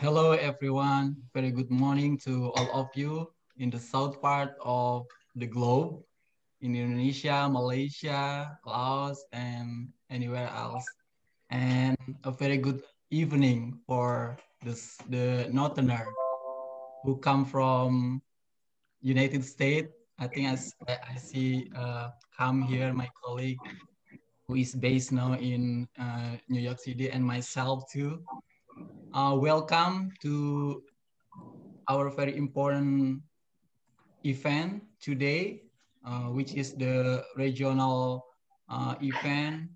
Hello, everyone. Very good morning to all of you in the south part of the globe, in Indonesia, Malaysia, Laos, and anywhere else. And a very good evening for this, the northerner who come from United States. I think I, I see uh, come here, my colleague who is based now in uh, New York City and myself too. Uh, welcome to our very important event today, uh, which is the regional uh, event,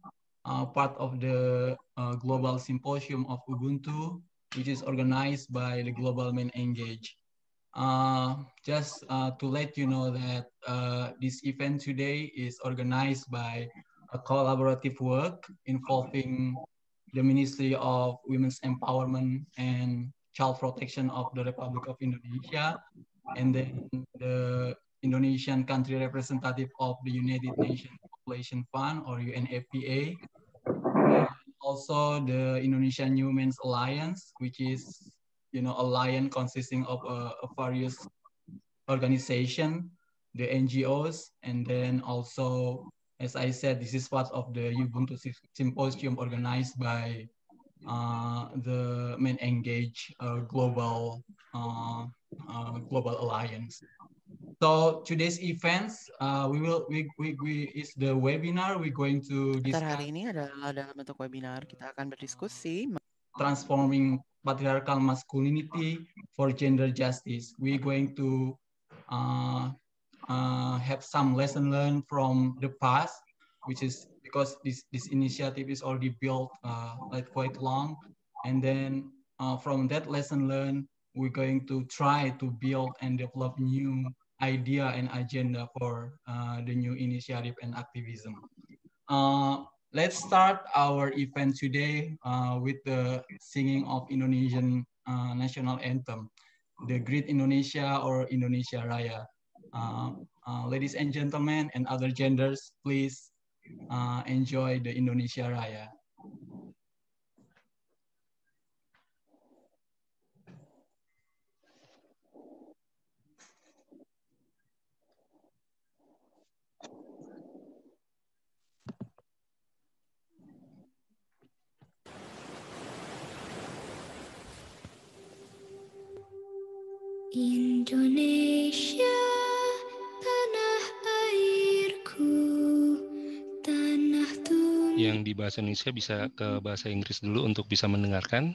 uh, part of the uh, Global Symposium of Ubuntu, which is organized by the Global Men Engage. Uh, just to let you know that this event today is organized by a collaborative work involving the Ministry of Women's Empowerment and Child Protection of the Republic of Indonesia, and then the Indonesian country representative of the United Nations Population Fund or UNFPA, and also the Indonesian Women's Alliance, which is you know alliance consisting of uh, various organization, the NGOs, and then also as I said, this is part of the Ubuntu Symposium organized by uh, the Men Engage uh, Global uh, uh Global Alliance. So today's events, uh, we will we, we, we is the webinar. We're going to discuss. hari ini adalah dalam bentuk webinar. Kita akan berdiskusi transforming patriarchal masculinity for gender justice. We're going to uh, have some lesson learned from the past, which is because this, this initiative is already built uh, like quite long. And then uh, from that lesson learned, we're going to try to build and develop new idea and agenda for uh, the new initiative and activism. Uh, let's start our event today uh, with the singing of Indonesian national anthem, the Great Indonesia or Indonesia Raya. Uh, uh, ladies and gentlemen and other genders, please uh, enjoy the Indonesia Raya. Indonesia yang di bahasa Indonesia bisa ke bahasa Inggris dulu untuk bisa mendengarkan.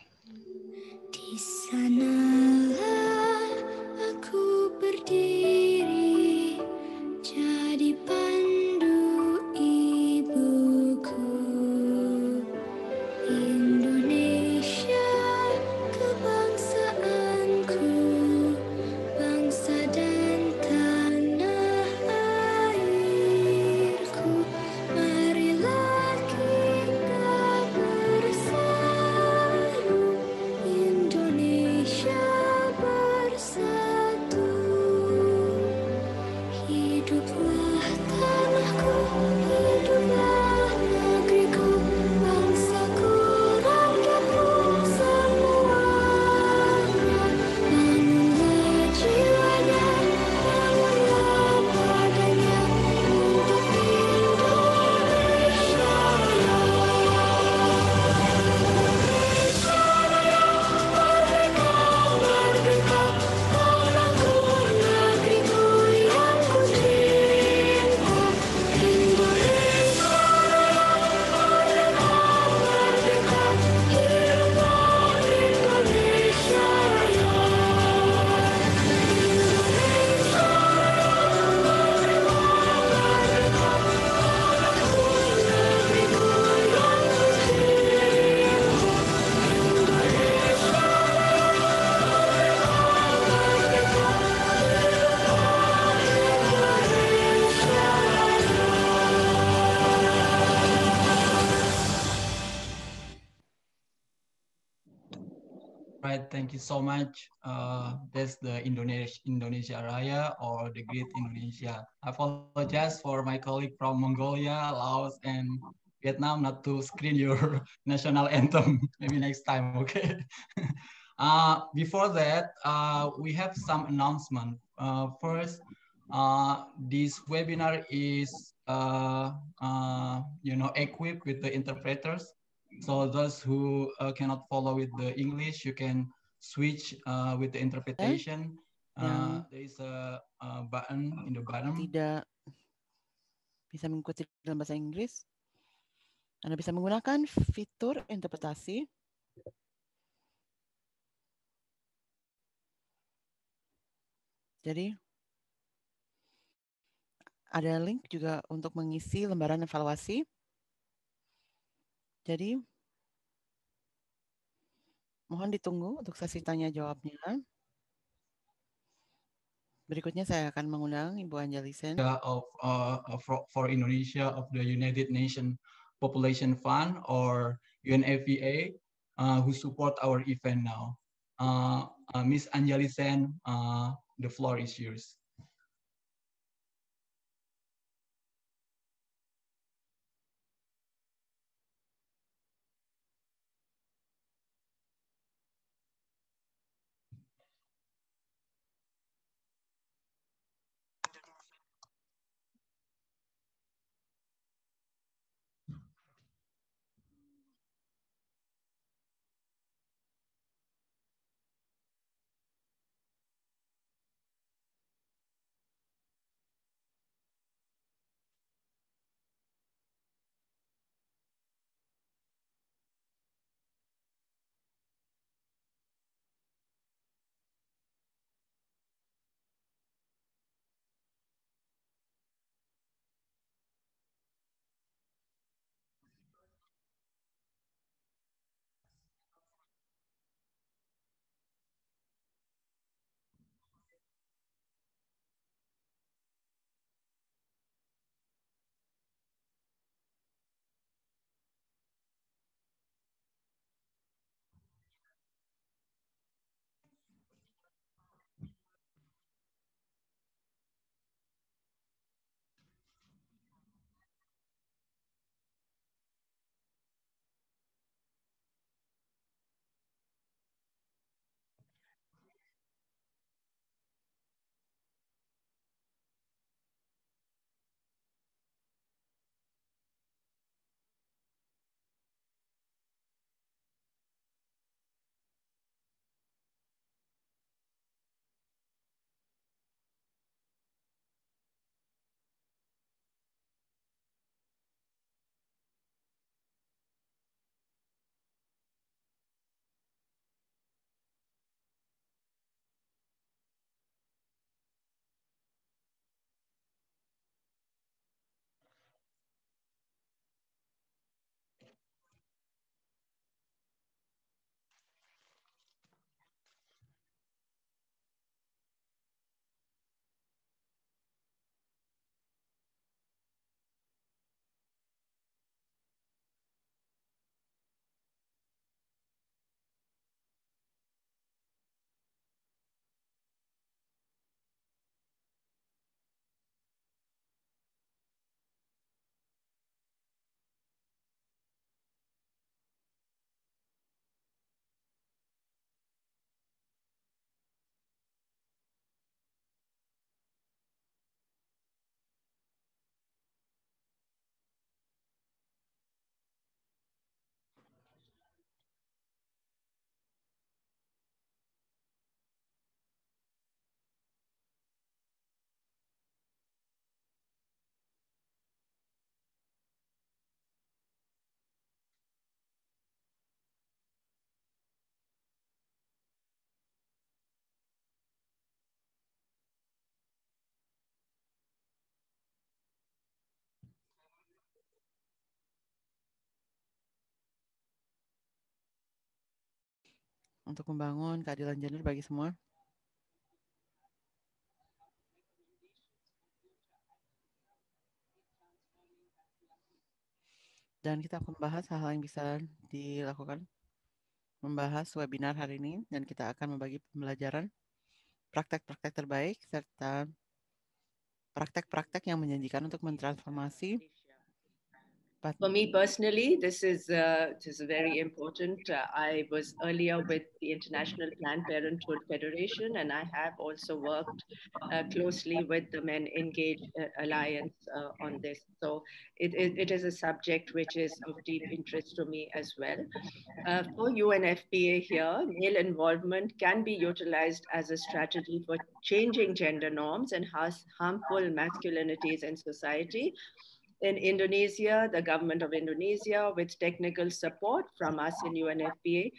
The Indonesia, Indonesia Raya or the Great Indonesia. I apologize for my colleague from Mongolia, Laos, and Vietnam not to screen your national anthem. Maybe next time, okay? Uh, before that, uh, we have some announcement. Uh, first, uh, this webinar is, uh, uh, you know, equipped with the interpreters. So those who cannot follow with the English, you can switch with the interpretation. Uh, there is a, a button in the bottom. Tidak bisa mengikuti dalam bahasa Inggris. Anda bisa menggunakan fitur interpretasi Jadi ada link juga untuk mengisi lembaran evaluasi. Jadi mohon ditunggu untuk sesi tanya jawabnya. Berikutnya saya akan mengundang Ibu Angelisen. Of uh, for, Indonesia of the United Nations Population Fund or UNFPA uh, who support our event now. Uh, uh, Miss Angelisen, uh, the floor is yours. Untuk membangun keadilan gender bagi semua. Dan kita akan membahas hal-hal yang bisa dilakukan. Membahas webinar hari ini dan kita akan membagi pembelajaran praktek-praktek terbaik serta praktek-praktek yang menjanjikan untuk mentransformasi But for me personally, this is uh, this is very important. Uh, I was earlier with the International Planned Parenthood Federation, and I have also worked uh, closely with the Men Engage uh, Alliance uh, on this. So it, it, it is a subject which is of deep interest to me as well. Uh, for UNFPA here, male involvement can be utilized as a strategy for changing gender norms and harmful masculinities in society in Indonesia, the government of Indonesia, with technical support from us in UNFPA,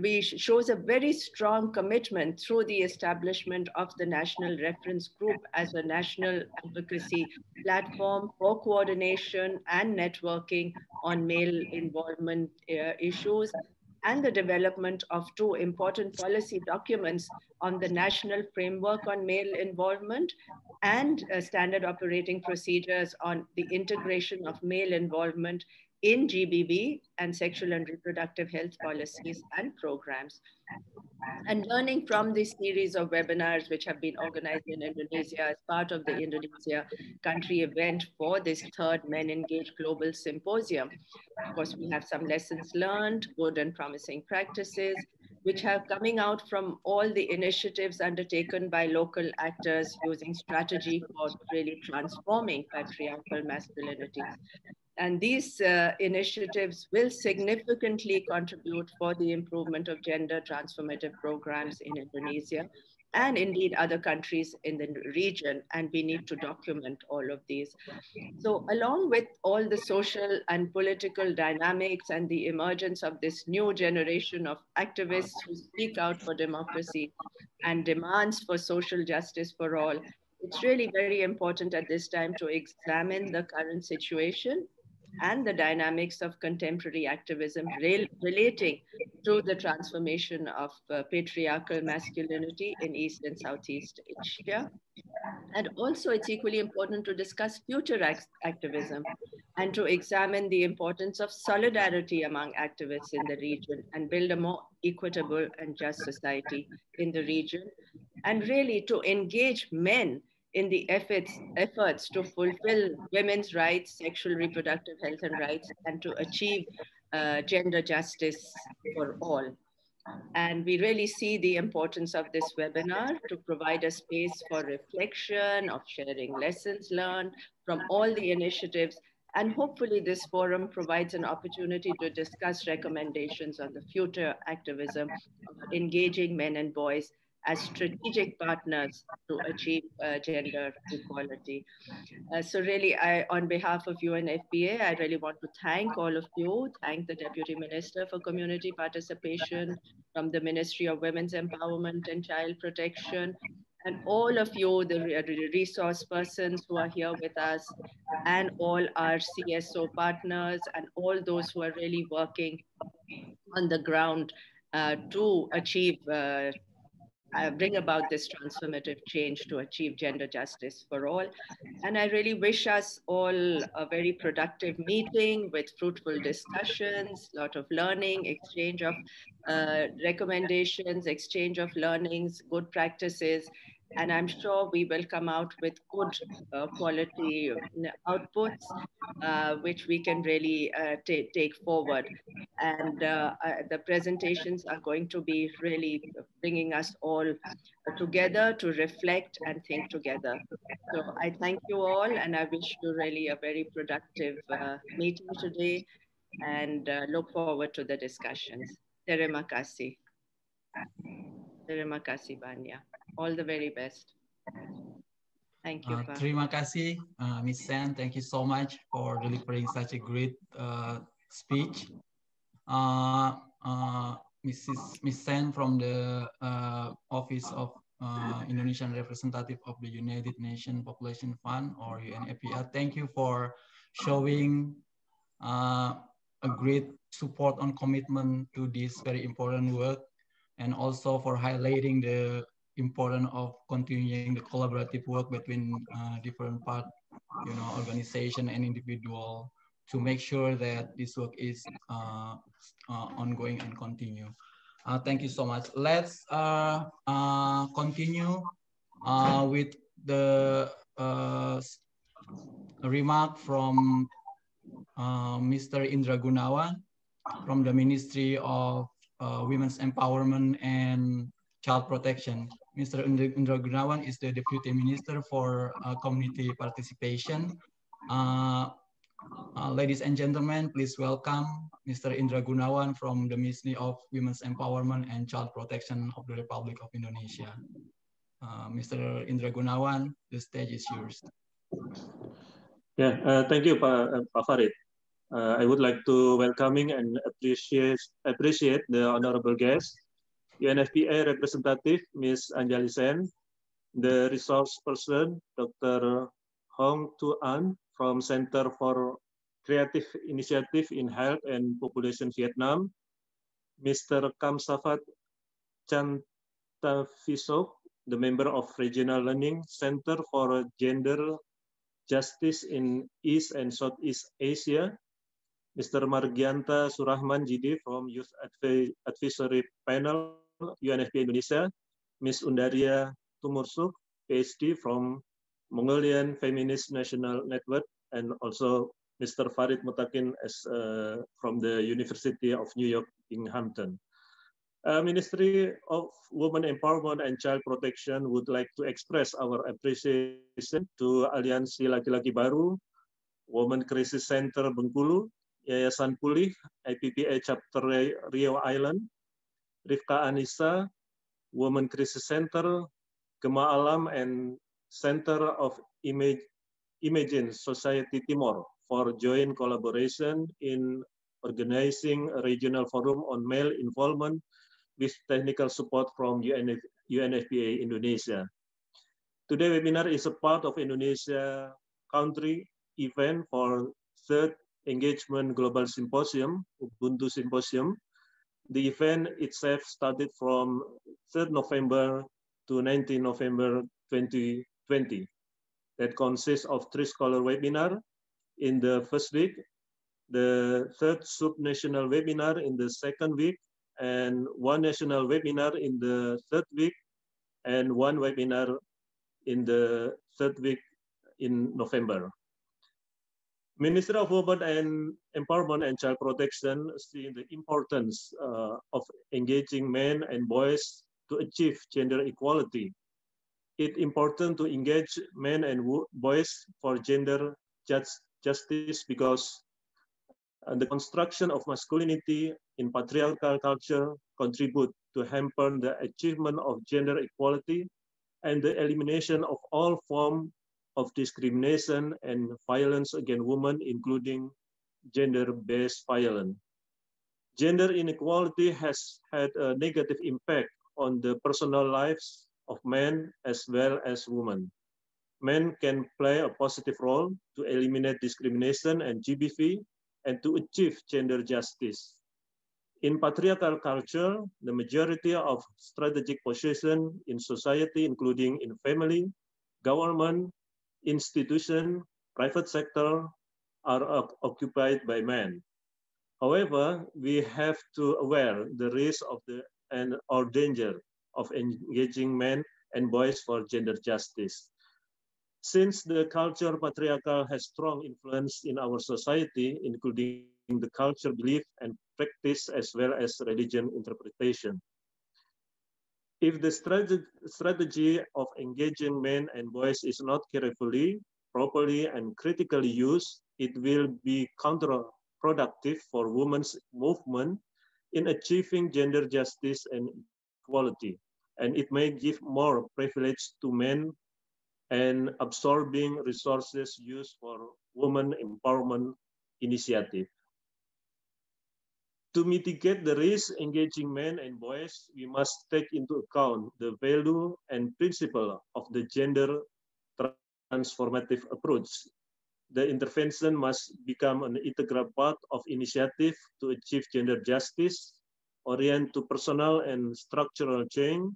we shows a very strong commitment through the establishment of the National Reference Group as a national advocacy platform for coordination and networking on male involvement uh, issues and the development of two important policy documents on the National Framework on Male Involvement and uh, standard operating procedures on the integration of male involvement in GBV and sexual and reproductive health policies and programs. And learning from this series of webinars, which have been organized in Indonesia as part of the Indonesia country event for this third Men Engage Global Symposium. Of course, we have some lessons learned, good and promising practices, which have coming out from all the initiatives undertaken by local actors using strategy for really transforming patriarchal masculinity. And these uh, initiatives will significantly contribute for the improvement of gender transformative programs in Indonesia and indeed other countries in the region. And we need to document all of these. So along with all the social and political dynamics and the emergence of this new generation of activists who speak out for democracy and demands for social justice for all, it's really very important at this time to examine the current situation and the dynamics of contemporary activism rel relating to the transformation of uh, patriarchal masculinity in East and Southeast Asia. And also, it's equally important to discuss future act activism and to examine the importance of solidarity among activists in the region and build a more equitable and just society in the region. And really to engage men in the efforts, efforts to fulfill women's rights, sexual reproductive health and rights, and to achieve uh, gender justice for all. And we really see the importance of this webinar to provide a space for reflection, of sharing lessons learned from all the initiatives. And hopefully this forum provides an opportunity to discuss recommendations on the future activism of engaging men and boys as strategic partners to achieve uh, gender equality. Uh, so really, I, on behalf of UNFPA, I really want to thank all of you, thank the Deputy Minister for Community Participation from the Ministry of Women's Empowerment and Child Protection, and all of you, the resource persons who are here with us, and all our CSO partners, and all those who are really working on the ground uh, to achieve uh, uh, bring about this transformative change to achieve gender justice for all. And I really wish us all a very productive meeting with fruitful discussions, a lot of learning, exchange of uh, recommendations, exchange of learnings, good practices, and I'm sure we will come out with good uh, quality outputs, uh, which we can really uh, take forward. And uh, uh, the presentations are going to be really bringing us all together to reflect and think together. So I thank you all, and I wish you really a very productive uh, meeting today, and look forward to the discussions. Terima kasih. Terima kasih banyak all the very best. Thank you. Uh, terima kasih, uh, Ms. Sen. Thank you so much for delivering such a great uh, speech. Uh, uh, Mrs. Ms. Sen from the uh, Office of uh, Indonesian Representative of the United Nations Population Fund or UNFPA. Thank you for showing uh, a great support and commitment to this very important work and also for highlighting the importance of continuing the collaborative work between uh, different part, you know, organization and individual to make sure that this work is uh, uh, ongoing and continue. Uh, thank you so much. Let's uh, continue with the remark from Mr. Indra Gunawan from the Ministry of uh, Women's Empowerment and Child Protection. Mr. Indra Gunawan is the Deputy Minister for uh, Community Participation. Uh, uh, ladies and gentlemen, please welcome Mr. Indra Gunawan from the Ministry of Women's Empowerment and Child Protection of the Republic of Indonesia. Uh, Mr. Indra Gunawan, the stage is yours. Yeah, uh, thank you, Pa, uh, pa Farid. Uh, I would like to welcoming and appreciate appreciate the honorable guest, UNFPA representative Ms. Anjali Sen, the resource person Dr. Hoang Tu Anh from Center for Creative Initiative in Health and Population Vietnam, Mr. Kam Safat Chantaviso, the member of Regional Learning Center for Gender Justice in East and Southeast Asia, Mr. Margianta Surahman GD from Youth Advisory Panel UNFPA Indonesia, Ms. Undaria Tumursuk, PhD from Mongolian Feminist National Network, and also Mr. Farid Mutakin as, uh, from the University of New York in Hampton. Uh, Ministry of Women Empowerment and Child Protection would like to express our appreciation to Aliansi Laki-Laki Baru, Women Crisis Center Bengkulu, Yayasan Pulih, IPPA Chapter Rio Island, Rifka Anissa, Women Crisis Center, Gema Alam, and Center of Image, Imagine Society Timor for joint collaboration in organizing a regional forum on male involvement with technical support from UNF, UNFPA Indonesia. Today webinar is a part of Indonesia country event for third engagement global symposium, Ubuntu Symposium, the event itself started from 3rd November to 19 November 2020. That consists of three scholar webinar in the first week, the third subnational webinar in the second week, and one national webinar in the third week, and one webinar in the third week in November. Ministry of Women and Empowerment and Child Protection see the importance uh, of engaging men and boys to achieve gender equality. It's important to engage men and boys for gender just, justice because uh, the construction of masculinity in patriarchal culture contribute to hamper the achievement of gender equality and the elimination of all form of discrimination and violence against women, including gender-based violence. Gender inequality has had a negative impact on the personal lives of men as well as women. Men can play a positive role to eliminate discrimination and GBV and to achieve gender justice. In patriarchal culture, the majority of strategic positions in society, including in family, government, institution, private sector are occupied by men. However, we have to aware the risk of the and or danger of engaging men and boys for gender justice. Since the culture patriarchal has strong influence in our society, including the culture, belief, and practice, as well as religion interpretation. If the strategy of engaging men and boys is not carefully, properly, and critically used, it will be counterproductive for women's movement in achieving gender justice and equality. And it may give more privilege to men and absorbing resources used for women empowerment initiative. To mitigate the risk engaging men and boys, we must take into account the value and principle of the gender transformative approach. The intervention must become an integral part of initiative to achieve gender justice, orient to personal and structural change,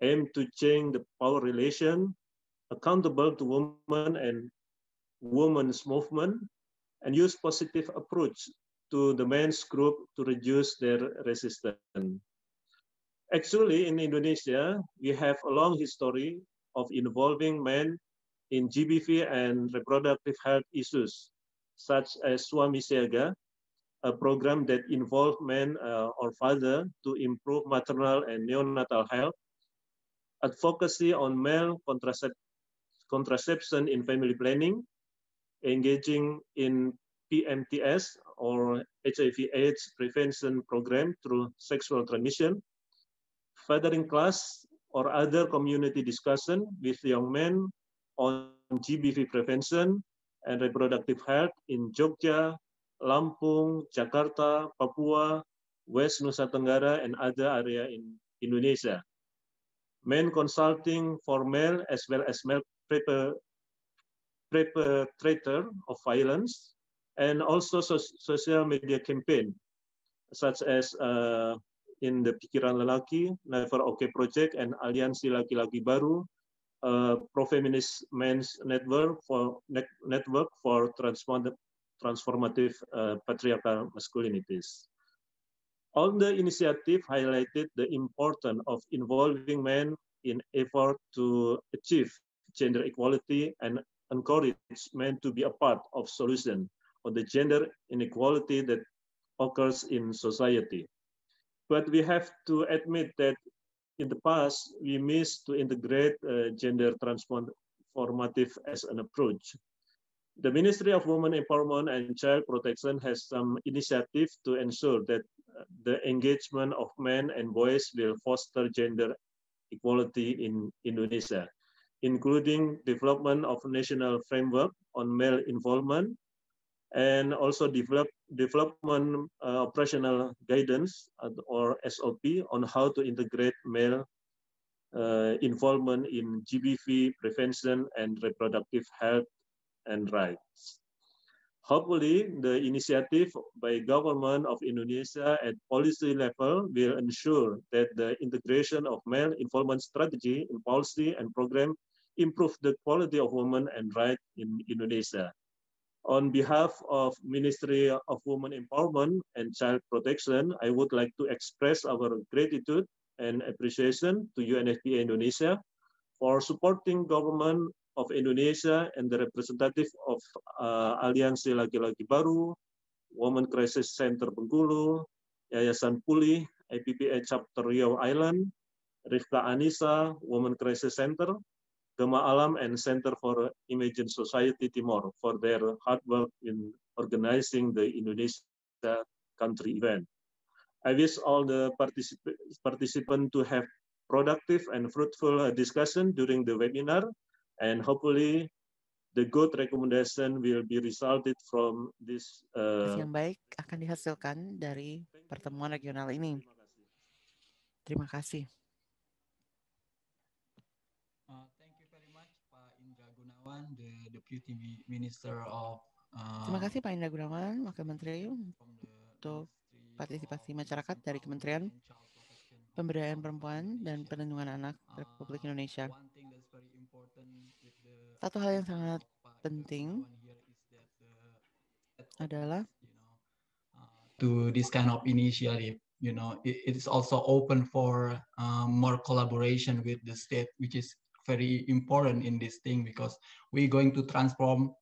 aim to change the power relation, accountable to women and women's movement, and use positive approach to the men's group to reduce their resistance. Actually, in Indonesia, we have a long history of involving men in GBV and reproductive health issues, such as Suami Siaga, a program that involves men uh, or father to improve maternal and neonatal health, advocacy on male contracept contraception in family planning, engaging in PMTS or HIV AIDS prevention program through sexual transmission, fathering class or other community discussion with young men on GBV prevention and reproductive health in Jogja, Lampung, Jakarta, Papua, West Nusa Tenggara, and other area in Indonesia. Men consulting for male as well as male perpetrator of violence, and also so social media campaign, such as uh, in the Pikiran Lelaki, Never Okay Project, and Aliansi Laki-Laki Baru, uh, pro-feminist men's network for net, network for transformative, transformative uh, patriarchal masculinities. All the initiative highlighted the importance of involving men in effort to achieve gender equality and encourage men to be a part of solution on the gender inequality that occurs in society. But we have to admit that in the past, we missed to integrate uh, gender transformative as an approach. The Ministry of Women Empowerment and Child Protection has some initiative to ensure that uh, the engagement of men and boys will foster gender equality in Indonesia, including development of national framework on male involvement and also develop development uh, operational guidance or SOP on how to integrate male uh, involvement in GBV prevention and reproductive health and rights. Hopefully, the initiative by government of Indonesia at policy level will ensure that the integration of male involvement strategy in policy and program improve the quality of women and rights in Indonesia on behalf of Ministry of Women Empowerment and Child Protection, I would like to express our gratitude and appreciation to UNFPA Indonesia for supporting government of Indonesia and the representative of uh, Aliansi Laki-Laki Baru, Women Crisis Center Bengkulu, Yayasan Pulih, IPPA Chapter Riau Island, Rifka Annisa, Women Crisis Center, Gema Alam and Center for Imagine Society Timor for their hard work in organizing the Indonesia country event. I wish all the particip participants to have productive and fruitful discussion during the webinar and hopefully the good recommendation will be resulted from this uh, yang baik akan dihasilkan dari pertemuan regional ini. Terima kasih. Gunawan, the Deputy Minister of uh, Terima kasih Pak Indra Gunawan, Wakil Menteri untuk partisipasi masyarakat dari Kementerian Pemberdayaan Perempuan dan Perlindungan Anak Republik Indonesia. Satu hal yang sangat penting adalah to this kind of initiative you know it, it is also open for um, more collaboration with the state which is very important in this thing because we're going to transform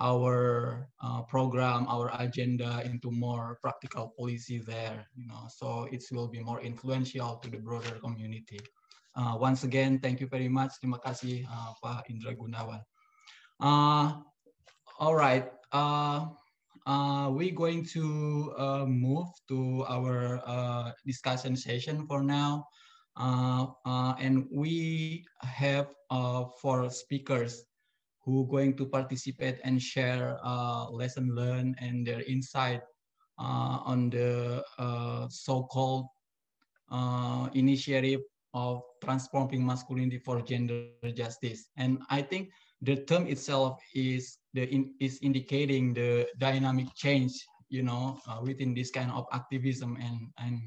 our uh, program, our agenda into more practical policy there, you know, so it will be more influential to the broader community. Uh, once again, thank you very much. Terima kasih, uh, Pak Indra Gunawan. Uh, all right, uh, uh, we're going to uh, move to our discussion session for now. Uh, uh, and we have uh, four speakers who going to participate and share uh, lesson learned and their insight uh, on the uh, so-called initiative of transforming masculinity for gender justice. And I think the term itself is the in, is indicating the dynamic change, you know, within this kind of activism and and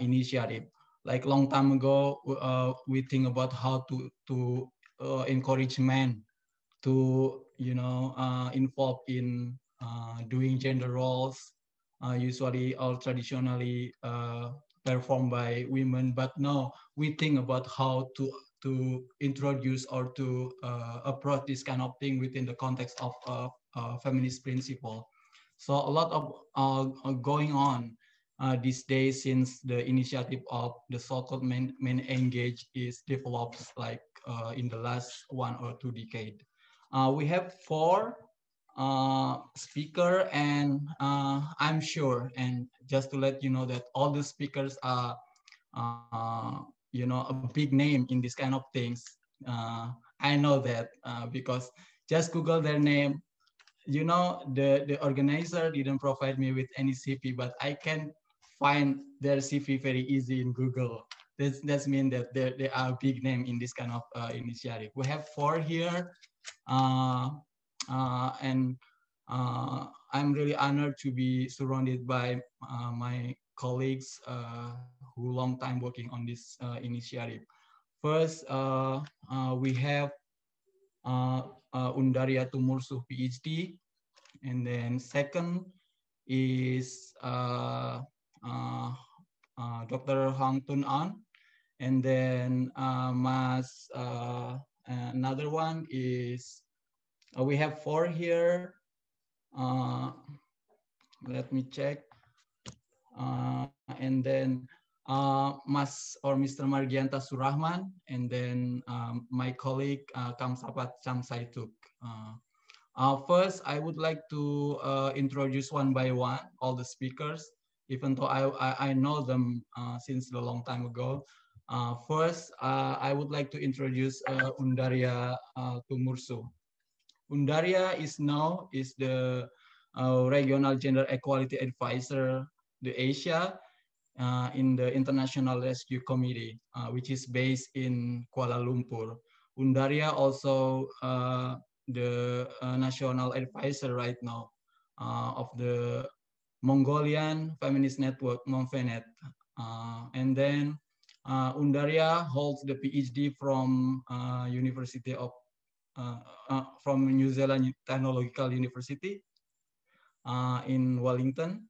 initiative like long time ago, uh, we think about how to to uh, encourage men to you know uh, involve in uh, doing gender roles, uh, usually all traditionally uh, performed by women. But now we think about how to to introduce or to approach this kind of thing within the context of feminist principle. So a lot of going on uh, these days since the initiative of the so-called main, men engage is developed like uh, in the last one or two decade. Uh, we have four uh, speaker and uh, I'm sure, and just to let you know that all the speakers are, uh, you know, a big name in this kind of things. I know that because just Google their name, you know, the, the organizer didn't provide me with any CP, but I can find their CV very easy in Google. That's, that's mean that they, they are a big name in this kind of uh, initiative. We have four here. Uh, uh, and uh, I'm really honored to be surrounded by uh, my colleagues uh, who long time working on this initiative. First, we have Undariya Tumursuk PhD. And then second is uh, Dr. Hoang Tu Anh. And then Mas, another one is, we have four here. let me check. and then uh, Mas or Mr. Margianta Surahman, and then um, my colleague uh, Khamsavath Chanthavysouk. Uh, uh, first, I would like to uh, introduce one by one all the speakers, even though I, I, I know them uh, since a long time ago. Uh, first, uh, I would like to introduce uh, Undariya Tumursu. Undariya is now is the regional gender equality advisor the Asia in the International Rescue Committee, which is based in Kuala Lumpur. Undariya also the uh, national advisor right now uh, of the Mongolian Feminist Network, MONFEMNET. Uh, and then Undariya holds the PhD from University of from New Zealand Technological University in Wellington.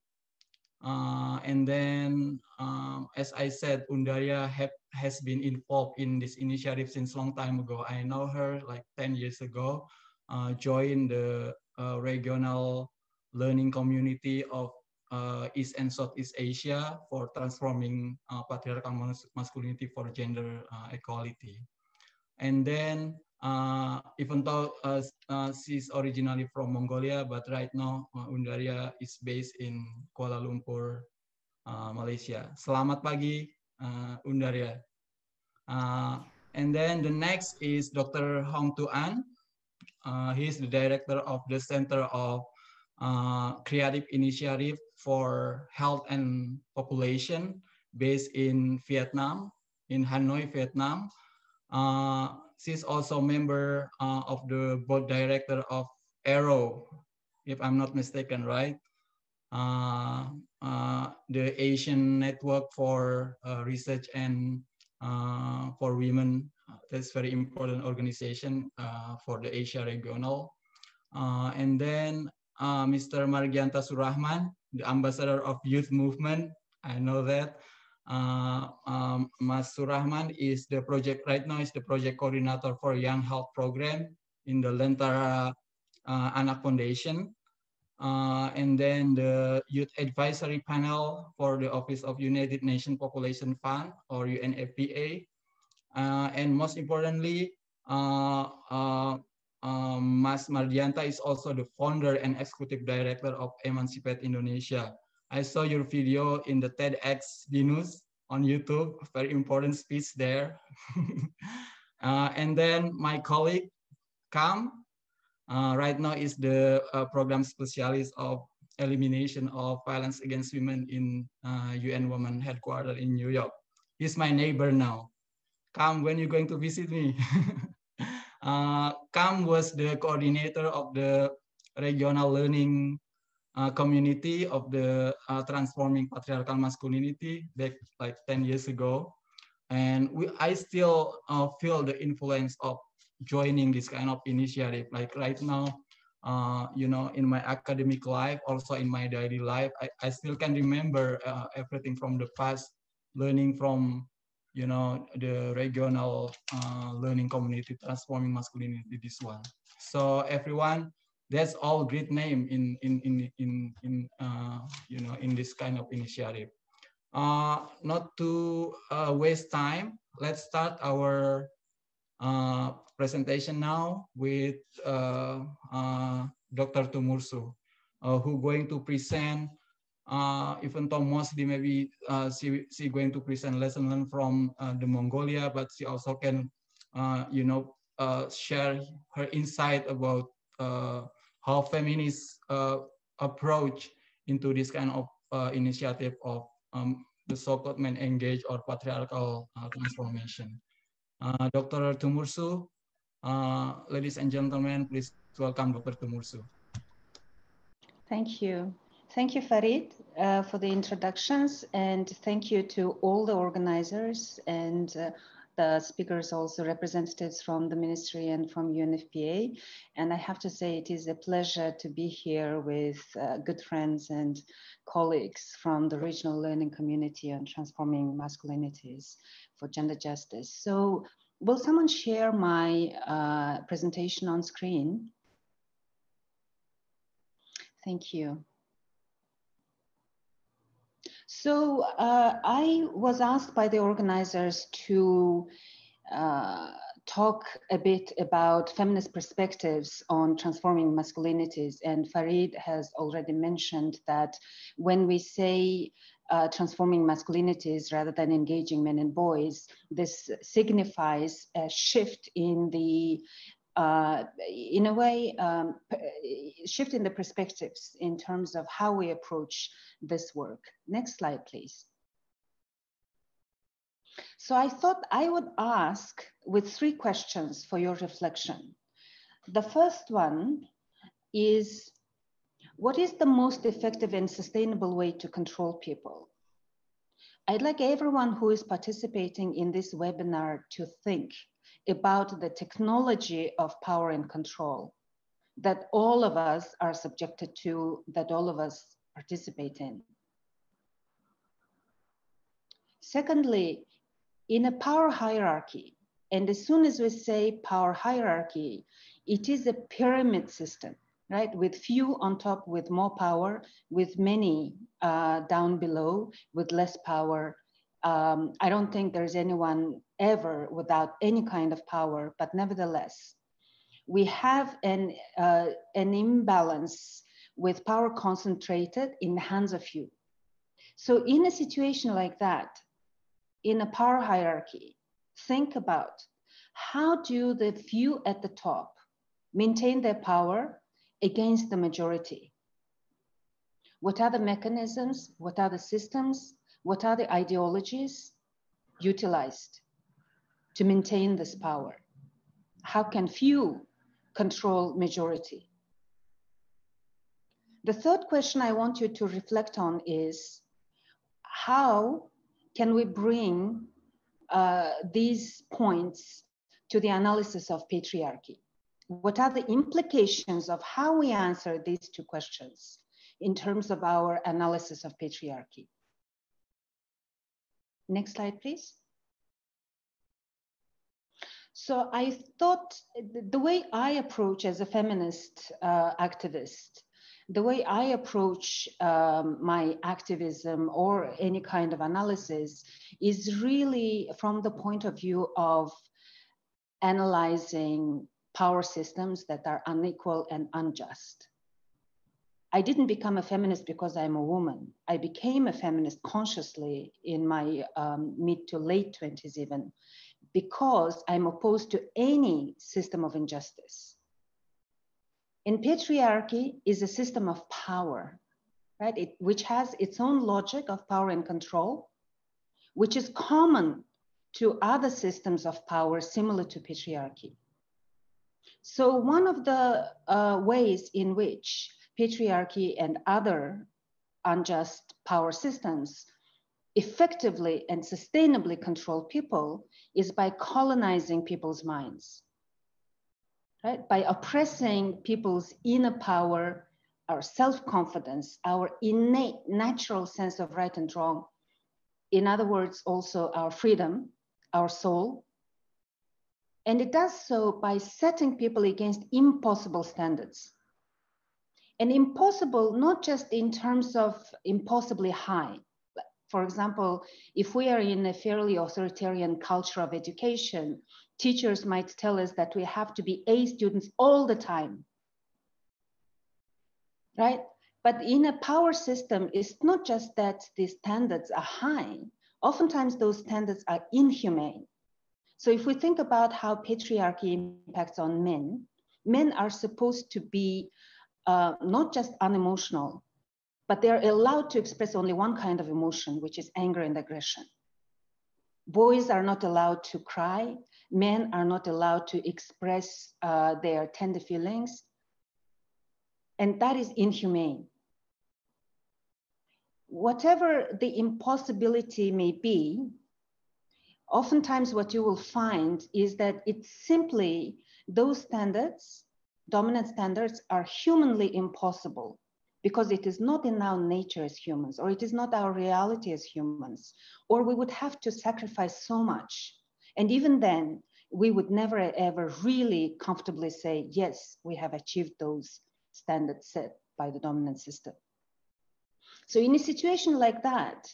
Uh, and then, um, as I said, Undariya have, has been involved in this initiative since long time ago. I know her like 10 years ago uh, join the uh, regional learning community of uh, East and Southeast Asia for transforming patriarchal masculinity for gender equality. And then uh, even though uh, uh, she's originally from Mongolia, but right now Undariya is based in Kuala Lumpur, Malaysia. Selamat pagi, Undariya. and then the next is Dr. Hoang Tu Anh. Uh, he is the director of the Center of uh, Creative Initiative for Health and Population based in Vietnam, in Hanoi, Vietnam. Uh, she's also a member uh, of the board director of Arrow, if I'm not mistaken, right? Uh, uh, the Asian Network for Research and for Women that's very important organization for the Asia regional. And then uh, Mr. Margianta Surahman, the ambassador of youth movement. I know that. Uh, um, Mas Surahman is the project right now is the project coordinator for Young Health Program in the Lentera uh, Anak Foundation. Uh, and then the Youth Advisory Panel for the Office of United Nations Population Fund or UNFPA. Uh, and most importantly, uh, um, Mas Margianta is also the founder and executive director of Emancipate Indonesia. I saw your video in the TEDx Binus on YouTube, very important speech there. uh, and then my colleague, Kam, uh, right now is the uh, program specialist of elimination of violence against women in UN Women headquarters in New York. He's my neighbor now come when you're going to visit me. uh, Kam was the coordinator of the regional learning uh, community of the uh, transforming patriarchal masculinity back like 10 years ago. And we, I still uh, feel the influence of joining this kind of initiative. Like right now, uh, you know, in my academic life, also in my daily life, I, I still can remember uh, everything from the past, learning from you know, the regional uh, learning community transforming masculinity, this one. So everyone, that's all great name in, in, in, in, in uh, you know, in this kind of initiative. Uh, not to uh, waste time, let's start our uh, presentation now with uh, uh, Dr. Tumursu, who going to present uh, even though mostly maybe uh, she, she going to present lesson learned from uh, the Mongolia, but she also can, uh, you know, uh, share her insight about uh, how feminists approach into this kind of initiative of um, the so-called men engaged or patriarchal transformation. Dr. Tumursuk, ladies and gentlemen, please welcome Dr. Tumursuk. Thank you. Thank you, Farid, uh, for the introductions, and thank you to all the organizers and uh, the speakers, also representatives from the ministry and from UNFPA. And I have to say, it is a pleasure to be here with uh, good friends and colleagues from the regional learning community on transforming masculinities for gender justice. So, will someone share my uh, presentation on screen? Thank you. So uh, I was asked by the organizers to uh, talk a bit about feminist perspectives on transforming masculinities. And Farid has already mentioned that when we say uh, transforming masculinities rather than engaging men and boys, this signifies a shift in the uh, in a way, um, shift in the perspectives in terms of how we approach this work. Next slide, please. So I thought I would ask with three questions for your reflection. The first one is, what is the most effective and sustainable way to control people? I'd like everyone who is participating in this webinar to think about the technology of power and control that all of us are subjected to, that all of us participate in. Secondly, in a power hierarchy, and as soon as we say power hierarchy, it is a pyramid system, right? With few on top with more power, with many uh, down below with less power. Um, I don't think there's anyone ever without any kind of power, but nevertheless, we have an, uh, an imbalance with power concentrated in the hands of few. So in a situation like that, in a power hierarchy, think about how do the few at the top maintain their power against the majority? What are the mechanisms? What are the systems? What are the ideologies utilized to maintain this power? How can few control majority? The third question I want you to reflect on is how can we bring uh, these points to the analysis of patriarchy? What are the implications of how we answer these two questions in terms of our analysis of patriarchy? Next slide, please. So I thought the way I approach as a feminist uh, activist, the way I approach um, my activism or any kind of analysis is really from the point of view of analyzing power systems that are unequal and unjust. I didn't become a feminist because I'm a woman. I became a feminist consciously in my um, mid to late 20s, even because I'm opposed to any system of injustice. And patriarchy is a system of power, right? It, which has its own logic of power and control, which is common to other systems of power similar to patriarchy. So one of the uh, ways in which patriarchy and other unjust power systems effectively and sustainably control people is by colonizing people's minds, right? By oppressing people's inner power, our self-confidence, our innate natural sense of right and wrong. In other words, also our freedom our soul. And it does so by setting people against impossible standards. And impossible, not just in terms of impossibly high. For example, if we are in a fairly authoritarian culture of education, teachers might tell us that we have to be A students all the time. Right? But in a power system, it's not just that the standards are high. Oftentimes those standards are inhumane. So if we think about how patriarchy impacts on men, men are supposed to be uh, not just unemotional, but they're allowed to express only one kind of emotion, which is anger and aggression. Boys are not allowed to cry. Men are not allowed to express uh, their tender feelings. And that is inhumane whatever the impossibility may be, oftentimes what you will find is that it's simply those standards, dominant standards, are humanly impossible because it is not in our nature as humans, or it is not our reality as humans, or we would have to sacrifice so much. And even then, we would never ever really comfortably say, yes, we have achieved those standards set by the dominant system. So in a situation like that,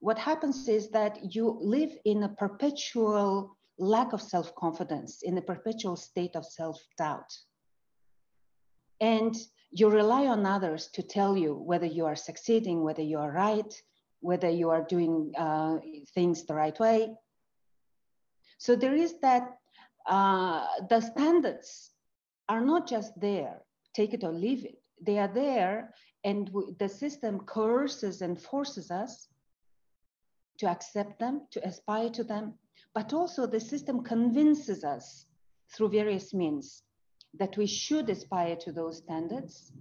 what happens is that you live in a perpetual lack of self-confidence, in a perpetual state of self-doubt. And you rely on others to tell you whether you are succeeding, whether you are right, whether you are doing uh, things the right way. So there is that, uh, the standards are not just there, take it or leave it. They are there and the system coerces and forces us to accept them, to aspire to them, but also the system convinces us through various means that we should aspire to those standards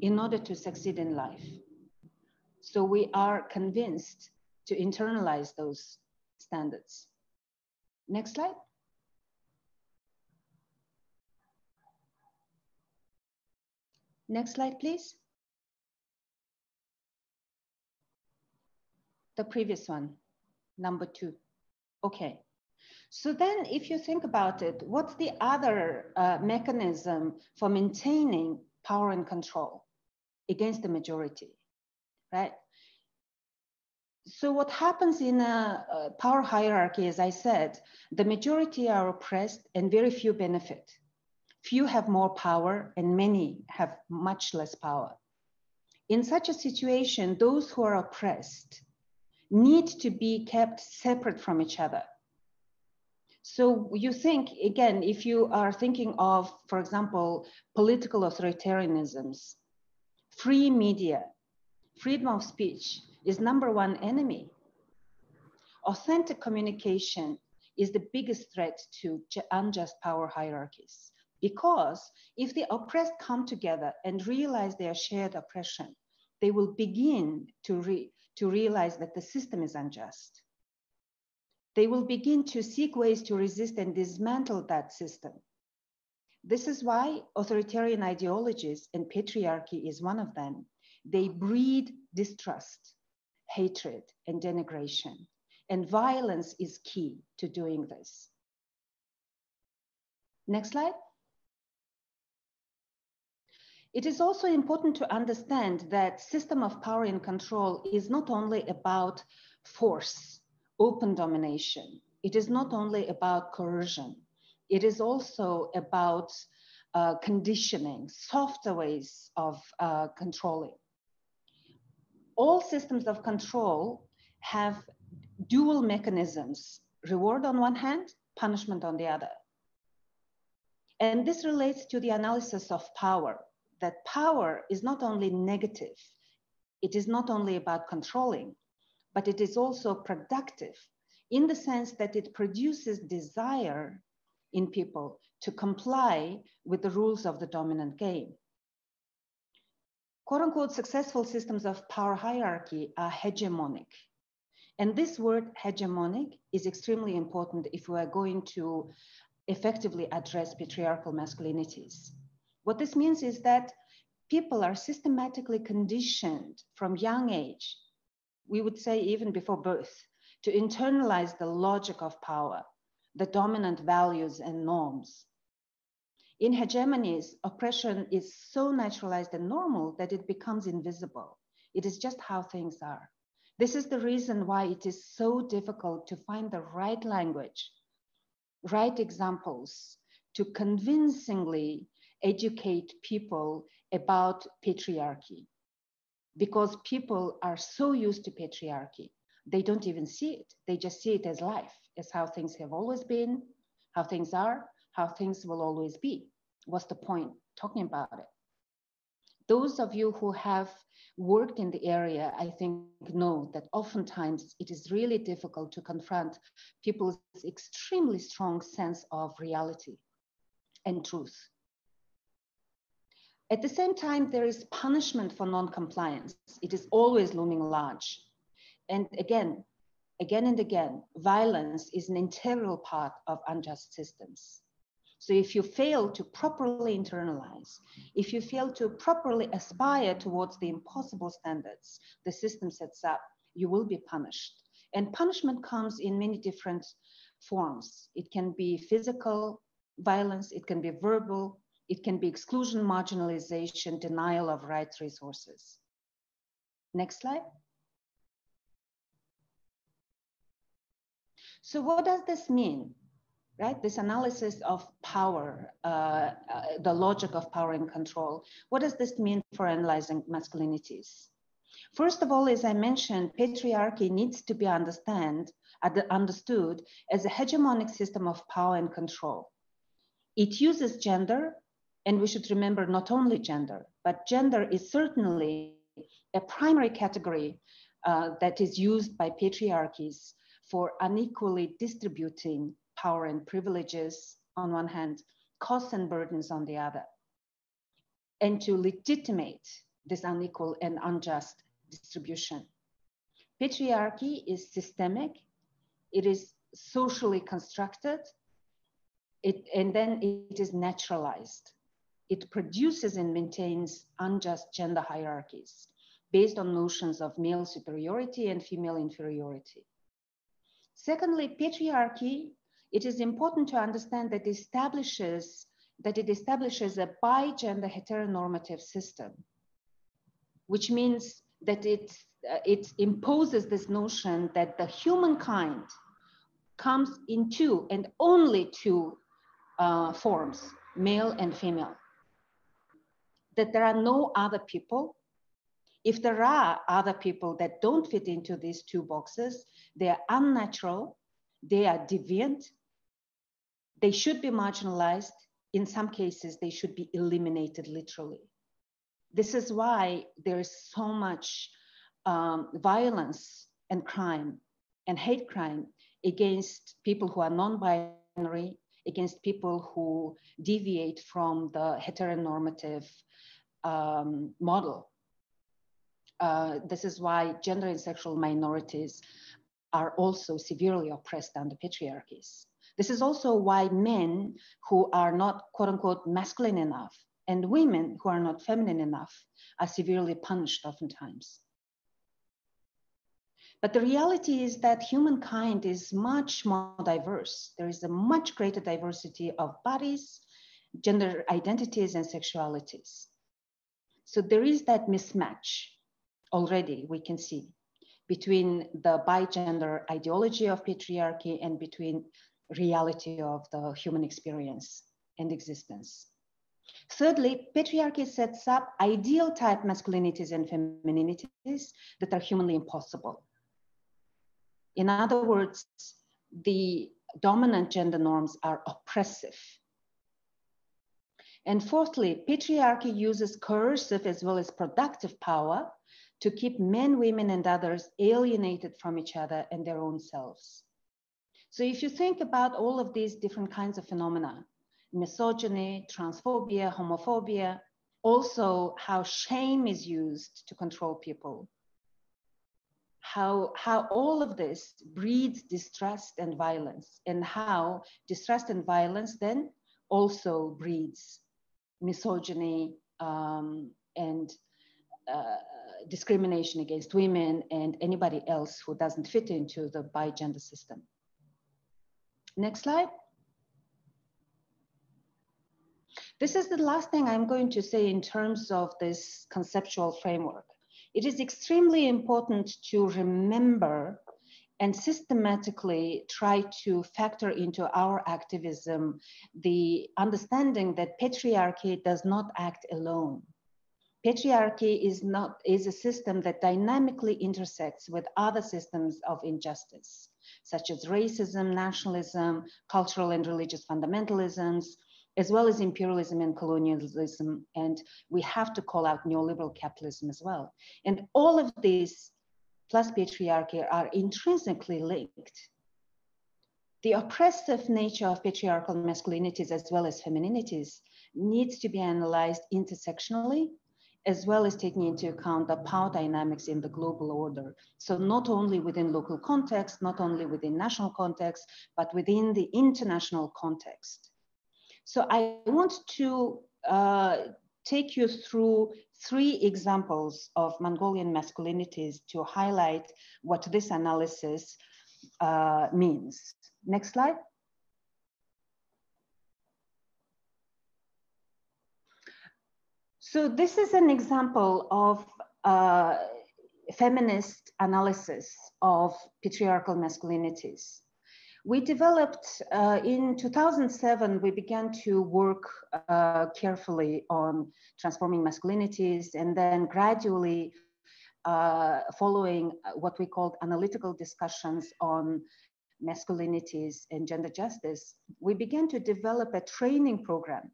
in order to succeed in life. So we are convinced to internalize those standards. Next slide. Next slide, please. the previous one, number two. Okay. So then if you think about it, what's the other uh, mechanism for maintaining power and control against the majority, right? So what happens in a, a power hierarchy, as I said, the majority are oppressed and very few benefit. Few have more power and many have much less power. In such a situation, those who are oppressed need to be kept separate from each other. So you think, again, if you are thinking of, for example, political authoritarianisms, free media, freedom of speech is number one enemy. Authentic communication is the biggest threat to unjust power hierarchies. Because if the oppressed come together and realize their shared oppression, they will begin to, re to realize that the system is unjust. They will begin to seek ways to resist and dismantle that system. This is why authoritarian ideologies, and patriarchy is one of them, they breed distrust, hatred, and denigration. And violence is key to doing this. Next slide. It is also important to understand that system of power and control is not only about force, open domination. It is not only about coercion. It is also about uh, conditioning, softer ways of uh, controlling. All systems of control have dual mechanisms, reward on one hand, punishment on the other. And this relates to the analysis of power that power is not only negative, it is not only about controlling, but it is also productive in the sense that it produces desire in people to comply with the rules of the dominant game. Quote unquote successful systems of power hierarchy are hegemonic. And this word hegemonic is extremely important if we are going to effectively address patriarchal masculinities. What this means is that people are systematically conditioned from young age, we would say even before birth, to internalize the logic of power, the dominant values and norms. In hegemonies, oppression is so naturalized and normal that it becomes invisible. It is just how things are. This is the reason why it is so difficult to find the right language, right examples to convincingly educate people about patriarchy. Because people are so used to patriarchy, they don't even see it. They just see it as life, as how things have always been, how things are, how things will always be. What's the point talking about it? Those of you who have worked in the area, I think, know that oftentimes it is really difficult to confront people's extremely strong sense of reality and truth. At the same time, there is punishment for non-compliance. It is always looming large. And again, again and again, violence is an integral part of unjust systems. So if you fail to properly internalize, if you fail to properly aspire towards the impossible standards the system sets up, you will be punished. And punishment comes in many different forms. It can be physical violence, it can be verbal, it can be exclusion, marginalization, denial of rights resources. Next slide. So what does this mean? right? This analysis of power, uh, uh, the logic of power and control. What does this mean for analyzing masculinities? First of all, as I mentioned, patriarchy needs to be understand, understood as a hegemonic system of power and control. It uses gender, and we should remember not only gender, but gender is certainly a primary category uh, that is used by patriarchies for unequally distributing power and privileges on one hand, costs and burdens on the other, and to legitimate this unequal and unjust distribution. Patriarchy is systemic, it is socially constructed, it, and then it is naturalized. It produces and maintains unjust gender hierarchies based on notions of male superiority and female inferiority. Secondly, patriarchy it is important to understand that it establishes that it establishes a bi-gender heteronormative system, which means that it, uh, it imposes this notion that the humankind comes in two and only two uh, forms, male and female. That there are no other people. If there are other people that don't fit into these two boxes, they are unnatural they are deviant. They should be marginalized. In some cases, they should be eliminated literally. This is why there is so much um, violence and crime and hate crime against people who are non-binary, against people who deviate from the heteronormative um, model. Uh, this is why gender and sexual minorities are also severely oppressed under patriarchies. This is also why men who are not quote unquote masculine enough and women who are not feminine enough are severely punished oftentimes. But the reality is that humankind is much more diverse. There is a much greater diversity of bodies, gender identities, and sexualities. So there is that mismatch already, we can see between the bi-gender ideology of patriarchy and between reality of the human experience and existence. Thirdly, patriarchy sets up ideal type masculinities and femininities that are humanly impossible. In other words, the dominant gender norms are oppressive. And fourthly, patriarchy uses coercive as well as productive power to keep men, women, and others alienated from each other and their own selves. So if you think about all of these different kinds of phenomena, misogyny, transphobia, homophobia, also how shame is used to control people, how, how all of this breeds distrust and violence, and how distrust and violence then also breeds misogyny um, and uh, discrimination against women and anybody else who doesn't fit into the bi-gender system. Next slide. This is the last thing I'm going to say in terms of this conceptual framework. It is extremely important to remember and systematically try to factor into our activism the understanding that patriarchy does not act alone. Patriarchy is not is a system that dynamically intersects with other systems of injustice, such as racism, nationalism, cultural and religious fundamentalisms, as well as imperialism and colonialism. And we have to call out neoliberal capitalism as well. And all of these plus patriarchy are intrinsically linked. The oppressive nature of patriarchal masculinities as well as femininities needs to be analyzed intersectionally, as well as taking into account the power dynamics in the global order. So not only within local context, not only within national context, but within the international context. So I want to uh, take you through three examples of Mongolian masculinities to highlight what this analysis uh, means. Next slide. So this is an example of uh, feminist analysis of patriarchal masculinities. We developed uh, in 2007, we began to work uh, carefully on transforming masculinities and then gradually uh, following what we called analytical discussions on masculinities and gender justice, we began to develop a training program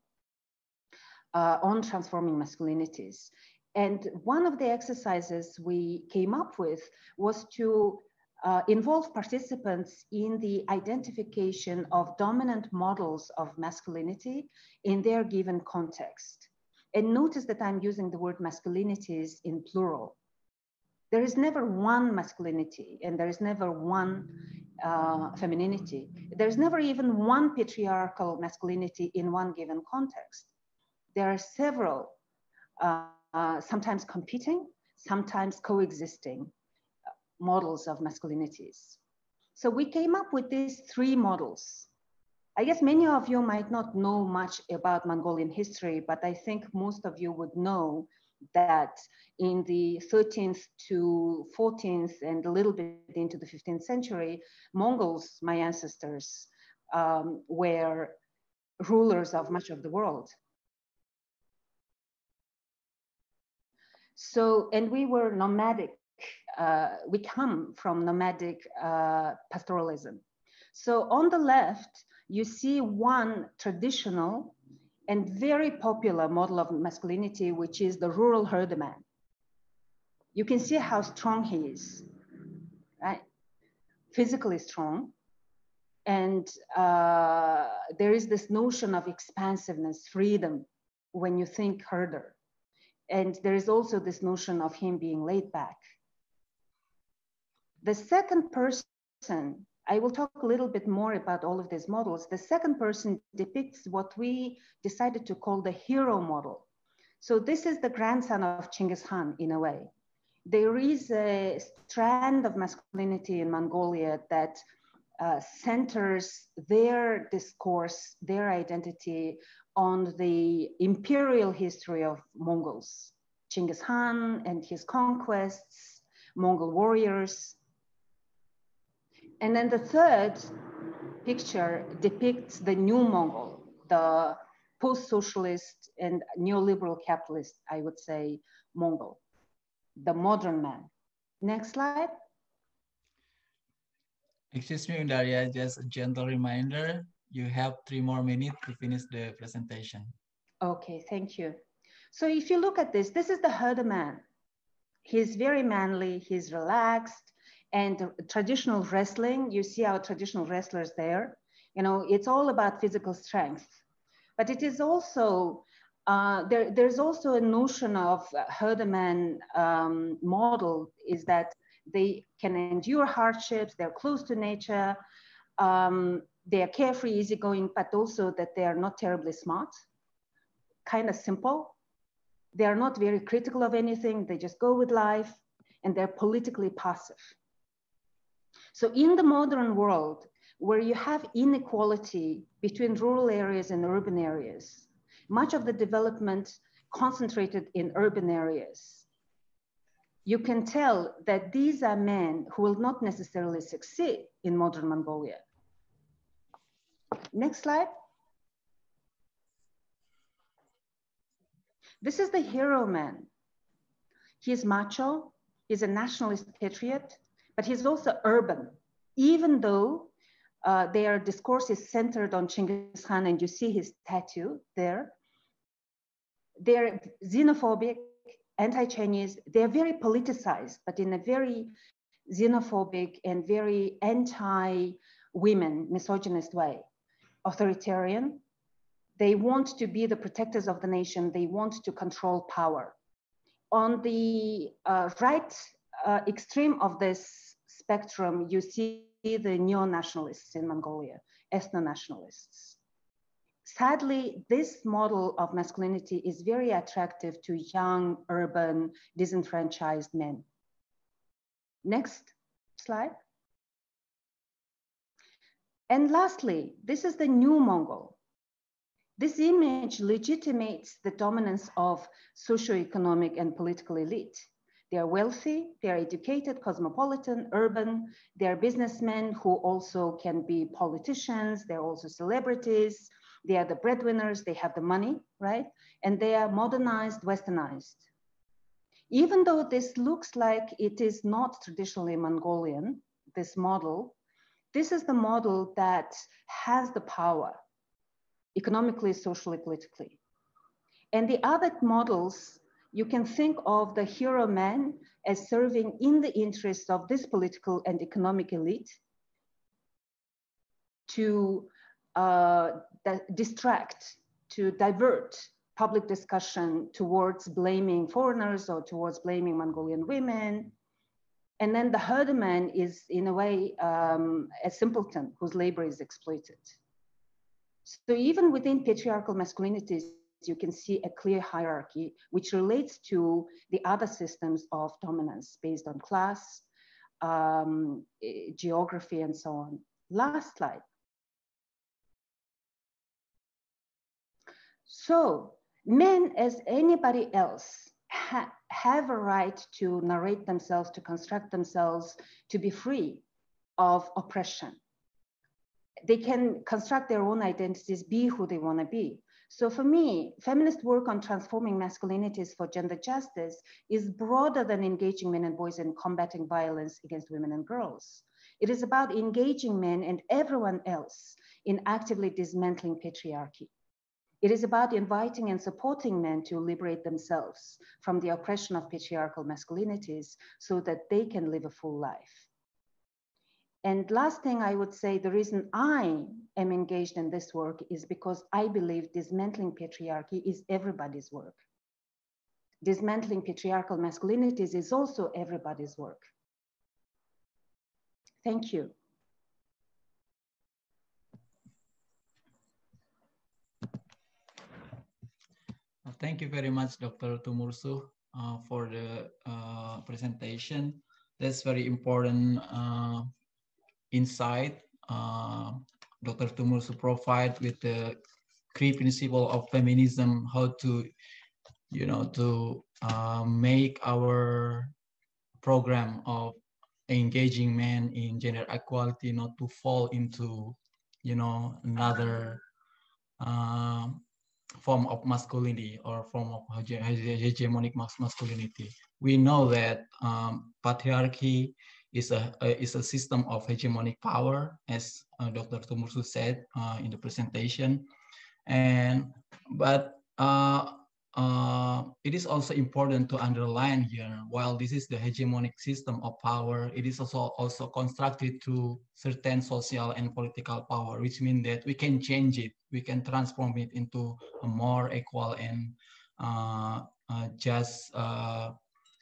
uh, on transforming masculinities. And one of the exercises we came up with was to uh, involve participants in the identification of dominant models of masculinity in their given context. And notice that I'm using the word masculinities in plural. There is never one masculinity and there is never one uh, femininity. There's never even one patriarchal masculinity in one given context. There are several, uh, sometimes competing, sometimes coexisting models of masculinities. So we came up with these three models. I guess many of you might not know much about Mongolian history, but I think most of you would know that in the 13th to 14th and a little bit into the 15th century, Mongols, my ancestors, um, were rulers of much of the world. So, and we were nomadic uh, we come from nomadic uh, pastoralism. So on the left, you see one traditional and very popular model of masculinity, which is the rural herdsman. You can see how strong he is, right? Physically strong. And uh, there is this notion of expansiveness, freedom, when you think herder. And there is also this notion of him being laid back. The second person, I will talk a little bit more about all of these models. The second person depicts what we decided to call the hero model. So this is the grandson of Chinggis Khan in a way. There is a strand of masculinity in Mongolia that uh, centers their discourse, their identity on the imperial history of Mongols, Chinggis Khan and his conquests, Mongol warriors, and then the third picture depicts the new Mongol, the post-socialist and neoliberal capitalist, I would say, Mongol, the modern man. Next slide. Excuse me, Daria, just a gentle reminder, you have three more minutes to finish the presentation. Okay, thank you. So if you look at this, this is the herder man. He's very manly, he's relaxed, and traditional wrestling, you see our traditional wrestlers there. You know, it's all about physical strength, but it is also uh, there, there's also a notion of herderman um, model is that they can endure hardships, they're close to nature, um, they are carefree, easygoing, but also that they are not terribly smart, kind of simple. They are not very critical of anything, they just go with life, and they're politically passive. So in the modern world, where you have inequality between rural areas and urban areas. Much of the development concentrated in urban areas. You can tell that these are men who will not necessarily succeed in modern Mongolia. Next slide. This is the hero man. He is macho, he's a nationalist patriot, but he's also urban, even though uh, their discourse is centered on Chinggis Khan and you see his tattoo there. They're xenophobic, anti-Chinese, they're very politicized, but in a very xenophobic and very anti-women, misogynist way. Authoritarian, they want to be the protectors of the nation, they want to control power. On the uh, right uh, extreme of this spectrum, you see the neo-nationalists in Mongolia, ethno-nationalists. Sadly, this model of masculinity is very attractive to young, urban, disenfranchised men. Next slide. And lastly, this is the new Mongol. This image legitimates the dominance of socioeconomic and political elite. They are wealthy, they are educated, cosmopolitan, urban, they are businessmen who also can be politicians, they're also celebrities, they are the breadwinners, they have the money, right? And they are modernized, westernized. Even though this looks like it is not traditionally Mongolian, this model, this is the model that has the power economically, socially, politically. And the other models you can think of the hero man as serving in the interests of this political and economic elite to uh, distract, to divert public discussion towards blaming foreigners or towards blaming Mongolian women. And then the herderman is in a way um, a simpleton whose labor is exploited. So even within patriarchal masculinities, you can see a clear hierarchy which relates to the other systems of dominance based on class, um, eh, geography, and so on. Last slide. So men, as anybody else, ha have a right to narrate themselves, to construct themselves, to be free of oppression. They can construct their own identities, be who they want to be. So for me, feminist work on transforming masculinities for gender justice is broader than engaging men and boys in combating violence against women and girls. It is about engaging men and everyone else in actively dismantling patriarchy. It is about inviting and supporting men to liberate themselves from the oppression of patriarchal masculinities so that they can live a full life. And last thing I would say, the reason I am engaged in this work is because I believe dismantling patriarchy is everybody's work. Dismantling patriarchal masculinities is also everybody's work. Thank you. Thank you very much, Dr. Tumursuk, uh, for the uh, presentation. That's very important uh, insight uh, Dr. Tumursuk provide with the key principle of feminism, how to, you know, to uh, make our program of engaging men in gender equality not to fall into, you know, another uh, form of masculinity or form of hegemonic masculinity. We know that um, patriarchy is a, a, is a system of hegemonic power, as uh, Dr. Tumursuk said uh, in the presentation. And but uh, uh, it is also important to underline here, while this is the hegemonic system of power, it is also also constructed through certain social and political power, which means that we can change it, we can transform it into a more equal and uh, uh, just,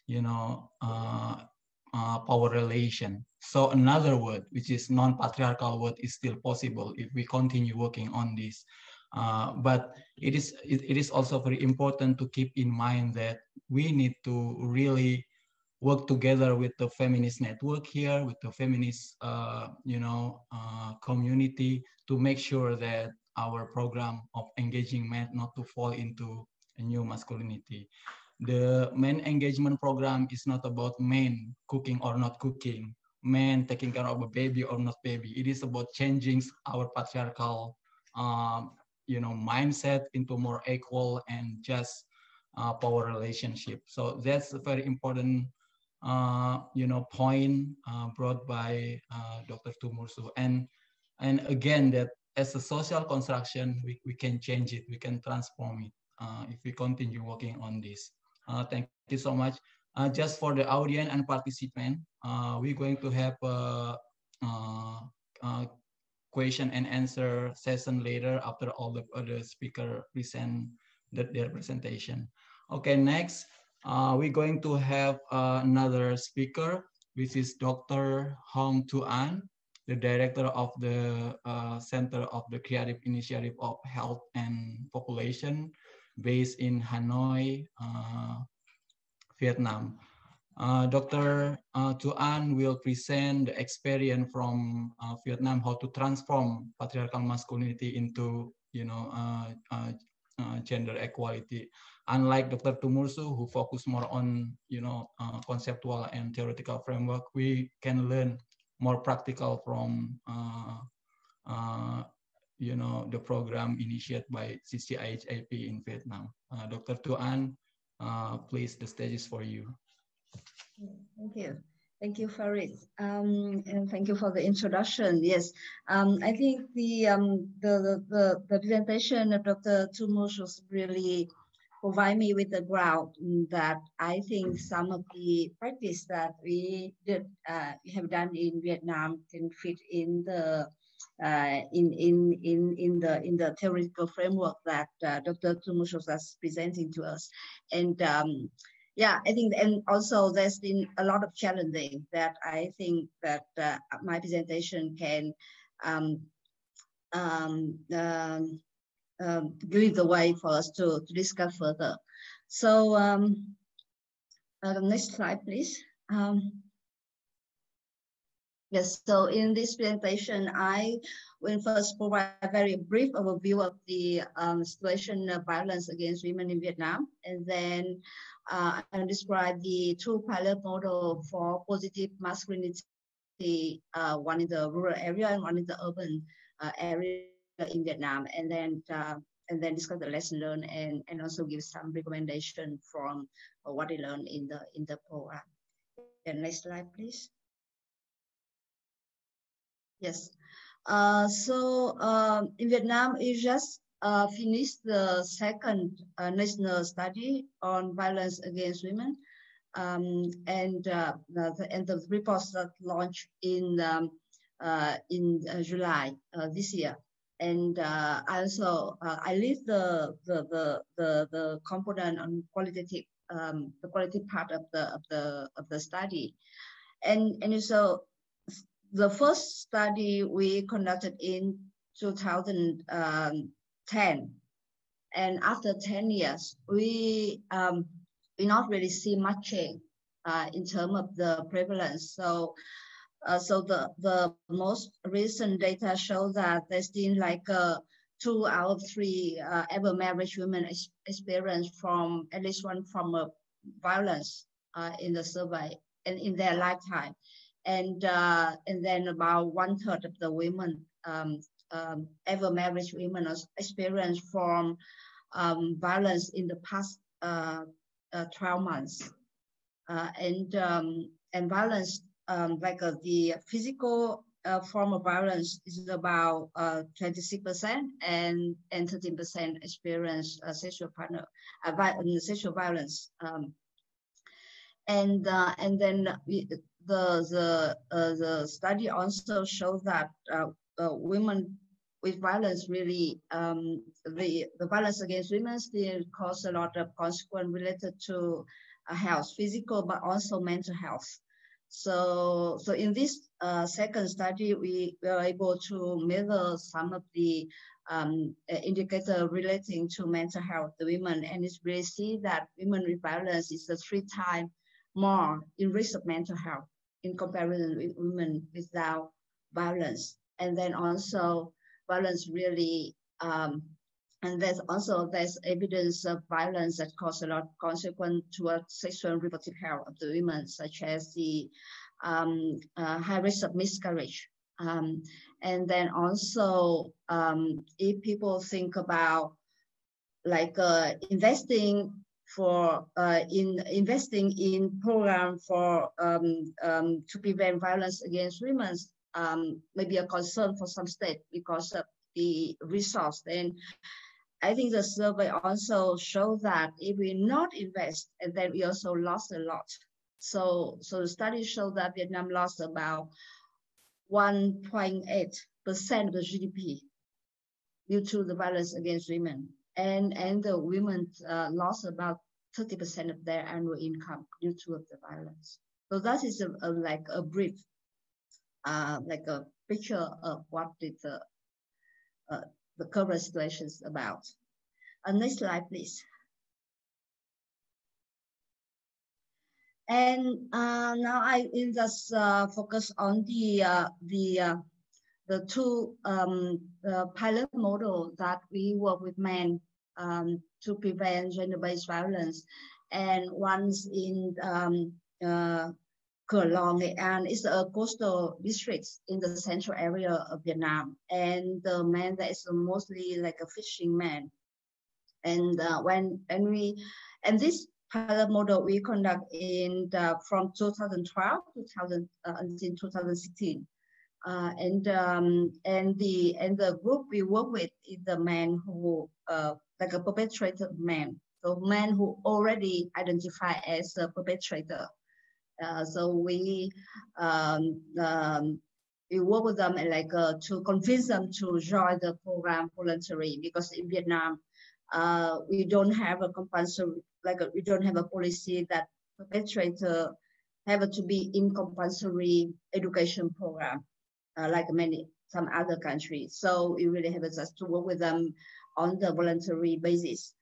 you know, uh, power relation. So another word, which is non-patriarchal word, is still possible if we continue working on this. Uh, but it is it, it is also very important to keep in mind that we need to really work together with the feminist network here, with the feminist, uh, you know, uh, community to make sure that our program of engaging men not to fall into a new masculinity. The men engagement program is not about men cooking or not cooking, men taking care of a baby or not baby. It is about changing our patriarchal, um, you know, mindset into more equal and just uh, power relationship. So that's a very important uh, you know, point uh, brought by uh, Dr. Tumursuk. And, and again, that as a social construction, we, we can change it, we can transform it uh, if we continue working on this. Uh, thank you so much. Uh, just for the audience and participant, we're going to have a, question and answer session later after all the other speaker present the, their presentation. Okay, next, uh, we're going to have uh, another speaker, which is Dr. Hoang Tu Anh, the director of the uh, Center of the Creative Initiative of Health and Population based in Hanoi, uh, Vietnam. Uh, Dr. Uh, Tu Anh will present the experience from uh, Vietnam, how to transform patriarchal masculinity into, you know, gender equality unlike Dr. Tumursuk, who focus more on you know uh, conceptual and theoretical framework, we can learn more practical from uh, uh, you know the program initiated by CCIHP in Vietnam. Uh, Dr. Tu Anh, uh, please, the stage is for you. Thank you. Thank you, Farid. Um, and thank you for the introduction. Yes, um, I think the, um, the, the, the, presentation of Dr. Tumursuk was really provide me with the ground that I think some of the practice that we did uh, we have done in Vietnam can fit in the uh, in in in in the in the theoretical framework that uh, Dr. Tumursuk was presenting to us, and um, yeah, I think and also there's been a lot of challenging that I think that uh, my presentation can um, um, um, um, give the way for us to, to discuss further. So um, uh, next slide, please. Um, yes, so in this presentation, I will first provide a very brief overview of the um, situation of violence against women in Vietnam, and then uh, I'll describe the two pilot model for positive masculinity, uh, one in the rural area and one in the urban uh, area in Vietnam, and then uh, and then discuss the lesson learned and, and also give some recommendation from what they learned in the in the program. The next slide, please. Yes. Uh, so um, in Vietnam, we just uh, finished the second uh, national study on violence against women. Um, and uh, the, and the report that launched in um, uh, in uh, July this year and uh, also uh, I lead the, the the the the component on qualitative um, the quality part of the of the of the study, and and so the first study we conducted in 2010, um, and after 10 years we um, we not really see much change uh, in terms of the prevalence. So uh, so the, the most recent data show that there's been like uh, two out of three uh, ever married women ex experience from at least one form of violence uh, in the survey and in their lifetime. And, uh, and then about one third of the women um, um, ever married women experience from um, violence in the past uh, 12 months. and, um, and violence um, like uh, the physical uh, form of violence is about uh, 26% and, and 13% experience uh, sexual partner, uh, uh, sexual violence. Um, and, uh, and then we, the, the, the study also shows that women with violence really, um, the, the violence against women still cause a lot of consequence related to health, physical, but also mental health. So, so in this uh, second study, we were able to measure some of the um, uh, indicator relating to mental health the women, and it's really see that women with violence is a three time more in risk of mental health in comparison with women without violence. And then also violence really, um, and there's also there's evidence of violence that cause a lot of consequence towards sexual and reproductive health of the women, such as the um, uh, high risk of miscarriage. Um, and then also, um, if people think about like uh, investing for uh, in investing in program for um, um, to prevent violence against women um, may be a concern for some state because of the resource. Then I think the survey also showed that if we not invest, and then we also lost a lot. So, so the study showed that Vietnam lost about 1.8% of the GDP due to the violence against women. And, and the women uh, lost about 30% of their annual income due to the violence. So that is a, a like a brief, uh, like a picture of what the, uh, the current situation is about. Uh, next slide, please. And uh, now I in just uh, focus on the uh, the uh, the two um, the pilot model that we work with men um, to prevent gender-based violence, and one's in um, uh, Cửa Lò, Nghệ An is a coastal district in the central area of Vietnam, and the man that is mostly like a fishing man. And uh, when and we and this pilot model we conduct in the, from 2012 2000, uh, until 2016. Uh, and um, and the and the group we work with is the man who uh, like a perpetrator man, so man who already identify as a perpetrator. Uh, so we um, um, we work with them and like uh, to convince them to join the program voluntarily because in Vietnam uh, we don't have a compulsory like a, we don't have a policy that perpetrator have to be in compulsory education program uh, like many some other countries. So we really have just to work with them on the voluntary basis.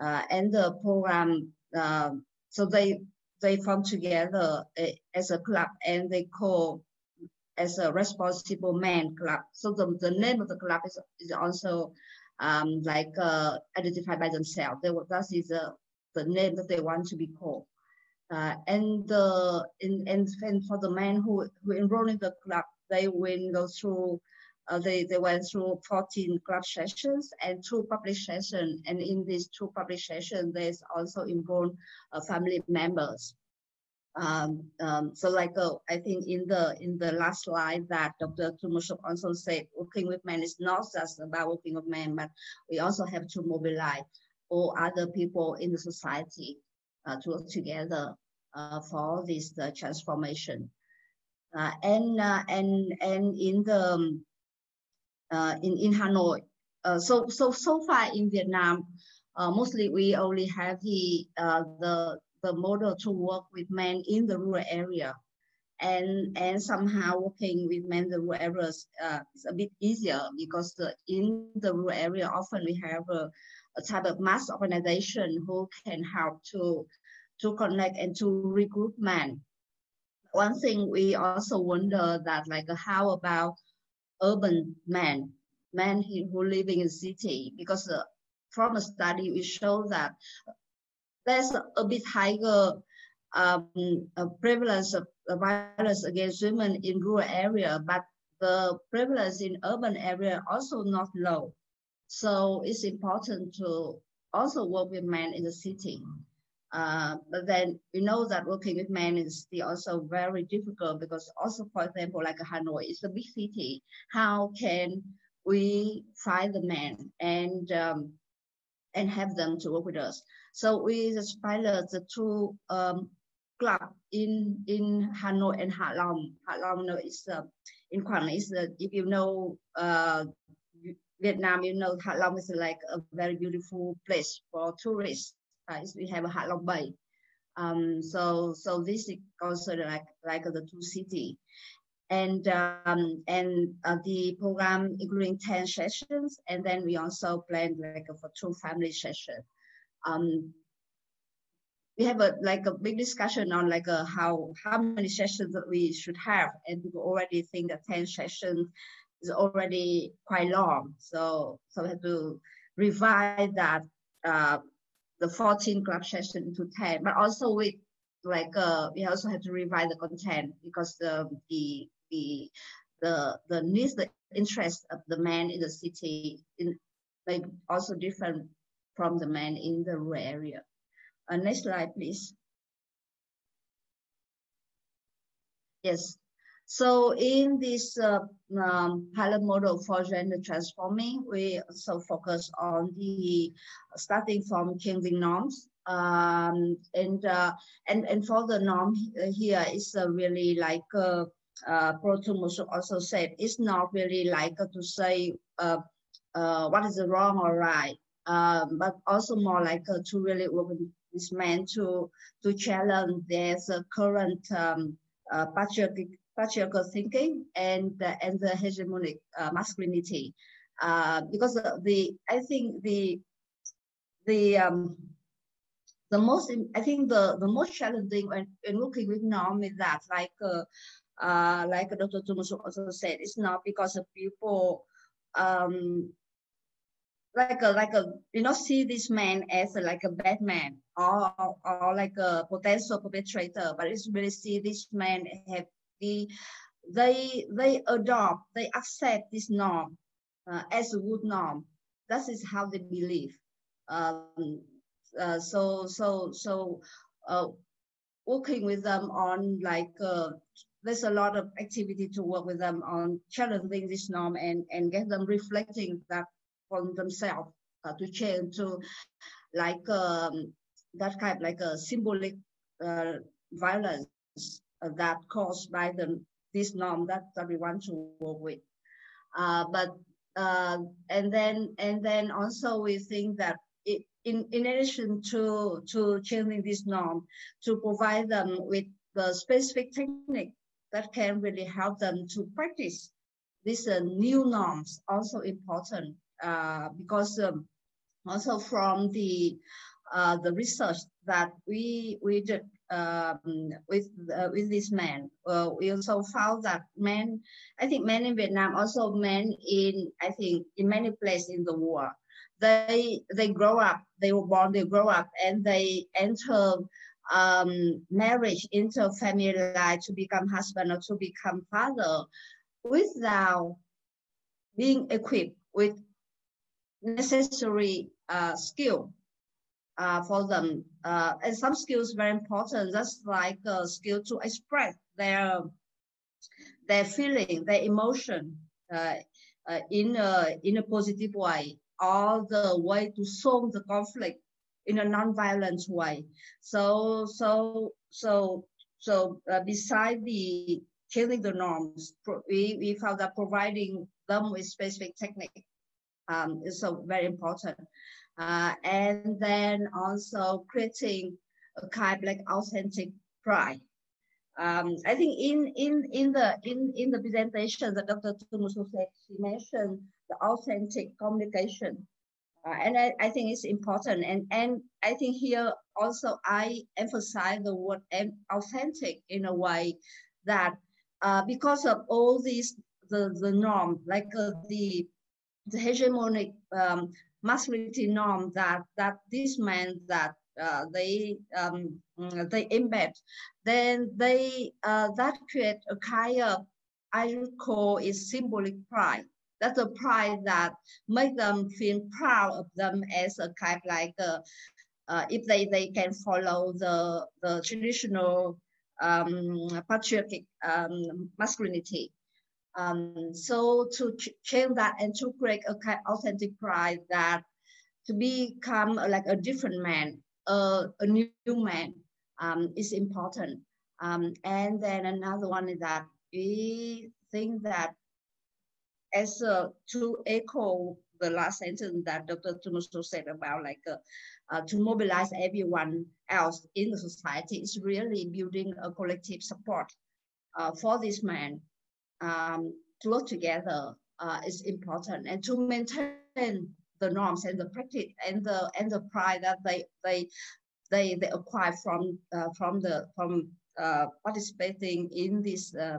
Uh, and the program, uh, so they they form together uh, as a club and they call as a responsible man club. So the, the name of the club is, is also um, like uh, identified by themselves. They, that is uh, the name that they want to be called. Uh, and the in, and, and for the men who, who enroll in the club, they will go through uh, they, they went through 14 club sessions and two public sessions. And in these two public sessions, there's also involved uh, family members. Um, um, so like uh, I think in the in the last slide that Dr. Tumursuk also said, working with men is not just about working with men, but we also have to mobilize all other people in the society uh, to work together uh, for this uh, transformation. Uh, and uh, and and in the um, uh, in in Hanoi, so so so far in Vietnam, mostly we only have the the the model to work with men in the rural area. And, and somehow working with men in the rural areas uh, is a bit easier because the, in the rural area, often we have a, a type of mass organization who can help to, to connect and to recruit men. One thing we also wonder that like how about urban men, men who live in the city, because uh, from a study we show that there's a bit higher um, prevalence of violence against women in rural area, but the prevalence in urban area also not low. So it's important to also work with men in the city. Uh, but then we know that working with men is also very difficult because also, for example, like Hanoi is a big city. How can we find the men and um, and have them to work with us? So we pilot the two um, club in in Hanoi and Hạ Long. Hạ Long is uh, in Quảng is uh, if you know uh, Vietnam, you know Hạ Long is like a very beautiful place for tourists. Uh, we have a Hạ Bay. Um, so so this is also like like the two city, and um, and uh, the program including ten sessions, and then we also plan like for two family sessions um, we have a like a big discussion on like a how how many sessions that we should have, and people already think that ten sessions is already quite long. So so we have to revise that uh, the 14 club session into 10, but also with like uh, we also have to revise the content because the the the the the needs the interest of the man in the city in like also different from the man in the rural area. Uh, next slide, please. Yes. So in this uh, um, pilot model for gender transforming, we also focus on the starting from changing norms. Um, and, uh, and and for the norm here is uh, really like uh, uh, also said, it's not really like to say uh, uh, what is wrong or right, um, but also more like uh, to really work this man to to challenge a current um, uh, patriarchal thinking and uh, and the hegemonic uh, masculinity uh, because the I think the the um, the most I think the the most challenging when, when looking with norm is that like uh, uh, like Dr. Tumus also said it's not because of people um, like a like a you know see this man as a, like a bad man or, or, or like a potential perpetrator but it's really see this man have the they they adopt they accept this norm uh, as a good norm. That is how they believe. Um, uh, so so so uh, working with them on like uh, there's a lot of activity to work with them on challenging this norm and and get them reflecting that from themselves uh, to change to like um, that kind of like a symbolic uh, violence that caused by the this norm that, that we want to work with. Uh, but uh, and then and then also we think that in in addition to to changing this norm, to provide them with the specific technique that can really help them to practice these uh, new norms also important uh, because um, also from the uh, the research that we we did um, with uh, with this man. Uh, we also found that men, I think men in Vietnam, also men in I think in many places in the world, they they grow up, they were born, they grow up, and they enter um, marriage into family life to become husband or to become father, without being equipped with necessary uh, skill uh, for them. Uh, and some skills very important, just like a skill to express their their feeling, their emotion uh, uh, in a in a positive way, or the way to solve the conflict in a non-violent way. So so so so uh, beside the changing the norms, we, we found that providing them with specific technique um, is so very important. Uh, and then also creating a kind of like authentic pride. Um, I think in in in the in in the presentation that Dr. Tumusu said, she mentioned the authentic communication, uh, and I, I think it's important. And and I think here also I emphasize the word authentic in a way that uh, because of all these the the norm like uh, the the hegemonic um, masculinity norm that that this meant that uh, they um, they embed, then they uh, that create a kind of I would call it symbolic pride. That's a pride that make them feel proud of them as a kind like a, uh, if they, they can follow the the traditional um, patriarchic um, masculinity. Um, so to ch change that and to create a kind of authentic pride that to become like a different man, a new man um, is important. Um, and then another one is that we think that as to echo the last sentence that Dr. Tumuso said about like uh, uh, to mobilize everyone else in the society is really building a collective support uh, for this man um, to work together uh, is important and to maintain the norms and the practice and the the pride that they they they they acquire from uh, from the from uh, participating in this uh,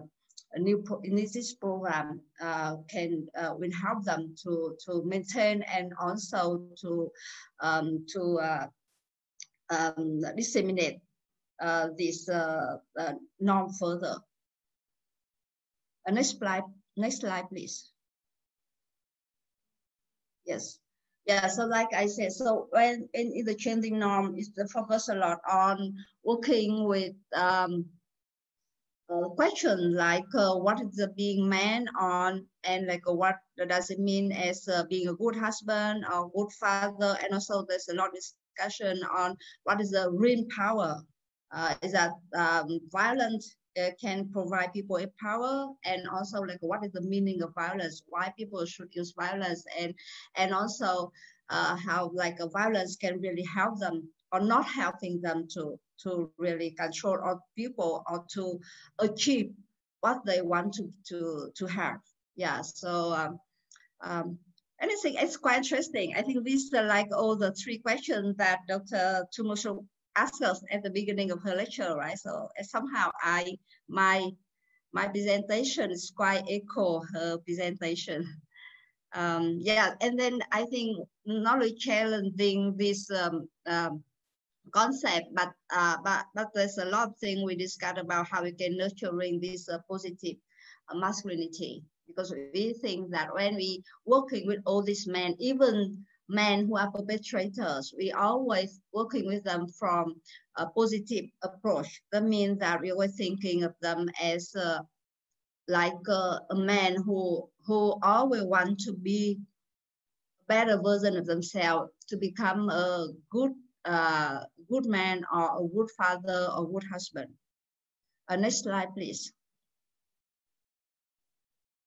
new pro in this program uh, can uh, will help them to to maintain and also to um, to um, disseminate this norm further. Next slide, next slide, please. Yes. Yeah, so like I said, so when in, in the changing norm, is the focus a lot on working with um, uh, like uh, what is the being man on and like uh, what does it mean as uh, being a good husband or good father and also there's a lot of discussion on what is the real power uh, is that um, violence uh, can provide people a power and also like what is the meaning of violence why people should use violence and and also uh, how like a violence can really help them or not helping them to to really control our people or to achieve what they want to to to have yeah so um, um, think it's quite interesting. I think these are like all the three questions that Dr. Tumosho asked us at the beginning of her lecture, right? So somehow I my my presentation is quite echo her presentation. Um, yeah, and then I think not really challenging this um, um, concept, but uh, but but there's a lot of things we discussed about how we can nurturing this uh, positive uh, masculinity because we think that when we working with all these men, even men who are perpetrators, we always working with them from a positive approach. That means that we were thinking of them as uh, like uh, a man who who always want to be a better version of themselves, to become a good uh, good man or a good father or a good husband. Uh, next slide, please.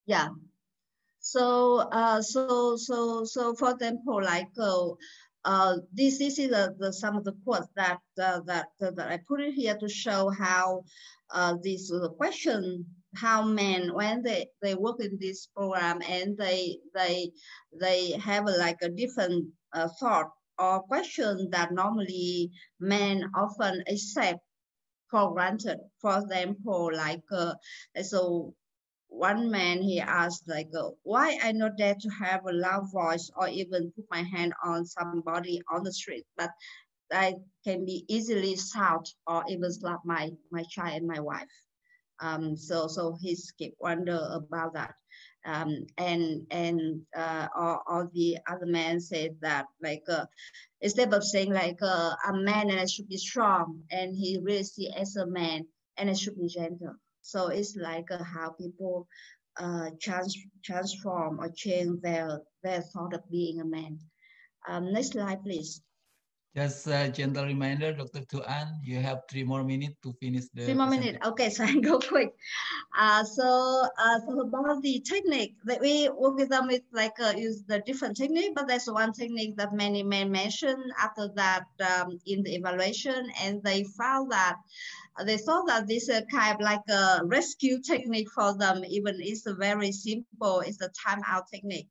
Yeah, so, uh, so, so, so for example, like, uh, uh, this, this is the, the, some of the quotes that, uh, that, uh, that I put it here to show how uh, this uh, question, how men, when they, they work in this program and they, they, they have like a different uh, thought or question that normally men often accept for granted. For example, like, uh, so one man he asked like uh, why i not dare to have a loud voice or even put my hand on somebody on the street but i can be easily shout or even slap my my child and my wife? Um, so so he keep wonder about that. Um, and and uh, all, all the other men said that like uh, instead of saying like uh, a man and I should be strong and he really see as a man and I should be gentle so it's like uh, how people uh, trans transform or change their, their thought of being a man. Um, next slide, please. Just a gentle reminder, Dr. Tu Anh, you have three more minutes to finish the. Three more minutes. Okay, so I go quick. Uh, so, uh, so about the technique that we work with them with like uh, use the different technique, but there's one technique that many men mentioned after that um, in the evaluation, and they found that uh, they thought that this uh, kind of like a rescue technique for them, even it's very simple, it's a timeout technique.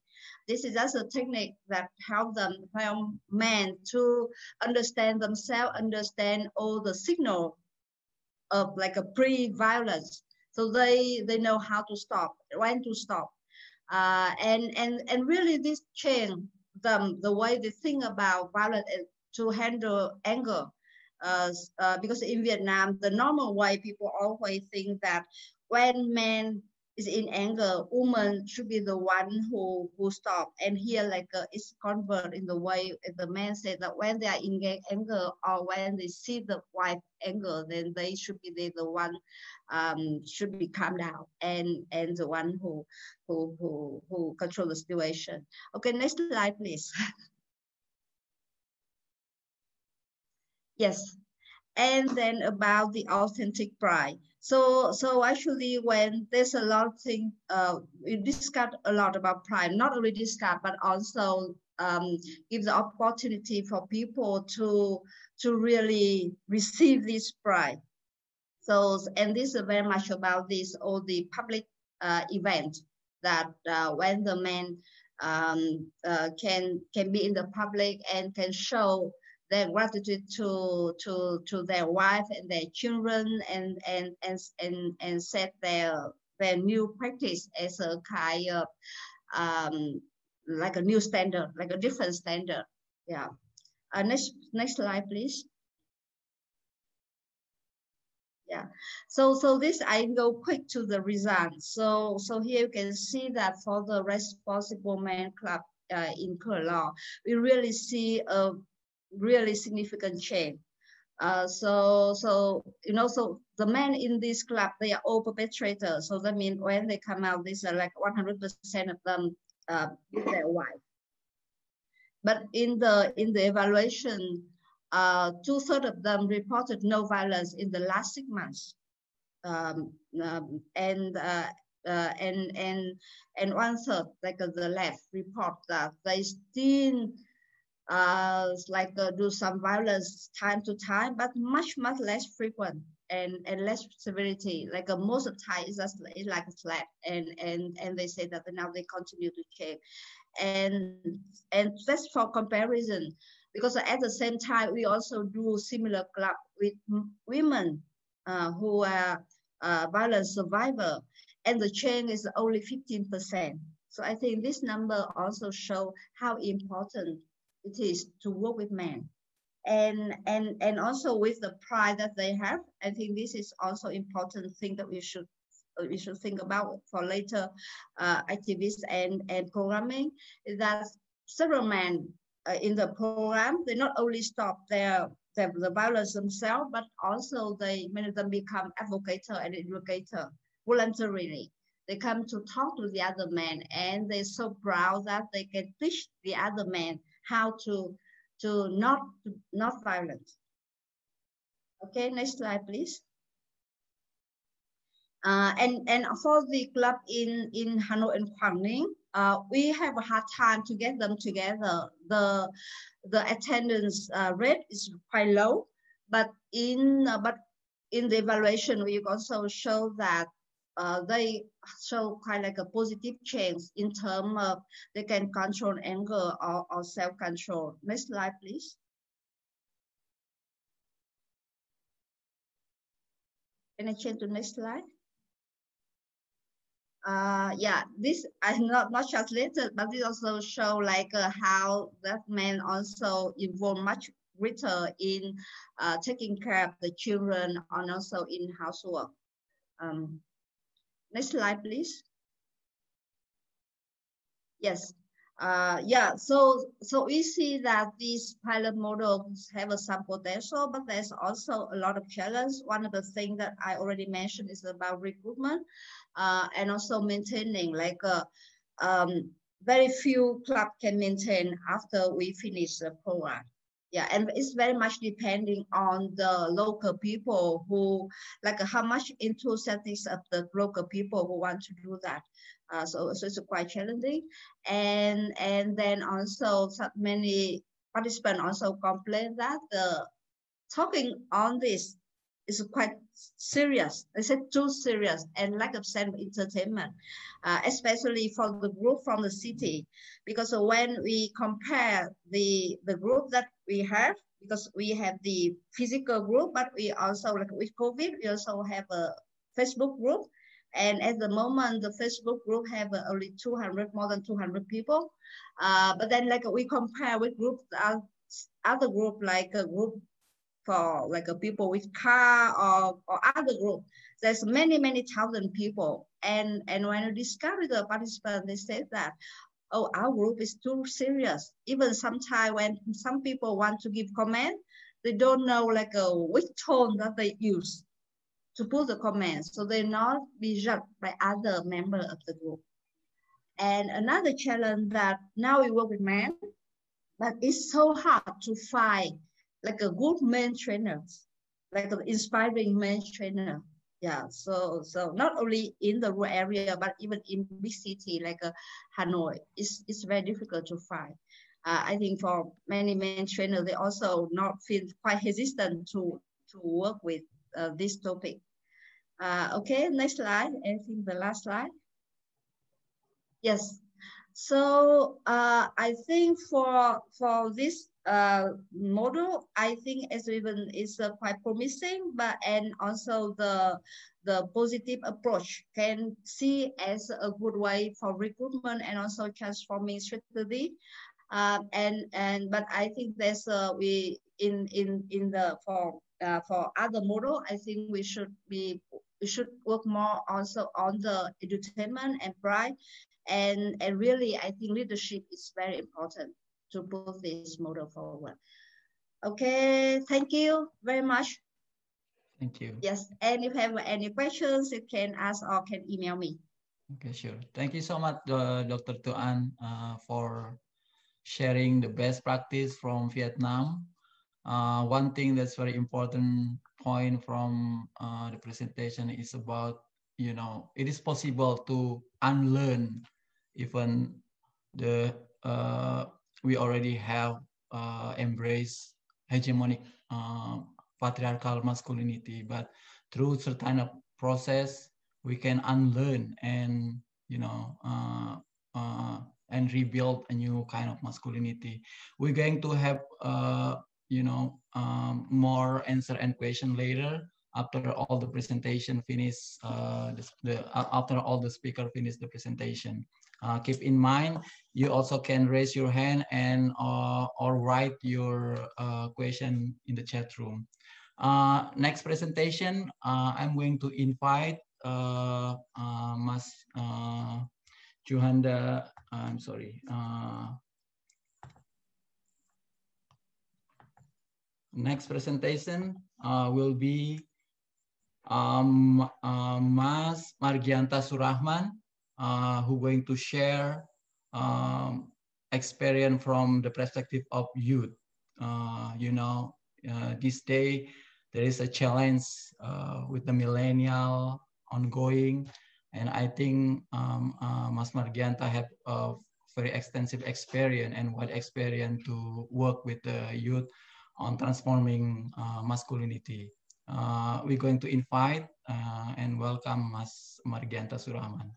This is just a technique that help them, help men to understand themselves, understand all the signal of like a pre-violence. So they, they know how to stop, when to stop. Uh, and, and, and really this change them, the way they think about violence to handle anger. Uh, uh, because in Vietnam, the normal way people always think that when men is in anger, woman should be the one who who stop. And here, like uh, it's convert in the way the man said that when they are in anger or when they see the wife anger, then they should be the, the one um, should be calm down and and the one who who who who control the situation. Okay, next slide, please. yes, and then about the authentic pride. So, so actually, when there's a lot of things, uh, we discuss a lot about pride, not only discuss, but also um, give the opportunity for people to, to really receive this pride. So, and this is very much about this, all the public uh, event that uh, when the men um, uh, can, can be in the public and can show their gratitude to to to their wife and their children and and and and, and set their their new practice as a kind of um, like a new standard, like a different standard. Yeah. Uh, next next slide, please. Yeah. So so this I go quick to the results. So so here you can see that for the responsible man club uh, in Cửa Lò, we really see a really significant change. Uh, so, so you know, so the men in this club they are all perpetrators. So that means when they come out, these are like 100% of them uh, their wife. But in the in the evaluation, uh, two thirds of them reported no violence in the last six months, um, um, and uh, uh, and and and one third, like uh, the left, report that they still uh, like uh, do some violence time to time, but much much less frequent and and less severity. Like uh, most of the time, it's just it's like a slap, and and and they say that now they continue to check, and and that's for comparison, because at the same time we also do similar club with women uh, who are uh, violence survivor, and the change is only 15%. So I think this number also show how important it is to work with men. And, and, and also with the pride that they have, I think this is also important thing that we should we should think about for later uh, activists and, and programming is that several men uh, in the program, they not only stop their, the violence themselves, but also they many of them become advocator and educator voluntarily. They come to talk to the other men and they're so proud that they can teach the other men how to, to not, not violence. Okay, next slide, please. Uh, and, and for the club in, in Hanoi and Quang Ninh, uh, we have a hard time to get them together. The, the attendance uh, rate is quite low, but in, uh, but in the evaluation, we also show that uh, they show quite like a positive change in terms of they can control anger or, or self-control. Next slide, please. Can I change to next slide? Uh, yeah, this I not not translated, but this also show like uh, how that man also involved much greater in uh, taking care of the children and also in housework. Um, Next slide, please. Yes. Uh, yeah, so so we see that these pilot models have a some potential, but there's also a lot of challenge. One of the things that I already mentioned is about recruitment uh, and also maintaining like uh, um, very few club can maintain after we finish the program yeah and it's very much depending on the local people who like how much enthusiastic of the local people who want to do that. Uh, so, so it's quite challenging. And and then also so many participants also complain that the talking on this is quite serious. I said too serious and lack of sense of entertainment, uh, especially for the group from the city. Because when we compare the, the group that we have, because we have the physical group, but we also, like with COVID, we also have a Facebook group. And at the moment, the Facebook group have only 200, more than 200 people. Uh, but then like we compare with groups, uh, other group like a group for like a people with car or, or other group. There's many, many thousand people. And, and when you discover the participants, they say that, oh, our group is too serious. Even sometimes when some people want to give comment, they don't know like a which tone that they use to put the comments. So they not be judged by other members of the group. And another challenge that now we work with men, but it's so hard to find like a good men trainers, like an inspiring men trainer. Yeah, so so not only in the rural area, but even in big city like uh, Hanoi, it's, it's very difficult to find. Uh, I think for many men trainers, they also not feel quite hesitant to, to work with uh, this topic. Uh, okay, next slide. I think the last slide. Yes, So uh, I think for for this uh, model, I think as even is uh, quite promising, but and also the the positive approach can see as a good way for recruitment and also transforming strategy. Uh, and and but I think there's uh, we in in in the for uh, for other model, I think we should be we should work more also on the edutainment and pride. And, and really, I think leadership is very important to put this model forward. Okay, thank you very much. Thank you. Yes, and if you have any questions, you can ask or can email me. Okay, sure. Thank you so much, uh, Dr. Tu Anh, uh, for sharing the best practice from Vietnam. Uh, one thing that's very important point from uh, the presentation is about, you know, it is possible to unlearn even the, uh, we already have uh, embraced hegemonic uh, patriarchal masculinity, but through certain process, we can unlearn and, you know, uh, uh, and rebuild a new kind of masculinity. We're going to have you know, um, more answer and question later after all the presentation finish, uh, the, the, after all the speaker finish the presentation. Uh, keep in mind, you also can raise your hand and uh, or write your uh, question in the chat room. Uh, next presentation, uh, I'm going to invite uh, Mas Juhanda, I'm sorry, Next presentation will be um, Mas Margianta Surahman, uh, who going to share um, experience from the perspective of youth. Uh, you know, uh, this day there is a challenge uh, with the millennial ongoing, and I think um, Mas Margianta have a very extensive experience and wide experience to work with the youth on transforming uh, masculinity. Uh, we're going to invite uh, and welcome Mas Margianta Surahman.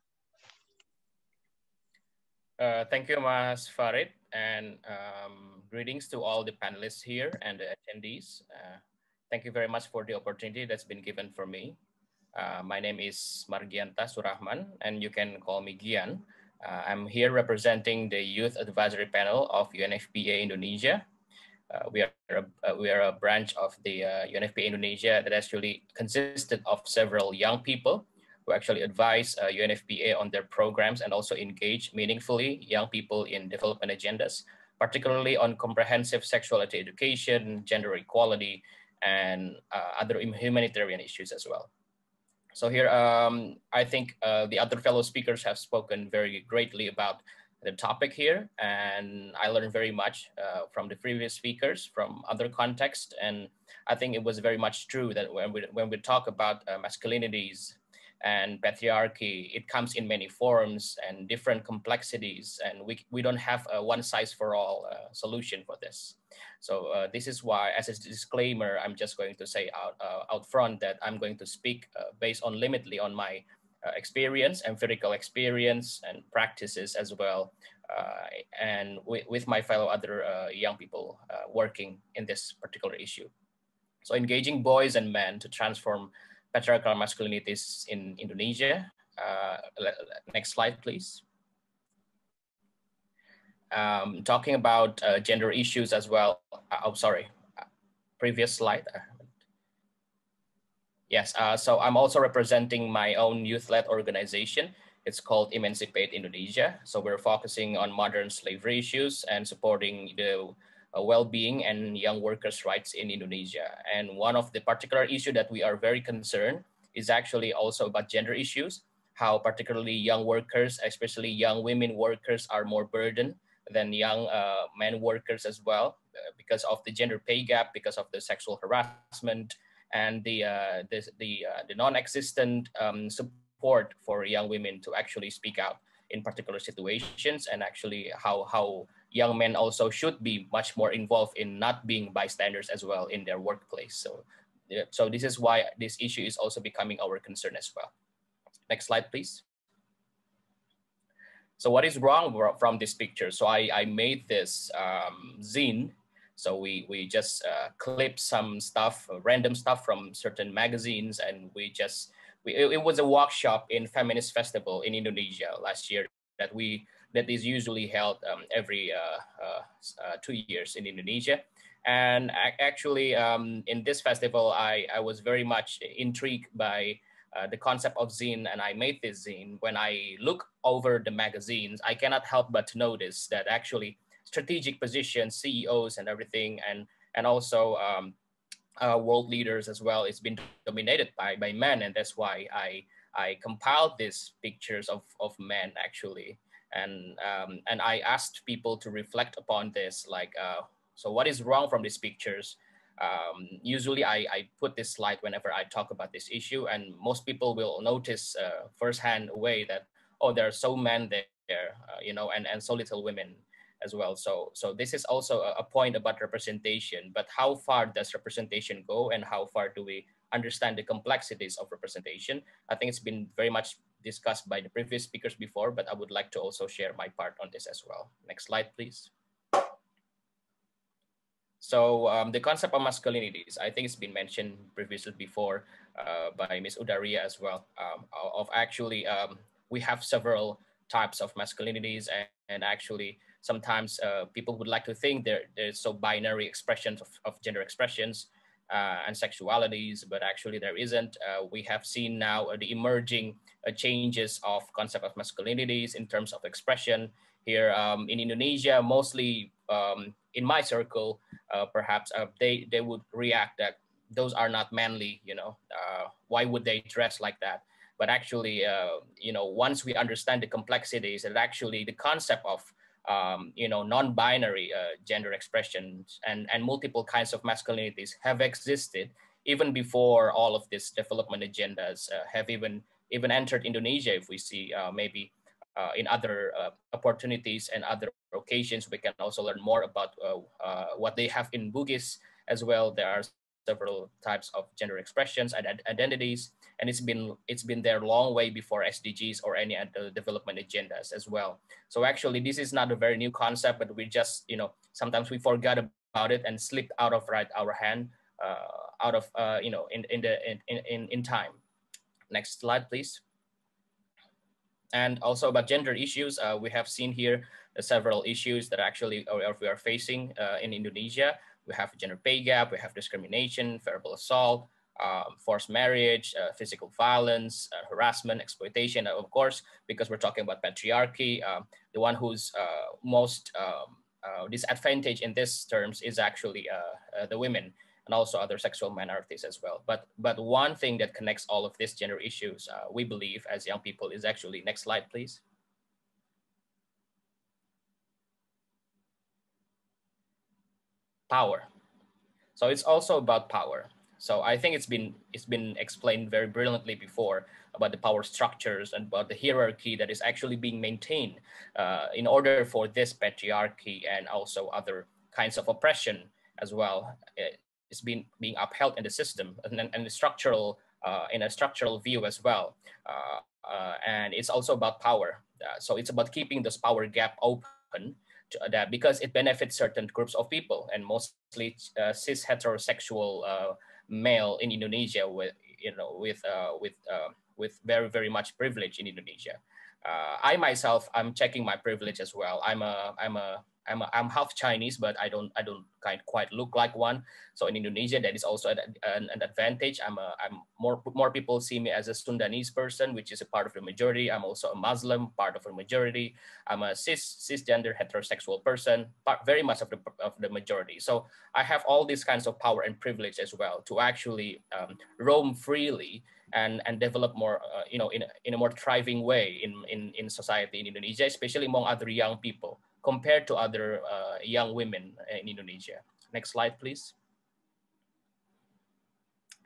Uh, thank you, Mas Farid, and um, greetings to all the panelists here and the attendees. Uh, thank you very much for the opportunity that's been given for me. Uh, my name is Margianta Surahman, and you can call me Gian. I'm here representing the Youth Advisory Panel of UNFPA Indonesia, uh, we are a, uh, we are a branch of the uh, UNFPA Indonesia that actually consisted of several young people who actually advise uh, UNFPA on their programs and also engage meaningfully young people in development agendas, particularly on comprehensive sexuality education, gender equality, and uh, other humanitarian issues as well. So here, um, I think uh, the other fellow speakers have spoken very greatly about the topic here and I learned very much uh, from the previous speakers from other contexts and I think it was very much true that when we, when we talk about uh, masculinities and patriarchy, it comes in many forms and different complexities and we, we don't have a one size for all uh, solution for this. So uh, this is why as a disclaimer, I'm just going to say out, uh, out front that I'm going to speak uh, based on limitly on my uh, experience, empirical experience, and practices as well, uh, and with, my fellow other young people working in this particular issue. So engaging boys and men to transform patriarchal masculinities in Indonesia. next slide, please. Um, talking about uh, gender issues as well. Uh, oh, sorry, previous slide. Yes, uh, so I'm also representing my own youth-led organization. It's called Emancipate Indonesia. So we're focusing on modern slavery issues and supporting the uh, well-being and young workers' rights in Indonesia. And one of the particular issue that we are very concerned is actually also about gender issues, how particularly young workers, especially young women workers are more burdened than young uh, men workers as well uh, because of the gender pay gap, because of the sexual harassment, and the uh, the the, uh, the non-existent um, support for young women to actually speak out in particular situations and actually how how young men also should be much more involved in not being bystanders as well in their workplace so so this is why this issue is also becoming our concern as well next slide please so what is wrong from this picture? So I, I made this um, zine. So we, we just uh, clip some stuff, uh, random stuff from certain magazines, and we just, we, it, it, was a workshop in Feminist Festival in Indonesia last year that we, that is usually held um, every uh, uh, uh two years in Indonesia. And actually um, in this festival, I, I was very much intrigued by uh, the concept of zine and I made this zine, when I look over the magazines, I cannot help but notice that actually strategic positions, CEOs and everything, and, and also um, uh, world leaders as well, it's been dominated by, by men. And that's why I, I compiled these pictures of, of men actually. And, um, and I asked people to reflect upon this, like, uh, so what is wrong from these pictures? um, usually I, I put this slide whenever I talk about this issue and most people will notice uh, firsthand way that, oh, there are so men there, uh, you know, and, and so little women as well. So, so this is also a, a point about representation, but how far does representation go and how far do we understand the complexities of representation? I think it's been very much discussed by the previous speakers before, but I would like to also share my part on this as well. Next slide, please. So um, the concept of masculinities, I think it's been mentioned previously before uh, by Ms. Undariya as well, um, of actually, um, we have several types of masculinities and, and actually sometimes uh, people would like to think there, there's so binary expressions of, of gender expressions and sexualities, but actually there isn't. Uh, we have seen now the emerging uh, changes of concept of masculinities in terms of expression. Here um, in Indonesia, mostly um, in my circle, uh, perhaps uh, they they would react that those are not manly. You know, uh, why would they dress like that? But actually, uh, you know, once we understand the complexities, and actually the concept of um, you know non-binary uh, gender expressions and and multiple kinds of masculinities have existed even before all of these development agendas uh, have even even entered Indonesia. If we see maybe uh, in other uh, opportunities and other occasions. We can also learn more about uh, uh, what they have in Bugis as well. There are several types of gender expressions and identities, and it's been it's been there a long way before SDGs or any other development agendas as well. So actually, this is not a very new concept, but we just you know sometimes we forgot about it and slipped out of right our hand, uh, out of uh, you know in in the in in in time. Next slide, please. And also about gender issues, uh, we have seen here uh, several issues that actually we are facing uh, in Indonesia. We have gender pay gap, we have discrimination, verbal assault, um, forced marriage, uh, physical violence, uh, harassment, exploitation. of course, because we're talking about patriarchy, um, the one who's uh, most um, disadvantaged in these terms is actually the women and also other sexual minorities as well. But but one thing that connects all of these gender issues, uh, we believe as young people is actually, next slide, please. Power. So it's also about power. So I think it's been it's been explained very brilliantly before about the power structures and about the hierarchy that is actually being maintained uh, in order for this patriarchy and also other kinds of oppression as well eh, is being being upheld in the system and, and the structural uh, in a structural view as well. Uh, uh, and it's also about power. Uh, so it's about keeping this power gap open that because it benefits certain groups of people and mostly uh, cis heterosexual uh, male in Indonesia with you know with uh, with uh, with very very much privilege in Indonesia. Uh, I myself I'm checking my privilege as well. I'm a I'm a I'm, I'm half Chinese, but I don't I don't kind quite look like one. So in Indonesia, that is also an, an, an, advantage. I'm a I'm more more people see me as a Sundanese person, which is a part of the majority. I'm also a Muslim, part of the majority. I'm a cis cisgender heterosexual person, part very much of the of the majority. So I have all these kinds of power and privilege as well to actually um, roam freely and and develop more uh, you know in a, in a more thriving way in, in in society in Indonesia, especially among other young people compared to other uh, young women in Indonesia. Next slide, please.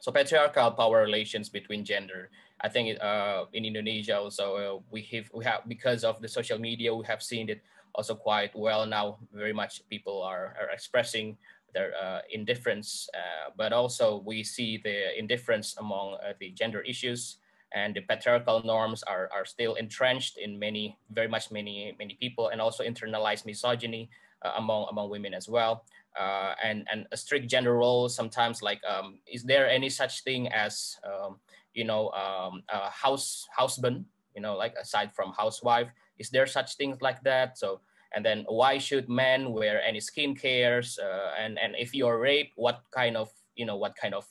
So patriarchal power relations between gender. I think uh, in Indonesia also uh, we have we have because of the social media we have seen it also quite well now. Very much people are, are expressing their uh, indifference, uh, but also we see the indifference among uh, the gender issues and the patriarchal norms are, are still entrenched in many, very much many, many people, and also internalized misogyny uh, among, among women as well. Uh, and, and a strict gender role sometimes like, um, is there any such thing as, um, you know, um, a house husband, you know, like aside from housewife, is there such things like that? So, and then why should men wear any skin cares? Uh, and, and if you're raped, what kind of, you know, what kind of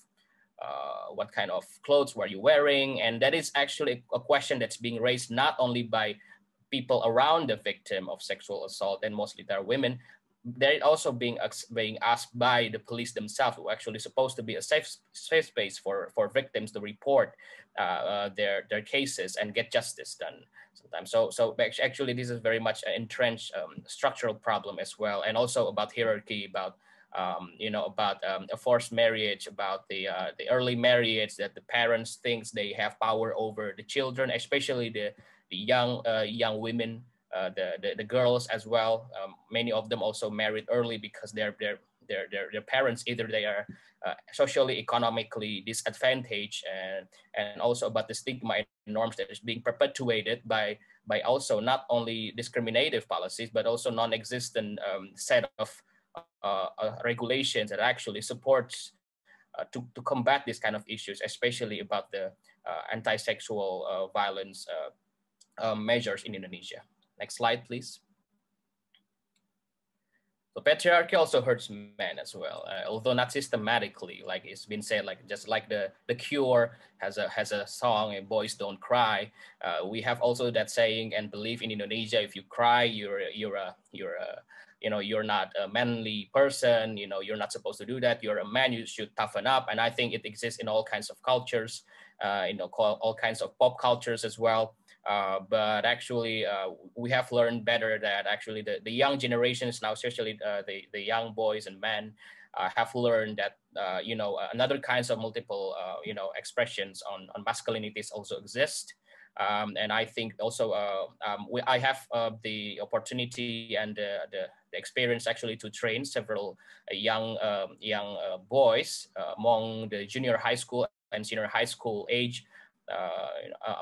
uh, what kind of clothes were you wearing? And that is actually a question that's being raised not only by people around the victim of sexual assault, and mostly they're women, they're also being being asked by the police themselves, who actually supposed to be a safe safe space for for victims to report uh, uh, their their cases and get justice done. Sometimes, so so actually, this is very much an entrenched um, structural problem as well, and also about hierarchy, about um, you know, about um, a forced marriage, about the uh, the early marriage that the parents thinks they have power over the children, especially the the young uh, young women, uh, the, the, the girls as well. Um, many of them also married early because their their their their, their parents either they are uh, socially economically disadvantaged and and also about the stigma and norms that is being perpetuated by by also not only discriminative policies but also non-existent um, set of regulations that actually supports uh, to, to combat these kind of issues, especially about the anti-sexual violence measures in Indonesia. Next slide, please. So patriarchy also hurts men as well, uh, although not systematically. Like it's been said, like just like the the Cure has a has a song, and "Boys Don't Cry." Uh, we have also that saying and belief in Indonesia: if you cry, you're you're a you're a you know you're not a manly person you know you're not supposed to do that. You're a man you should toughen up. And i think it exists in all kinds of cultures uh, you know all kinds of pop cultures as well. Uh, but actually uh, we have learned better that actually the, the young generations now especially uh, the, the young boys and men uh, have learned that uh, you know another kinds of multiple you know expressions on, on masculinities also exist um, and I think also uh, um, we, I have uh, the opportunity and uh, the, the, experience actually to train several uh, young um, young uh, boys uh, among the junior high school and senior high school age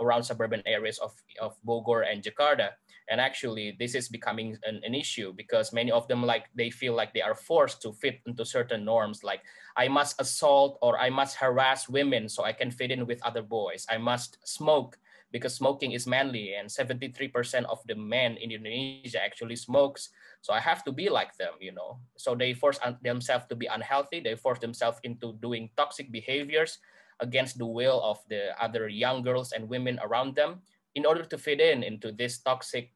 around suburban areas of, of Bogor and Jakarta. And actually, this is becoming an, an issue because many of them like they feel like they are forced to fit into certain norms, like I must assault or I must harass women so I can fit in with other boys. I must smoke because smoking is manly and 73% of the men in Indonesia actually smokes. So I have to be like them, you know. So they force themselves to be unhealthy. They force themselves into doing toxic behaviors against the will of the other young girls and women around them in order to fit in into this toxic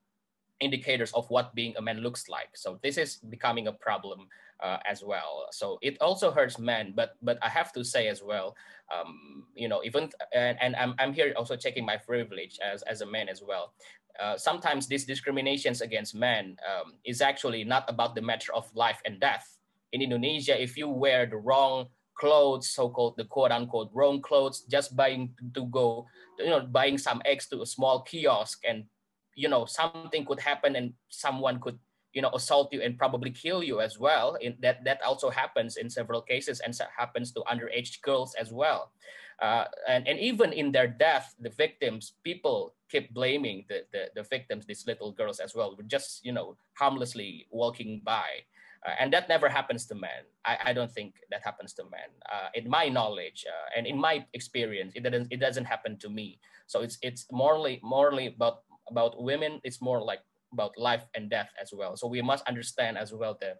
indicators of what being a man looks like. So this is becoming a problem uh, as well. So it also hurts men, but but I have to say as well, um, you know, even and, and I'm I'm here also checking my privilege as as a man as well. Uh, sometimes these discriminations against men um, is actually not about the matter of life and death. In Indonesia, if you wear the wrong clothes, so-called the quote-unquote wrong clothes, just buying to go, you know, buying some eggs to a small kiosk, and you know something could happen, and someone could you know assault you and probably kill you as well in that that also happens in several cases and happens to underage girls as well uh, and, and even in their death the victims people keep blaming the, the, the victims these little girls as well just you know harmlessly walking by uh, and that never happens to men. I, I don't think that happens to men. Uh, in my knowledge uh, and in my experience, it doesn't it doesn't happen to me. So it's it's morally morally about about women. It's more like about life and death as well. So we must understand as well the,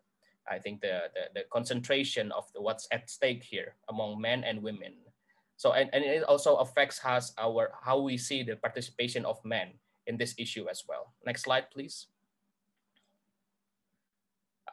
I think the, the, the concentration of the, what's at stake here among men and women. So and, and it also affects us our how we see the participation of men in this issue as well. Next slide, please.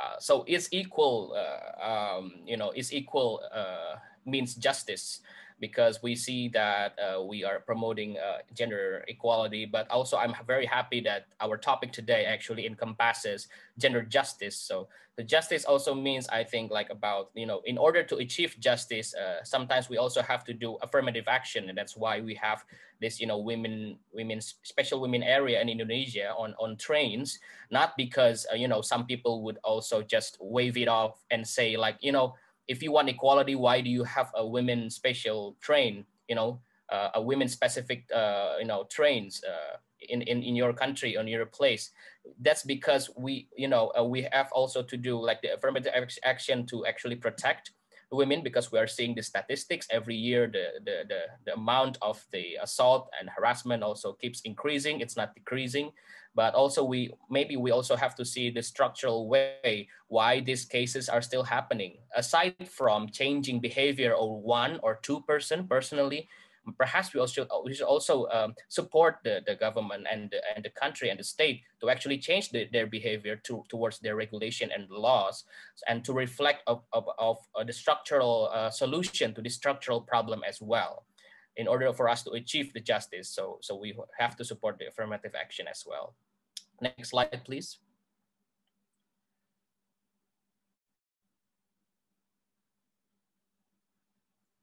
Uh, so it's equal, uh, um, you know, it's equal uh, means justice because we see that uh, we are promoting uh, gender equality, but also I'm very happy that our topic today actually encompasses gender justice. So the justice also means, I think, like about, you know, in order to achieve justice, uh, sometimes we also have to do affirmative action. And that's why we have this, you know, women, women special women area in Indonesia on, on trains, not because, uh, you know, some people would also just wave it off and say like, you know, if you want equality, why do you have a women special train? You know, uh, a women specific uh, you know trains uh, in, in in your country on your place that's because we you know uh, we have also to do like the affirmative action to actually protect women because we are seeing the statistics every year the, the the the amount of the assault and harassment also keeps increasing. It's not decreasing. But also we maybe we also have to see the structural way why these cases are still happening. Aside from changing behavior or one or two person personally perhaps we also we should also um, support the, the government and the, and the country and the state to actually change the, their behavior to, towards their regulation and laws and to reflect of, of, of uh, the structural uh, solution to the structural problem as well in order for us to achieve the justice. So, so we have to support the affirmative action as well. Next slide, please.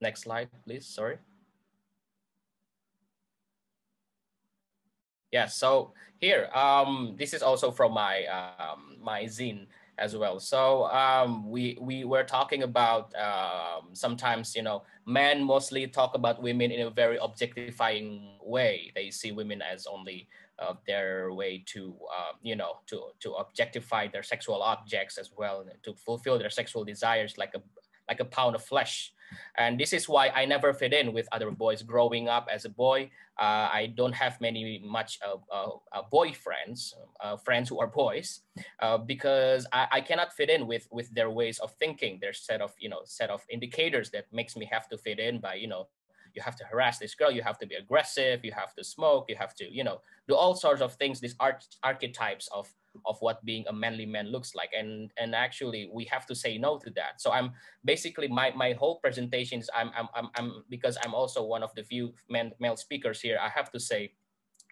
Next slide, please, sorry. Yeah, so here, um, this is also from my um, my zine as well. So um, we we were talking about um, sometimes you know men mostly talk about women in a very objectifying way. They see women as only uh, their way to uh, you know to to objectify their sexual objects as well to fulfill their sexual desires like a like a pound of flesh and this is why I never fit in with other boys. Growing up as a boy, uh, I don't have many much uh, uh, boyfriends, uh, friends who are boys, uh, because I, I, cannot fit in with with their ways of thinking, their set of you know set of indicators that makes me have to fit in by you know you have to harass this girl you have to be aggressive you have to smoke you have to you know do all sorts of things these arch- archetypes of of what being a manly man looks like. And and actually we have to say no to that. So i'm basically my my whole presentation is i'm i'm i'm, I'm because i'm also one of the few men, male speakers here i have to say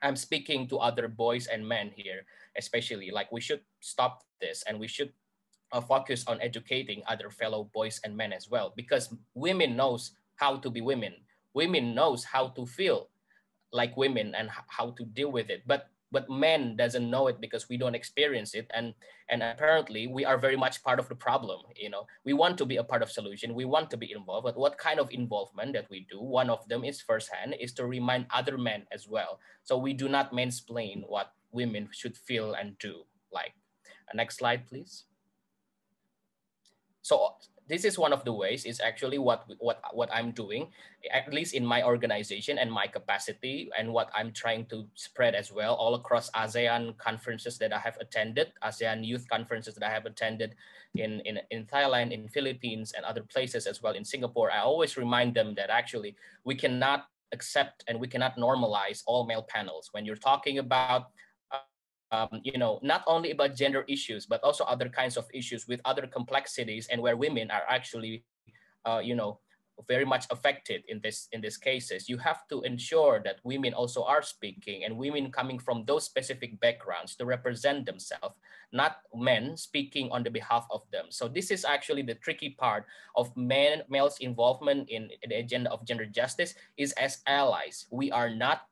i'm speaking to other boys and men here especially. Like we should stop this and we should uh, focus on educating other fellow boys and men as well. Because women knows how to be women. Women knows how to feel like women and how to deal with it. But but men doesn't know it because we don't experience it. And and apparently we are very much part of the problem you know. We want to be a part of solution. We want to be involved. But what kind of involvement that we do one of them is firsthand is to remind other men as well. So we do not mansplain what women should feel and do like. Next slide please. So this is one of the ways is actually what what what i'm doing at least in my organization and my capacity and what i'm trying to spread as well all across asean conferences that i have attended asean youth conferences that i have attended in in, in thailand in philippines and other places as well in singapore. I always remind them that actually we cannot accept and we cannot normalize all male panels. When you're talking about um, you know, not only about gender issues, but also other kinds of issues with other complexities and where women are actually, uh, you know, very much affected in this in these cases. You have to ensure that women also are speaking and women coming from those specific backgrounds to represent themselves not men speaking on the behalf of them. So this is actually the tricky part of men males involvement in the agenda of gender justice is as allies. We are not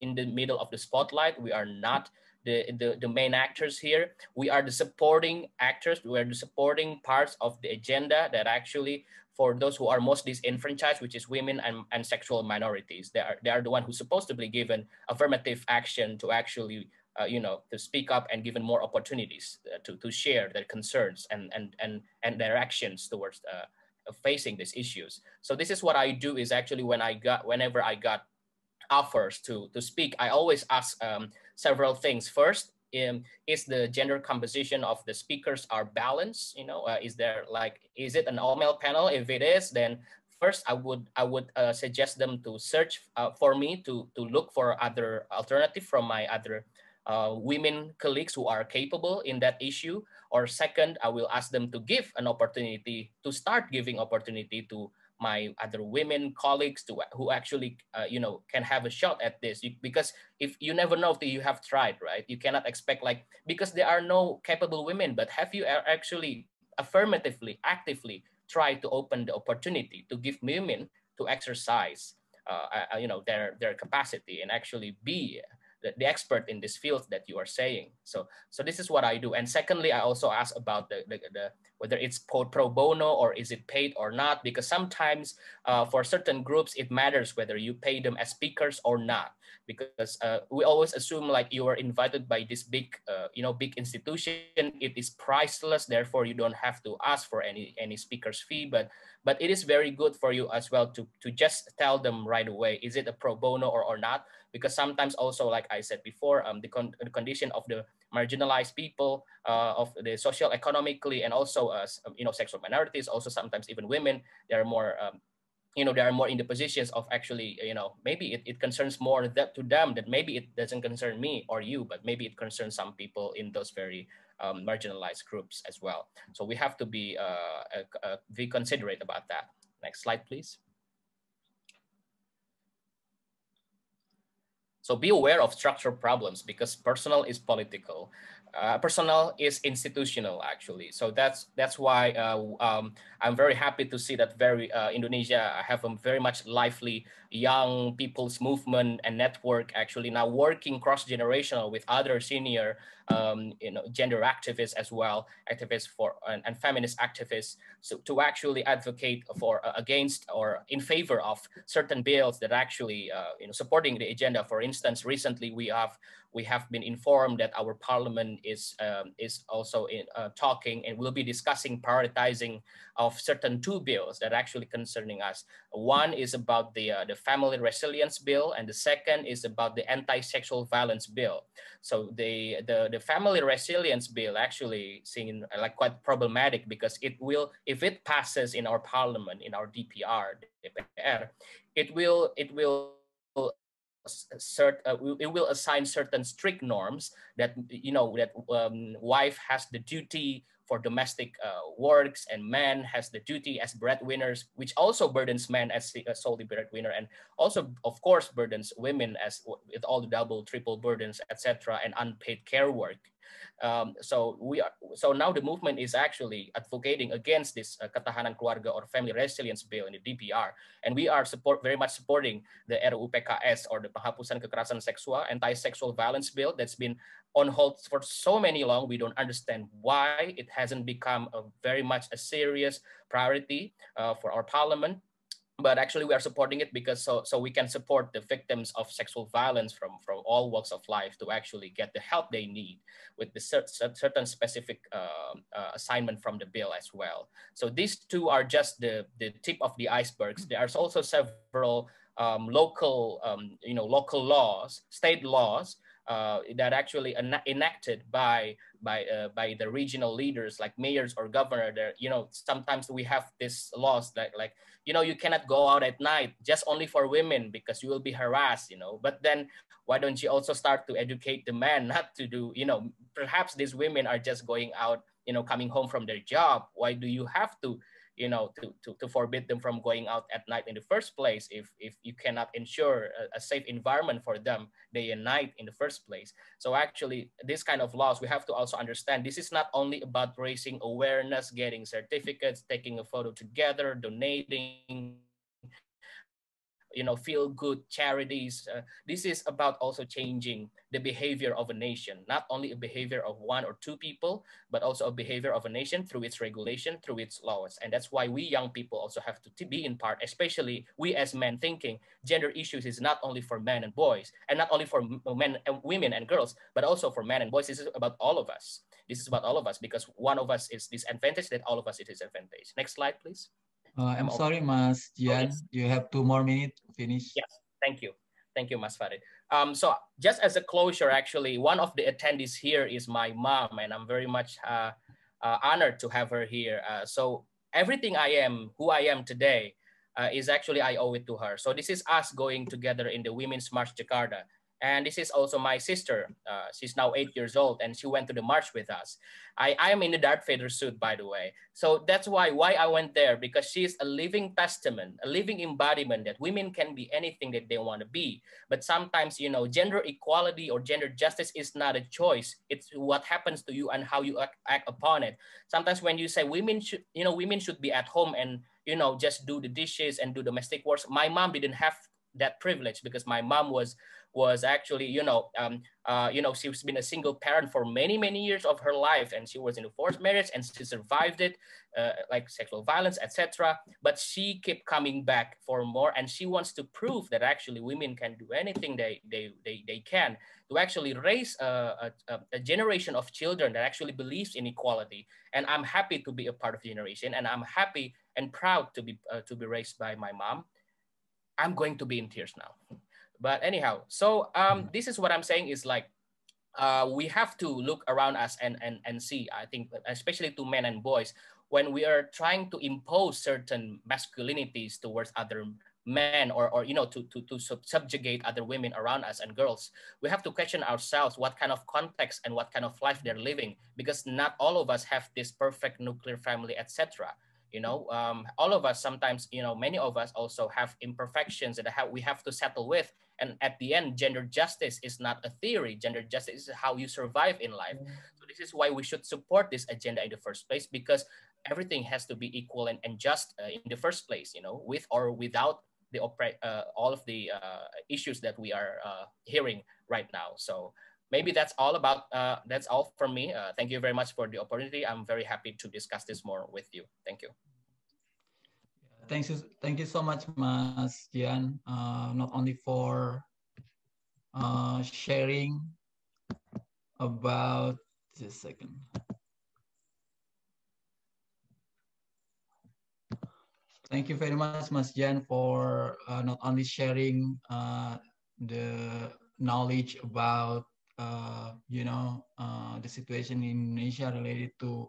in the middle of the spotlight. We are not the, the, the main actors here. We are the supporting actors. We are the supporting parts of the agenda that actually for those who are most disenfranchised, which is women and, and sexual minorities. They are, they are the one who's supposed to be given affirmative action to actually, uh, you know, to speak up and given more opportunities uh, to, to share their concerns and, and, and, and their actions towards uh, facing these issues. So this is what I do is actually when I got, whenever I got offers to, to speak, I always ask um, several things. First, um, is the gender composition of the speakers are balanced? You know, uh, is there like, is it an all male panel? If it is, then first I would I would uh, suggest them to search uh, for me to to look for other alternative from my other uh, women colleagues who are capable in that issue. Or second, I will ask them to give an opportunity to start giving opportunity to my other women colleagues to who actually uh, you know can have a shot at this. You, because if you never know that you have tried right? You cannot expect like because there are no capable women but have you actually affirmatively actively tried to open the opportunity to give women to exercise uh, uh, you know their their capacity and actually be the, the, expert in this field that you are saying. So, so this is what I do. And secondly, I also ask about the, the, the whether it's pro, bono or is it paid or not, because sometimes uh, for certain groups, it matters whether you pay them as speakers or not, because uh, we always assume like you are invited by this big, uh, you know, big institution, it is priceless, therefore you don't have to ask for any, any speaker's fee, but but it is very good for you as well to, to just tell them right away, is it a pro bono or, or not? Because sometimes also, like I said before, um, the, con the condition of the marginalized people, uh, of the social economically, and also, uh, you know, sexual minorities, also sometimes even women, they are more um, you know, they are more in the positions of actually, you know, maybe it, it concerns more that to them that maybe it doesn't concern me or you, but maybe it concerns some people in those very um, marginalized groups as well. So we have to be, uh, uh, be considerate about that. Next slide, please. So be aware of structural problems because personal is political. Uh, personal is institutional actually. So that's that's why uh, um, I'm very happy to see that very uh, Indonesia have a very much lively young people's movement and network actually now working cross generational with other senior um, you know gender activists as well, activists for and, and feminist activists so to actually advocate for uh, against or in favor of certain bills that actually uh, you know supporting the agenda. For instance, recently we have we have been informed that our parliament is um, is also in, uh, talking and will be discussing prioritizing of certain two bills that are actually concerning us. One is about the uh, the family resilience bill, and the second is about the anti-sexual violence bill. So the the the family resilience bill actually seen like quite problematic because it will if it passes in our parliament in our DPR DPR, it will it will cert, uh, it will assign certain strict norms that you know that um, wife has the duty for domestic uh, works and man has the duty as breadwinners which also burdens men as a solely breadwinner and also of course burdens women as with all the double triple burdens etc and unpaid care work. Um, so we are so now the movement is actually advocating against this uh, ketahanan keluarga or family resilience bill in the DPR, and we are support very much supporting the RUU PKS or the penghapusan kekerasan seksual anti-sexual violence bill that's been on hold for so many long. We don't understand why it hasn't become a very much a serious priority uh, for our parliament but actually we are supporting it because so so we can support the victims of sexual violence from from all walks of life to actually get the help they need with the cer certain specific uh, uh, assignment from the bill as well so these two are just the the tip of the icebergs there are also several um, local um, you know local laws state laws uh, that actually en enacted by by uh, by the regional leaders like mayors or governor there you know sometimes we have this laws that like you know you cannot go out at night just only for women because you will be harassed you know. But then why don't you also start to educate the men not to do you know perhaps these women are just going out you know coming home from their job. Why do you have to you know to, to, to forbid them from going out at night in the first place if if you cannot ensure a, a, safe environment for them day and night in the first place. So actually this kind of laws we have to also understand this is not only about raising awareness getting certificates taking a photo together donating you know feel good charities uh, this is about also changing the behavior of a nation. Not only a behavior of one or two people but also a behavior of a nation through its regulation through its laws. And that's why we young people also have to, be in part especially we as men thinking gender issues is not only for men and boys and not only for men and women and girls but also for men and boys. This is about all of us. This is about all of us because one of us is disadvantaged that all of us is disadvantaged next slide please uh, I'm sorry, Mas Jian. Oh. You have two more minutes to finish. Yes, thank you. Thank you, Mas Farid. Um, so just as a closure, actually, one of the attendees here is my mom, and I'm very much uh, uh, honored to have her here. Uh, so everything I am, who I am today, uh, is actually I owe it to her. So this is us going together in the Women's March Jakarta. And this is also my sister. Uh, she's now eight years old and she went to the march with us. I, I am in the Darth Vader suit, by the way. So that's why why I went there because she's a living testament, a living embodiment that women can be anything that they want to be. But sometimes, you know, gender equality or gender justice is not a choice. It's what happens to you and how you act, act upon it. Sometimes when you say women should, you know, women should be at home and, you know, just do the dishes and do domestic work. My mom didn't have that privilege because my mom was was actually, you know, um, uh, you know, she's been a single parent for many, many years of her life, and she was in a forced marriage, and she survived it, uh, like sexual violence, etc. But she kept coming back for more, and she wants to prove that actually women can do anything they they they, they can to actually raise a, a, a generation of children that actually believes in equality. And I'm happy to be a part of the generation, and I'm happy and proud to be uh, to be raised by my mom. I'm going to be in tears now. But anyhow, so um, this is what I'm saying is like, uh, we have to look around us and, and, and see, I think, especially to men and boys, when we are trying to impose certain masculinities towards other men or, or you know, to, to, to subjugate other women around us and girls, we have to question ourselves what kind of context and what kind of life they're living, because not all of us have this perfect nuclear family, etc you know um, all of us sometimes you know many of us also have imperfections that have, we have to settle with and at the end gender justice is not a theory. Gender justice is how you survive in life. So this is why we should support this agenda in the first place because everything has to be equal and, and just uh, in the first place you know with or without the uh, all of the uh, issues that we are uh, hearing right now. So maybe that's all about uh, that's all from me. Uh, thank you very much for the opportunity. I'm very happy to discuss this more with you. Thank you thank you thank you so much mas jian uh, not only for uh, sharing about just a second. Thank you very much, Mas Jan, for uh, not only sharing uh, the knowledge about uh, you know, uh, the situation in Indonesia related to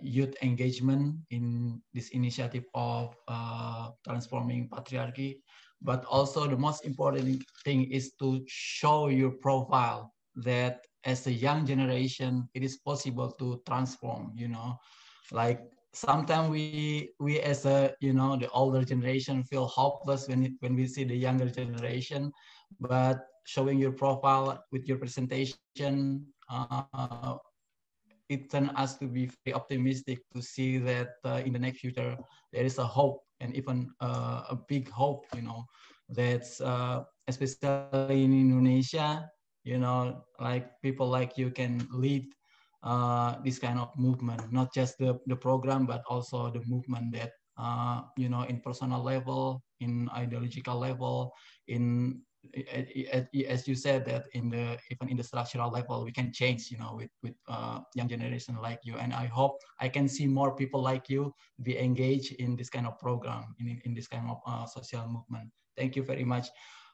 youth engagement in this initiative of uh, transforming patriarchy. But also the most important thing is to show your profile that as a young generation, it is possible to transform, you know, like sometimes we we as a you know the older generation feel hopeless when it, when we see the younger generation but showing your profile with your presentation, uh, it turned us to be very optimistic to see that uh, in the next future there is a hope and even uh, a big hope, you know, that's uh, especially in Indonesia, you know, like people like you can lead uh, this kind of movement, not just the, the program, but also the movement that, uh, you know, in personal level, in ideological level, in as you said that in the even in the structural level we can change you know with with uh, young generation like you. And i hope i can see more people like you be engaged in this kind of program in, in this kind of uh, social movement. Thank you very much.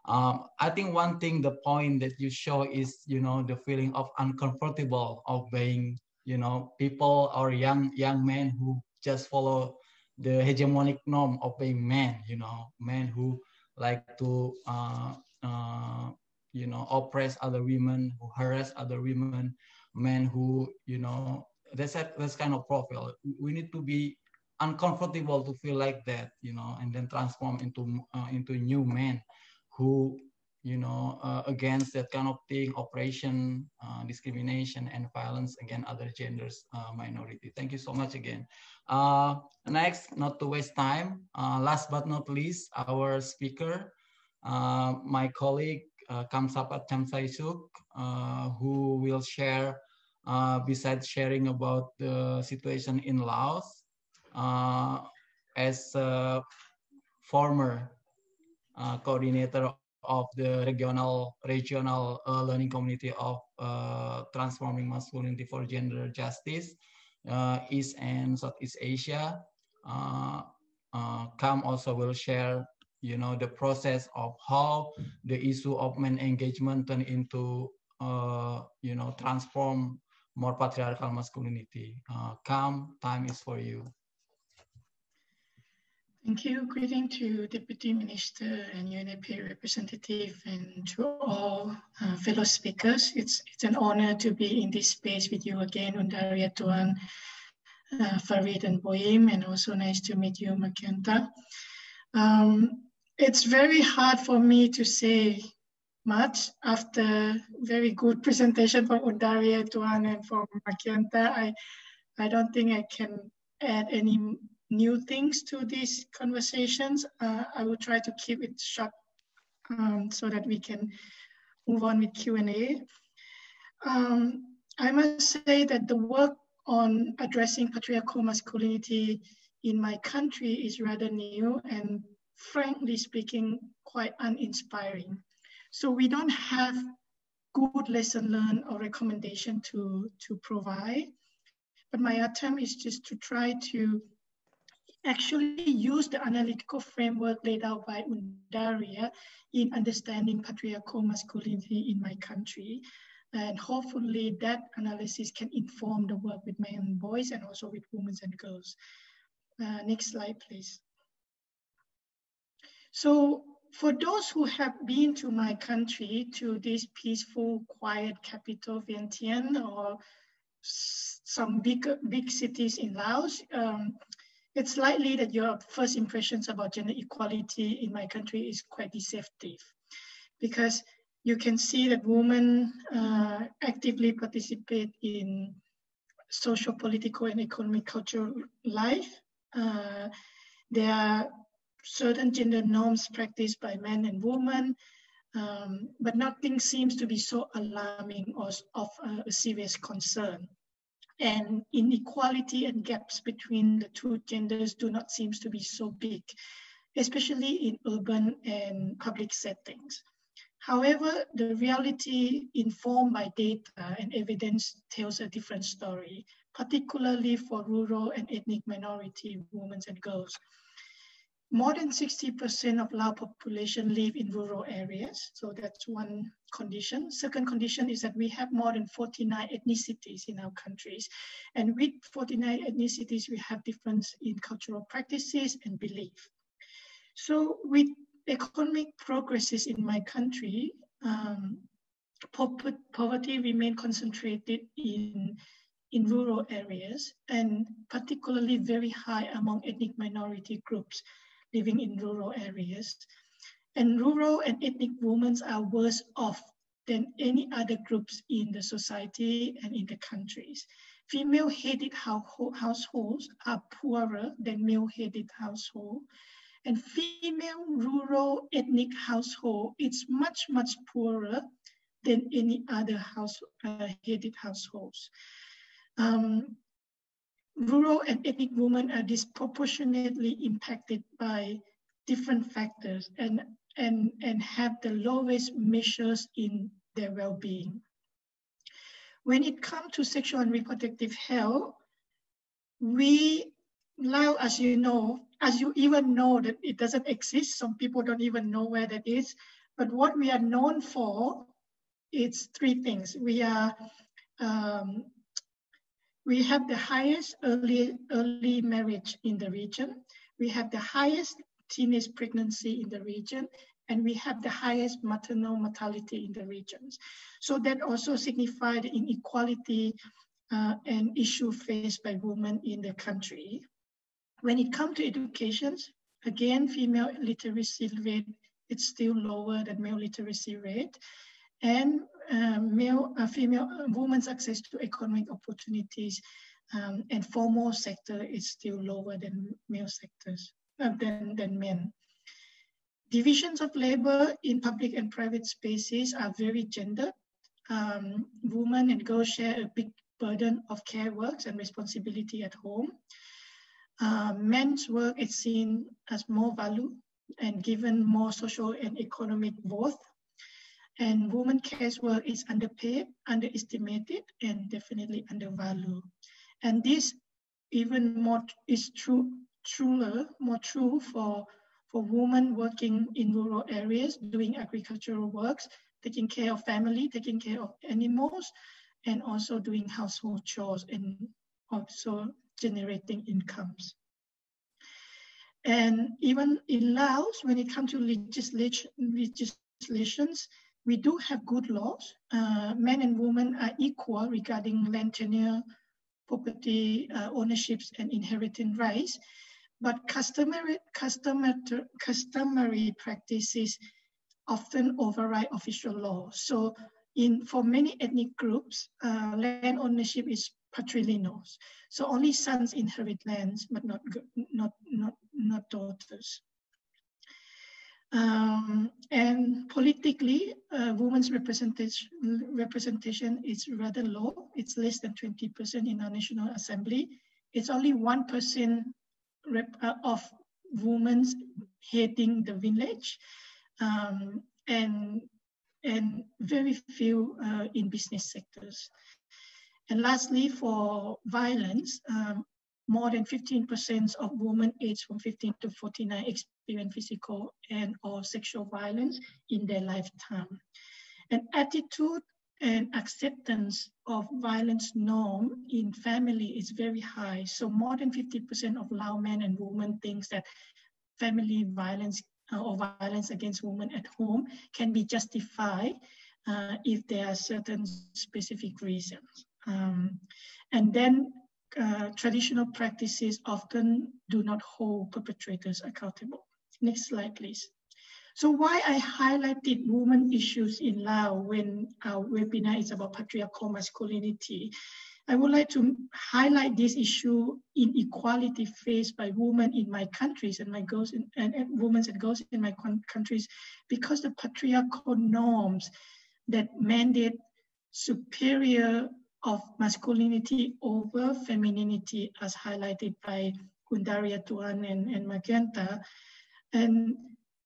Um, i think one thing the point that you show is you know the feeling of uncomfortable of being you know people or young young men who just follow the hegemonic norm of being men you know men who like to uh, uh, you know, oppress other women, who harass other women, men who, you know, that's that, that's kind of profile. We need to be uncomfortable to feel like that, you know, and then transform into uh, into new men who, you know, uh, against that kind of thing, oppression, uh, discrimination, and violence against other genders uh, minority. Thank you so much again. Uh, next, not to waste time, last but not least, our speaker, uh, my colleague uh, Khamsavath Chanthavysouk, uh, who will share, uh, besides sharing about the situation in Laos, uh, as a former coordinator of the regional regional learning community of transforming masculinity for gender justice, East and Southeast Asia. Kam also will share you know, the process of how the issue of men engagement turn into, uh, you know, transform more patriarchal masculinity. Uh, Kam, time is for you. Thank you. Greeting to Deputy Minister and UNFPA representative and to all uh, fellow speakers. It's, it's an honor to be in this space with you again, Undariya Tu Anh, uh, Farid and Boim, and also nice to meet you, Margianta. Um, it's very hard for me to say much after very good presentation from Undariya, Tu Anh, and from Margianta. I, I don't think I can add any new things to these conversations. Uh, I will try to keep it short um, so that we can move on with Q&A. Um, I must say that the work on addressing patriarchal masculinity in my country is rather new and frankly speaking, quite uninspiring. So we don't have good lesson learned or recommendation to, to provide. But my attempt is just to try to actually use the analytical framework laid out by Undariya in understanding patriarchal masculinity in my country. And hopefully that analysis can inform the work with men and boys and also with women and girls. Uh, next slide, please. So for those who have been to my country, to this peaceful, quiet capital, Vientiane, or some big, big cities in Laos, um, it's likely that your first impressions about gender equality in my country is quite deceptive because you can see that women uh, actively participate in social, political, and economic cultural life. Uh, there are certain gender norms practiced by men and women, um, but nothing seems to be so alarming or of a serious concern. And inequality and gaps between the two genders do not seem to be so big, especially in urban and public settings. However, the reality informed by data and evidence tells a different story, particularly for rural and ethnic minority women and girls more than 60% of Lao population live in rural areas. So that's one condition. Second condition is that we have more than 49 ethnicities in our countries. And with 49 ethnicities, we have difference in cultural practices and belief. So with economic progresses in my country, um, poverty remain concentrated in in rural areas and particularly very high among ethnic minority groups living in rural areas. And rural and ethnic women are worse off than any other groups in the society and in the countries. Female-headed households are poorer than male-headed households. And female rural ethnic household is much, much poorer than any other house, uh, headed households. Um, rural and ethnic women are disproportionately impacted by different factors and, and, and have the lowest measures in their well-being. When it comes to sexual and reproductive health, we now, as you know, as you even know that it doesn't exist, some people don't even know where that is, but what we are known for, it's three things. We are um, we have the highest early, early marriage in the region. We have the highest teenage pregnancy in the region, and we have the highest maternal mortality in the regions. So that also signifies the inequality uh, and issue faced by women in the country. When it comes to education, again, female literacy rate is still lower than male literacy rate. And um, male, uh, female, uh, women's access to economic opportunities um, and formal sector is still lower than male sectors, uh, than, than men. Divisions of labor in public and private spaces are very gendered. Um, women and girls share a big burden of care works and responsibility at home. Uh, men's work is seen as more value and given more social and economic worth and women work is underpaid, underestimated, and definitely undervalued. And this even more is true, truer, more true for, for women working in rural areas, doing agricultural works, taking care of family, taking care of animals, and also doing household chores and also generating incomes. And even in Laos, when it comes to legislation, legislations, we do have good laws. Uh, men and women are equal regarding land tenure, property uh, ownerships, and inheritance rights. But customary, customary, customary practices often override official law. So in, for many ethnic groups, uh, land ownership is patrilineal. So only sons inherit lands, but not, not, not, not daughters. Um, and politically, uh, women's representation, representation is rather low. It's less than 20% in our National Assembly. It's only 1% uh, of women heading the village um, and, and very few uh, in business sectors. And lastly, for violence, um, more than 15% of women aged from 15 to 49 experience physical and or sexual violence in their lifetime. An attitude and acceptance of violence norm in family is very high. So more than 50% of Lao men and women thinks that family violence uh, or violence against women at home can be justified uh, if there are certain specific reasons. Um, and then uh, traditional practices often do not hold perpetrators accountable. Next slide, please. So why I highlighted women issues in Laos when our webinar is about patriarchal masculinity, I would like to highlight this issue inequality faced by women in my countries and my girls in, and, and women and girls in my countries because the patriarchal norms that mandate superior of masculinity over femininity as highlighted by Undariya Tuan and, and Margianta. And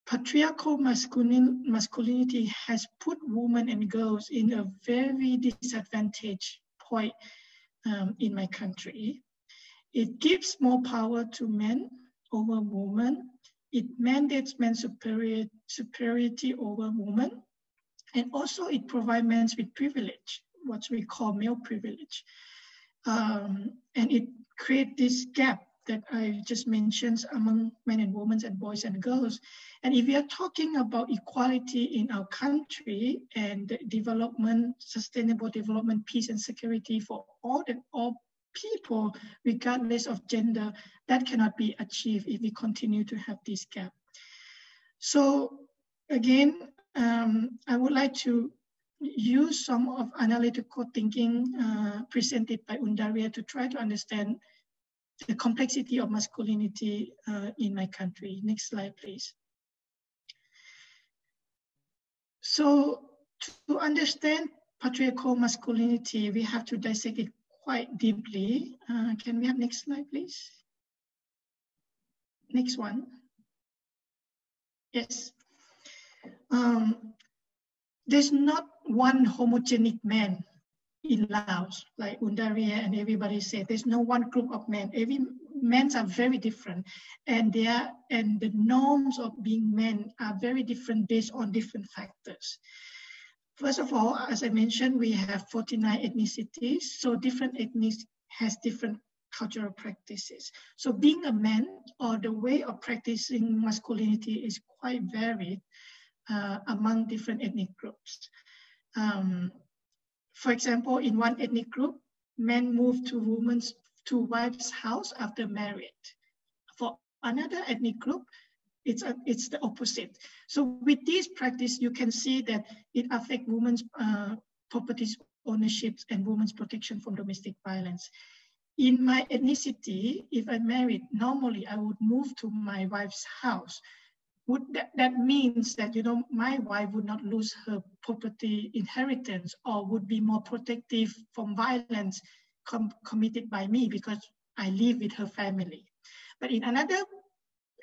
patriarchal masculin, masculinity has put women and girls in a very disadvantaged point um, in my country. It gives more power to men over women. It mandates men's superior, superiority over women. And also it provides men with privilege what we call male privilege. Um, and it creates this gap that I just mentioned among men and women and boys and girls. And if we are talking about equality in our country and development, sustainable development, peace and security for all the all people, regardless of gender, that cannot be achieved if we continue to have this gap. So again, um, I would like to use some of analytical thinking uh, presented by Undariya to try to understand the complexity of masculinity uh, in my country. Next slide, please. So to understand patriarchal masculinity, we have to dissect it quite deeply. Uh, can we have next slide, please? Next one. Yes. Um, there's not one homogenic man in Laos, like Undariya and everybody said, there's no one group of men. Every men are very different, and they are, and the norms of being men are very different based on different factors. First of all, as I mentioned, we have 49 ethnicities, so different ethnic has different cultural practices. So being a man or the way of practicing masculinity is quite varied uh, among different ethnic groups. Um, for example, in one ethnic group, men move to women's to wife's house after marriage. For another ethnic group, it's a, it's the opposite. So with this practice, you can see that it affects women's uh, properties ownerships and women's protection from domestic violence. In my ethnicity, if I married, normally I would move to my wife's house would that, that means that you know my wife would not lose her property inheritance or would be more protective from violence com committed by me because I live with her family. But in another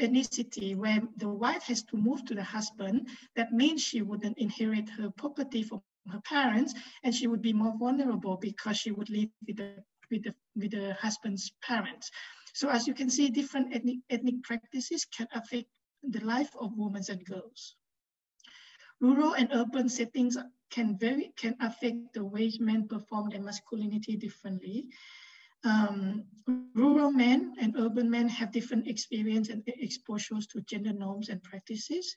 ethnicity where the wife has to move to the husband, that means she wouldn't inherit her property from her parents and she would be more vulnerable because she would live with the, with the, with the husband's parents. So as you can see, different ethnic, ethnic practices can affect the life of women and girls. Rural and urban settings can very can affect the ways men perform their masculinity differently. Um, rural men and urban men have different experience and exposures to gender norms and practices.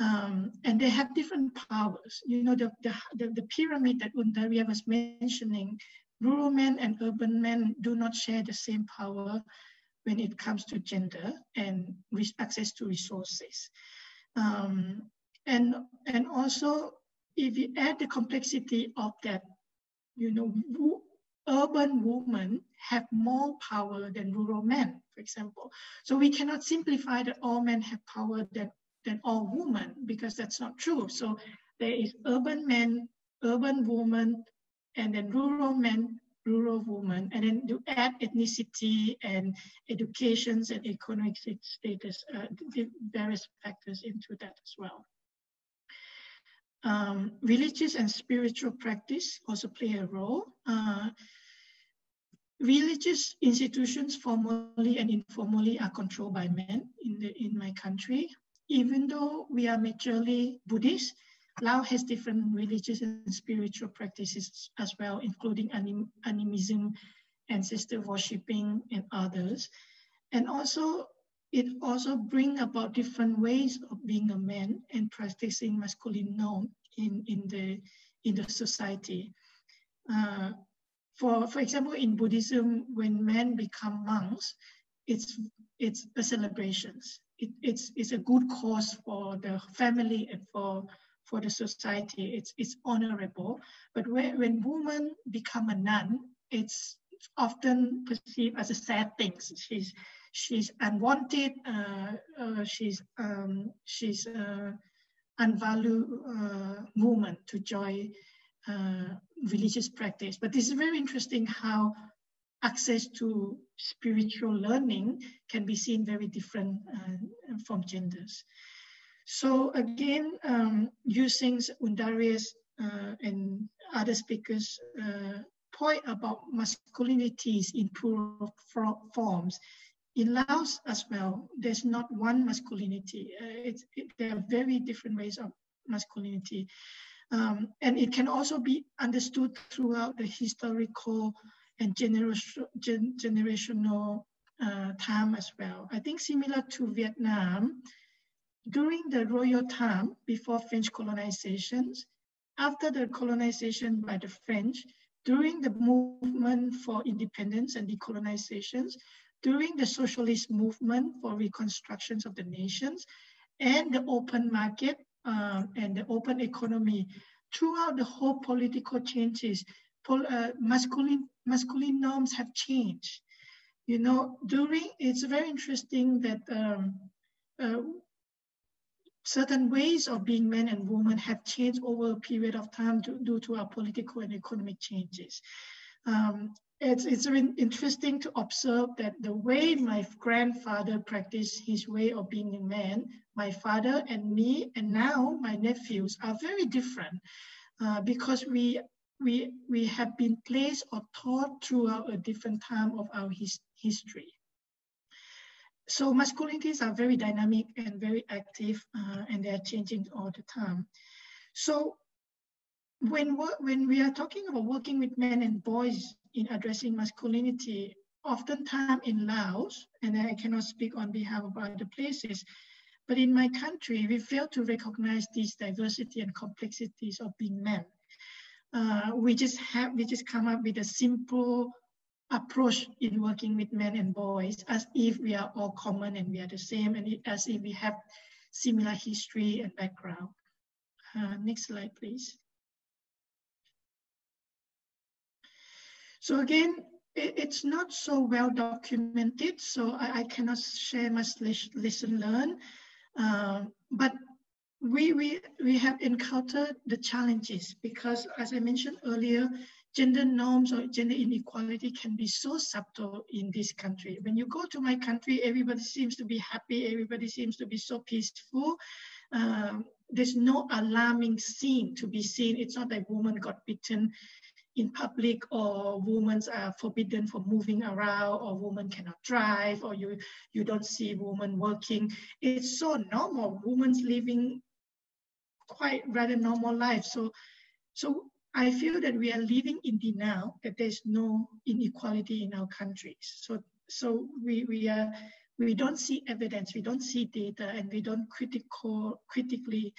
Um, and they have different powers. You know, the, the, the, the pyramid that Undariya was mentioning, rural men and urban men do not share the same power when it comes to gender and access to resources. Um, and, and also, if you add the complexity of that, you know, urban women have more power than rural men, for example. So we cannot simplify that all men have power than, than all women because that's not true. So there is urban men, urban women, and then rural men, rural women, and then to add ethnicity and educations and economic status, uh, various factors into that as well. Um, religious and spiritual practice also play a role. Uh, religious institutions formally and informally are controlled by men in, the, in my country. Even though we are majorly Buddhist, Laos has different religious and spiritual practices as well, including anim, animism, ancestor worshipping, and others. And also, it also brings about different ways of being a man and practicing masculine norm in, in, the, in the society. Uh, for, for example, in Buddhism, when men become monks, it's, it's a celebration. It, it's, it's a good cause for the family and for for the society. It's, it's honorable. But when, when women become a nun, it's often perceived as a sad thing. She's, she's unwanted, uh, uh, she's, um, she's uh, unvalued uh, woman to join uh, religious practice. But this is very interesting how access to spiritual learning can be seen very different uh, from genders. So again, um, using Undariya's uh, and other speakers' uh, point about masculinities in plural forms, in Laos as well, there's not one masculinity. Uh, it, there are very different ways of masculinity. Um, and it can also be understood throughout the historical and gen, generational uh, time as well. I think similar to Vietnam, during the royal time before French colonizations, after the colonization by the French, during the movement for independence and decolonizations, during the socialist movement for reconstructions of the nations, and the open market uh, and the open economy, throughout the whole political changes, pol uh, masculine, masculine norms have changed. You know, during, it's very interesting that um, uh, certain ways of being men and women have changed over a period of time to, due to our political and economic changes. Um, it's, it's interesting to observe that the way my grandfather practiced his way of being a man, my father and me, and now my nephews are very different uh, because we, we, we have been placed or taught throughout a different time of our his, history. So masculinities are very dynamic and very active, uh, and they are changing all the time. So when, when we are talking about working with men and boys in addressing masculinity, oftentimes in Laos, and I cannot speak on behalf of other places, but in my country, we fail to recognize these diversity and complexities of being men. Uh, we just have, we just come up with a simple approach in working with men and boys as if we are all common and we are the same and as if we have similar history and background. Uh, next slide, please. So again, it, it's not so well documented, so I, I cannot share much listen learn, uh, but we, we, we have encountered the challenges because as I mentioned earlier, gender norms or gender inequality can be so subtle in this country. When you go to my country, everybody seems to be happy, everybody seems to be so peaceful. Um, there's no alarming scene to be seen. It's not like women got beaten in public or women are forbidden from moving around or women cannot drive or you, you don't see women working. It's so normal. Women's living quite rather normal life. So, so I feel that we are living in denial that there's no inequality in our countries. So, so we, we, are, we don't see evidence, we don't see data, and we don't critical, critically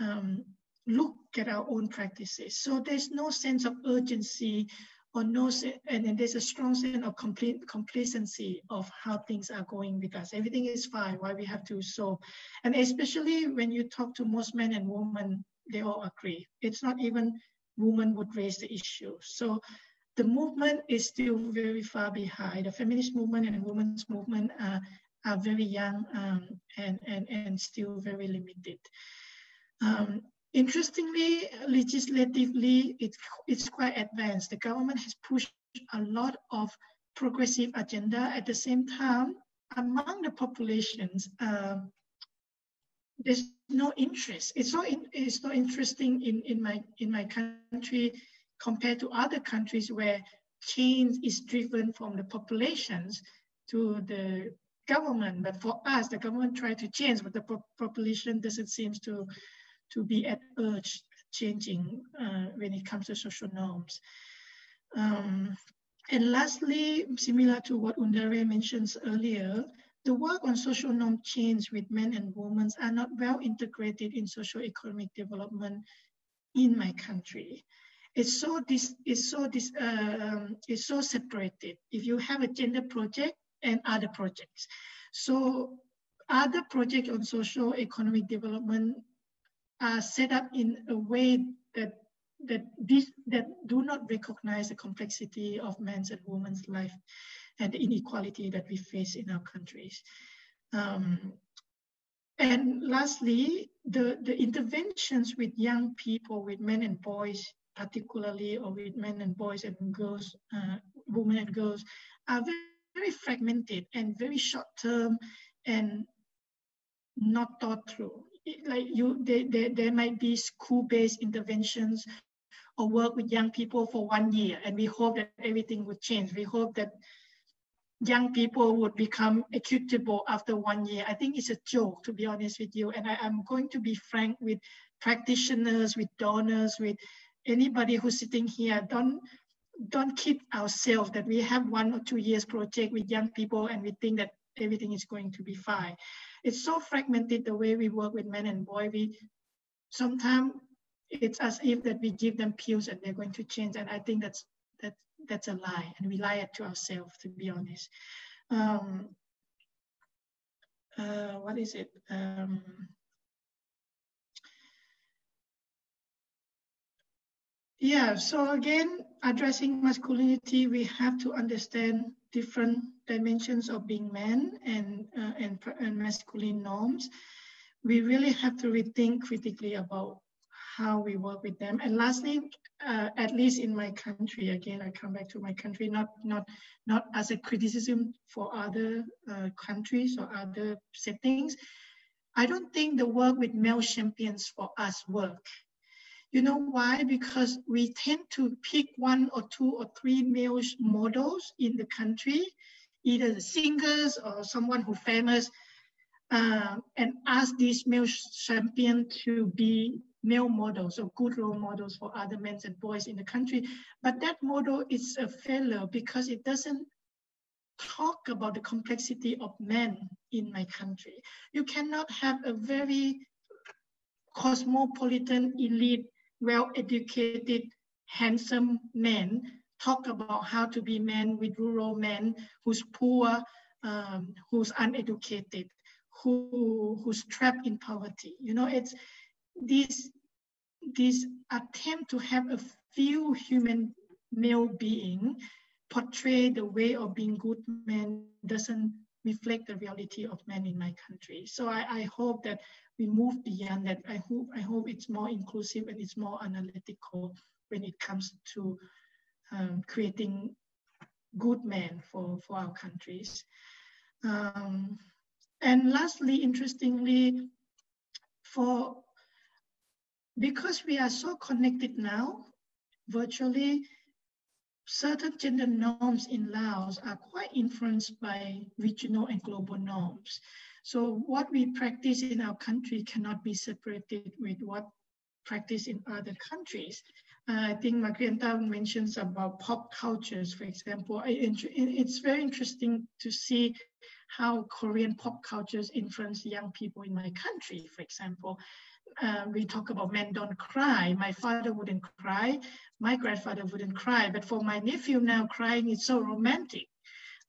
um, look at our own practices. So there's no sense of urgency or no, and there's a strong sense of complete complacency of how things are going with us. Everything is fine, why we have to solve. And especially when you talk to most men and women, they all agree. It's not even women would raise the issue. So the movement is still very far behind. The feminist movement and women's movement are, are very young um, and, and, and still very limited. Um, interestingly, legislatively, it, it's quite advanced. The government has pushed a lot of progressive agenda. At the same time, among the populations, uh, there's no interest. It's so in, it's so interesting in, in my in my country compared to other countries where change is driven from the populations to the government. But for us, the government tried to change, but the po population doesn't seem to to be at urge changing uh, when it comes to social norms. Um, and lastly, similar to what Undare mentions earlier, the work on social norm change with men and women are not well integrated in socio-economic development in my country. It's so this is so this uh, um, it's so separated. If you have a gender project and other projects, so other projects on social economic development are set up in a way that that this that do not recognize the complexity of men's and women's life and the inequality that we face in our countries. Um, and lastly, the, the interventions with young people, with men and boys particularly, or with men and boys and girls, uh, women and girls, are very, very fragmented and very short term and not thought through. Like you, there, there, there might be school-based interventions or work with young people for one year, and we hope that everything would change. We hope that young people would become equitable after one year. I think it's a joke, to be honest with you. And I, am going to be frank with practitioners, with donors, with anybody who's sitting here. Don't don't kid ourselves that we have one or two years project with young people and we think that everything is going to be fine. It's so fragmented the way we work with men and boy. We sometimes it's as if that we give them pills and they're going to change. And I think that's that that's a lie, and we lie it to ourselves, to be honest. Um, uh, what is it? Um, yeah, so again, addressing masculinity, we have to understand different dimensions of being man and, uh, and, and masculine norms. We really have to rethink critically about how we work with them. And lastly, uh, at least in my country, again, I come back to my country, not not not as a criticism for other uh, countries or other settings. I don't think the work with male champions for us work. You know why? Because we tend to pick one or two or three male models in the country, either the singers or someone who famous, uh, and ask these male champion to be male models or good role models for other men and boys in the country. But that model is a failure because it doesn't talk about the complexity of men in my country. You cannot have a very cosmopolitan, elite, well-educated, handsome man talk about how to be men with rural men who's poor, um, who's uneducated, who who's trapped in poverty. You know, it's this this attempt to have a few human male being portray the way of being good men doesn't reflect the reality of men in my country. So I, I hope that we move beyond that. I hope I hope it's more inclusive and it's more analytical when it comes to um, creating good men for, for our countries. Um, and lastly, interestingly, for because we are so connected now, virtually, certain gender norms in Laos are quite influenced by regional and global norms. So what we practice in our country cannot be separated with what practice in other countries. Uh, I think Margianta mentions about pop cultures, for example. It's very interesting to see how Korean pop cultures influence young people in my country, for example uh, we talk about men don't cry. My father wouldn't cry. My grandfather wouldn't cry. But for my nephew now, crying is so romantic.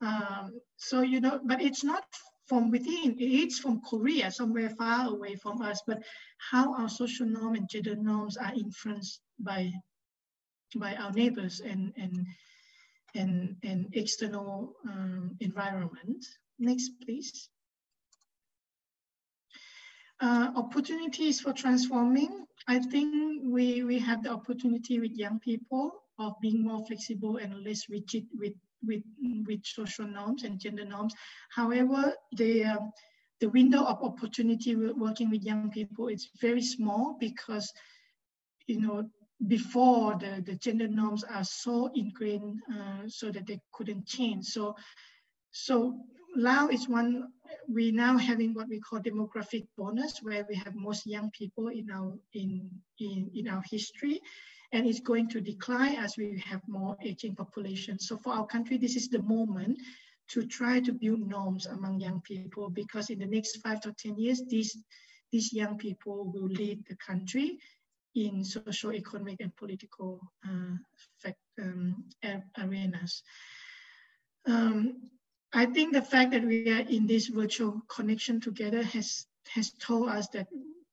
Um, so, you know, but it's not from within, it's from Korea, somewhere far away from us. But how our social norm and gender norms are influenced by by our neighbors and and and, and external um, environment. Next, please. Uh, opportunities for transforming. I think we, we have the opportunity with young people of being more flexible and less rigid with, with, with social norms and gender norms. However, the, um, the window of opportunity working with young people is very small because, you know, before the, the gender norms are so ingrained uh, so that they couldn't change. So, so Lao is one, we now having what we call demographic bonus, where we have most young people in our, in, in, in our history, and it's going to decline as we have more aging population. So for our country, this is the moment to try to build norms among young people, because in the next five to 10 years, these, these young people will lead the country in social, economic, and political uh, fact, um, arenas. Um, I think the fact that we are in this virtual connection together has has told us that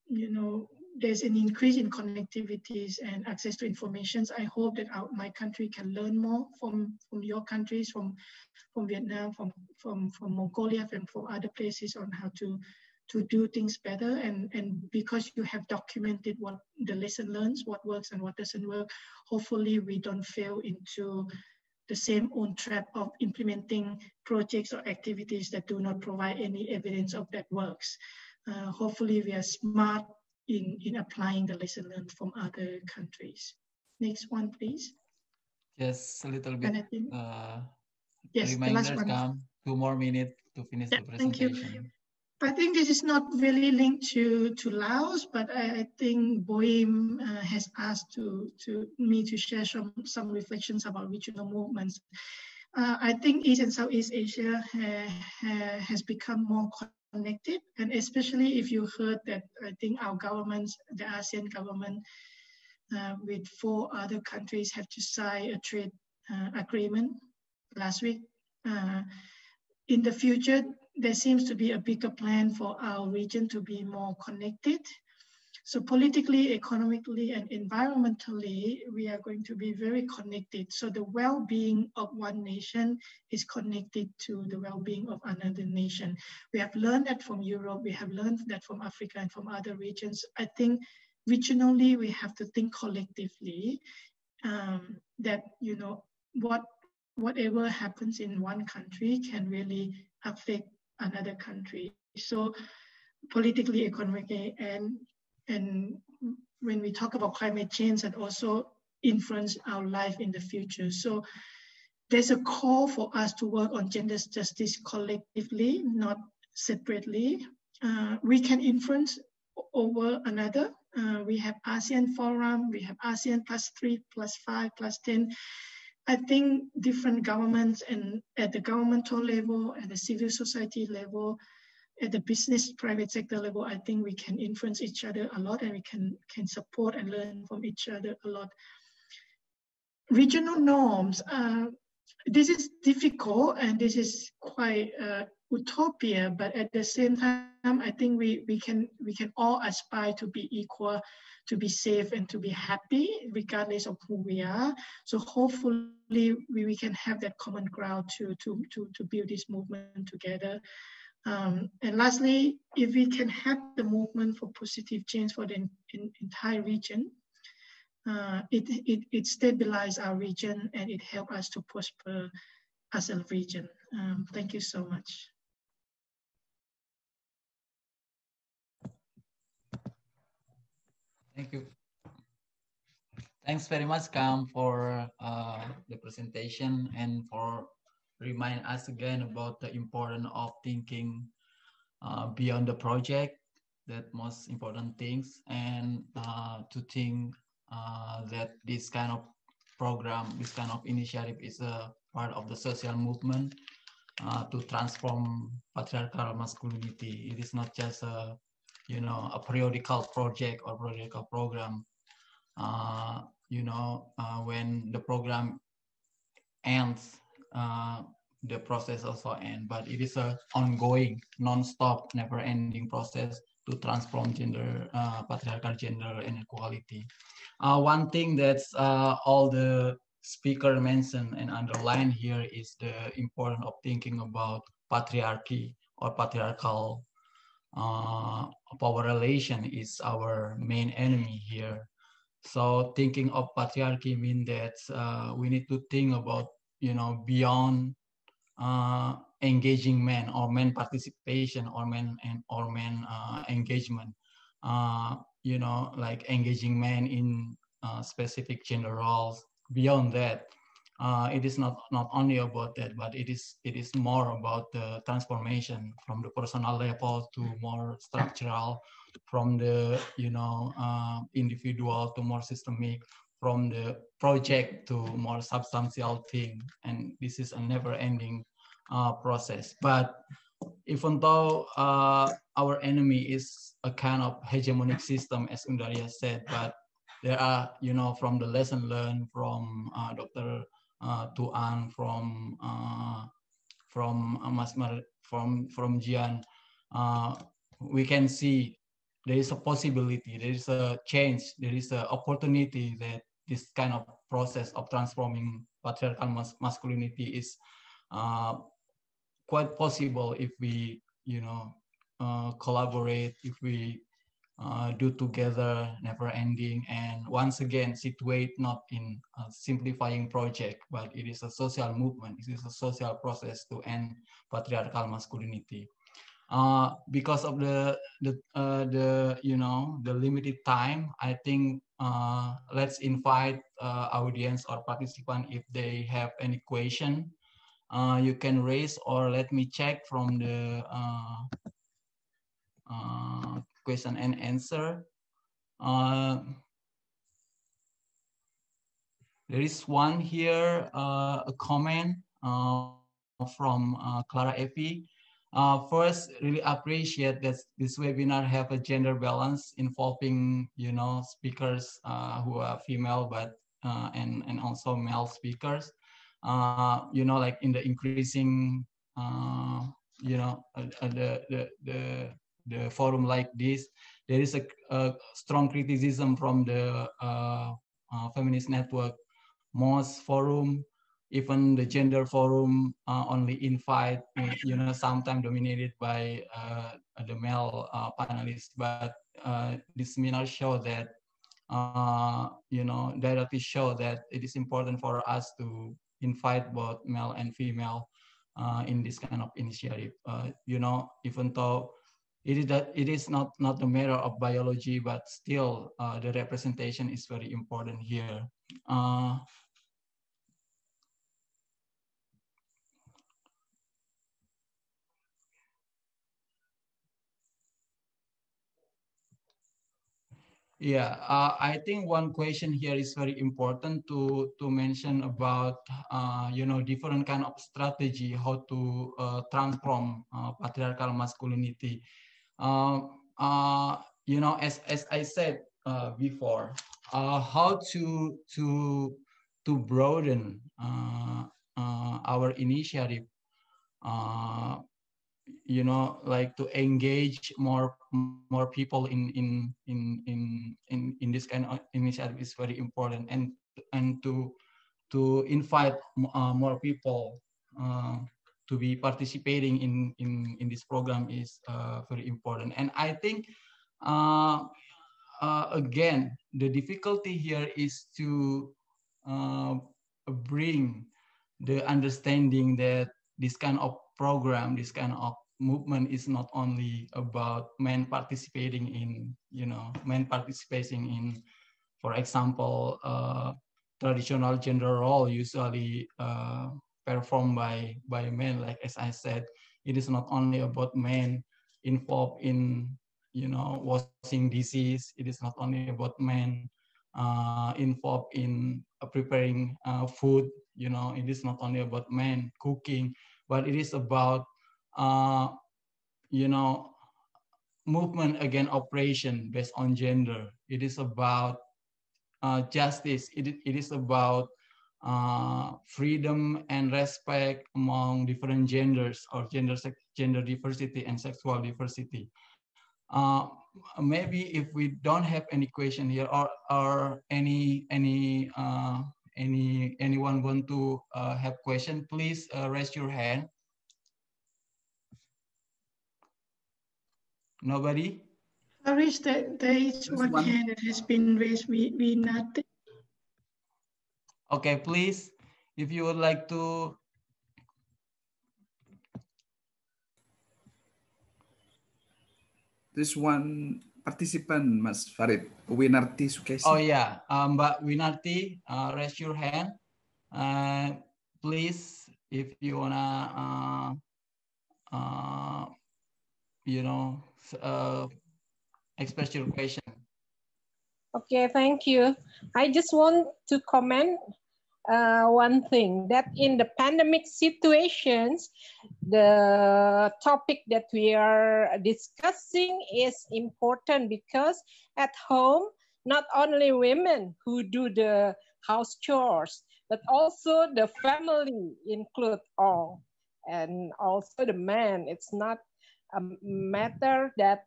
you know there's an increase in connectivities and access to information. I hope that our, my country can learn more from from your countries, from from Vietnam, from from from Mongolia, and from other places on how to to do things better and and because you have documented what the lesson learns what works and what doesn't work hopefully we don't fail into the same own trap of implementing projects or activities that do not provide any evidence of that works. Uh, hopefully we are smart in in applying the lesson learned from other countries. Next one please. Just a little bit uh, yes the last one. come two more minutes to finish yeah, the presentation thank you. I think this is not really linked to, to Laos, but I, I think Boeing uh, has asked to, to me to share some, some reflections about regional movements. Uh, I think East and Southeast Asia has become more connected, and especially if you heard that I think our governments, the ASEAN government, uh, with four other countries have to sign a trade uh, agreement last week. Uh, in the future, there seems to be a bigger plan for our region to be more connected. So politically, economically, and environmentally, we are going to be very connected. So the well-being of one nation is connected to the well-being of another nation. We have learned that from Europe, we have learned that from Africa and from other regions. I think regionally, we have to think collectively um, that, you know, what whatever happens in one country can really affect another country. So politically, economically, and and when we talk about climate change, that also influence our life in the future. So there's a call for us to work on gender justice collectively, not separately. Uh, we can influence over another. Uh, we have ASEAN Forum, we have ASEAN plus three, plus five, plus 10. I think different governments and at the governmental level, at the civil society level, at the business private sector level, I think we can influence each other a lot and we can, can support and learn from each other a lot. Regional norms, uh, this is difficult and this is quite uh, utopia, but at the same time, I think we, we, can, we can all aspire to be equal to be safe and to be happy regardless of who we are. So hopefully we, we can have that common ground to, to, to, to build this movement together. Um, and lastly, if we can have the movement for positive change for the in, in, entire region, uh, it, it, it stabilize our region and it helps us to prosper as a region. Um, thank you so much. Thank you. Thanks very much, Cam, for uh, the presentation and for remind us again about the importance of thinking uh, beyond the project, that most important things, and uh, to think uh, that this kind of program, this kind of initiative is a part of the social movement uh, to transform patriarchal masculinity. It is not just a you know, a periodical project or periodical program. Uh, you know, uh, when the program ends, uh, the process also ends, but it is a ongoing, non-stop, never-ending process to transform gender, uh, patriarchal gender inequality. Uh, one thing that's uh, all the speaker mentioned and underlined here is the importance of thinking about patriarchy or patriarchal uh, power relation is our main enemy here. So thinking of patriarchy means that uh, we need to think about, you know, beyond uh, engaging men or men participation or men and or men uh, engagement. Uh, you know, like engaging men in uh, specific gender roles. Beyond that, uh, it is not not only about that, but it is it is more about the transformation from the personal level to more structural, from the you know uh, individual to more systemic, from the project to more substantial thing, and this is a never-ending uh, process. But even though uh, our enemy is a kind of hegemonic system, as Undariya said, but there are, you know, from the lesson learned from uh, Dr. Uh, Tu Anh, from uh, from uh, Masmar, from from Jian, we can see there is a possibility, there is a change, there is an opportunity that this kind of process of transforming patriarchal mas masculinity is uh, quite possible if we, you know, uh, collaborate, if we uh, do together, never ending, and once again, situate not in a simplifying project, but it is a social movement. It is a social process to end patriarchal masculinity. Uh, because of the the uh, the you know the limited time, I think uh, let's invite uh, audience or participant if they have any question uh, you can raise or let me check from the uh, question and answer. Uh, there is one here, uh, a comment uh, from Clara Epi. first, really appreciate that this webinar have a gender balance involving, you know, speakers who are female, but and and also male speakers uh, you know, like in the increasing, uh, you know, uh, uh, the, the, the, the forum like this, there is a, a strong criticism from the uh, uh, feminist network. Most forum, even the gender forum only invite, you know, sometimes dominated by the male panelists, but this seminar show that uh, you know, directly show that it is important for us to invite both male and female uh, in this kind of initiative. Uh, you know, even though it is that it is not not a matter of biology, but still uh, the representation is very important here. Uh, Yeah, uh, I think one question here is very important to to mention about uh, you know different kind of strategy how to uh, transform uh, patriarchal masculinity. Uh, uh, you know, as as I said before, how to to to broaden our initiative you know like to engage more more people in in in in in, in this kind of initiative is very important. And and to to invite uh, more people uh, to be participating in in in this program is uh, very important. And i think uh, uh, again the difficulty here is to uh, bring the understanding that this kind of program this kind of movement is not only about men participating in, you know, men participating in, for example, uh, traditional gender role usually uh, performed by, by men, like as I said, it is not only about men involved in, you know, washing disease. It is not only about men uh, involved in uh, preparing uh, food. You know, it is not only about men cooking, but it is about uh, you know, movement against oppression based on gender. It is about uh, justice. It, it is about uh, freedom and respect among different genders or gender, gender diversity and sexual diversity. Uh, maybe if we don't have any question here or, or any any uh, any anyone want to uh, have question, please uh, raise your hand. Nobody? Harish, there, there is one, one hand that has been raised. We, we not. Okay, please, if you would like to. This one participant, Mas Farid, Winarti Sukesi. Oh yeah, um, Mbak Winarti, uh, raise your hand. Uh, please, if you wanna, uh, uh, you know, uh, express your question. Okay, thank you. I just want to comment uh, one thing that in the pandemic situations, the topic that we are discussing is important because at home, not only women who do the house chores, but also the family include all. And also the man, it's not a matter that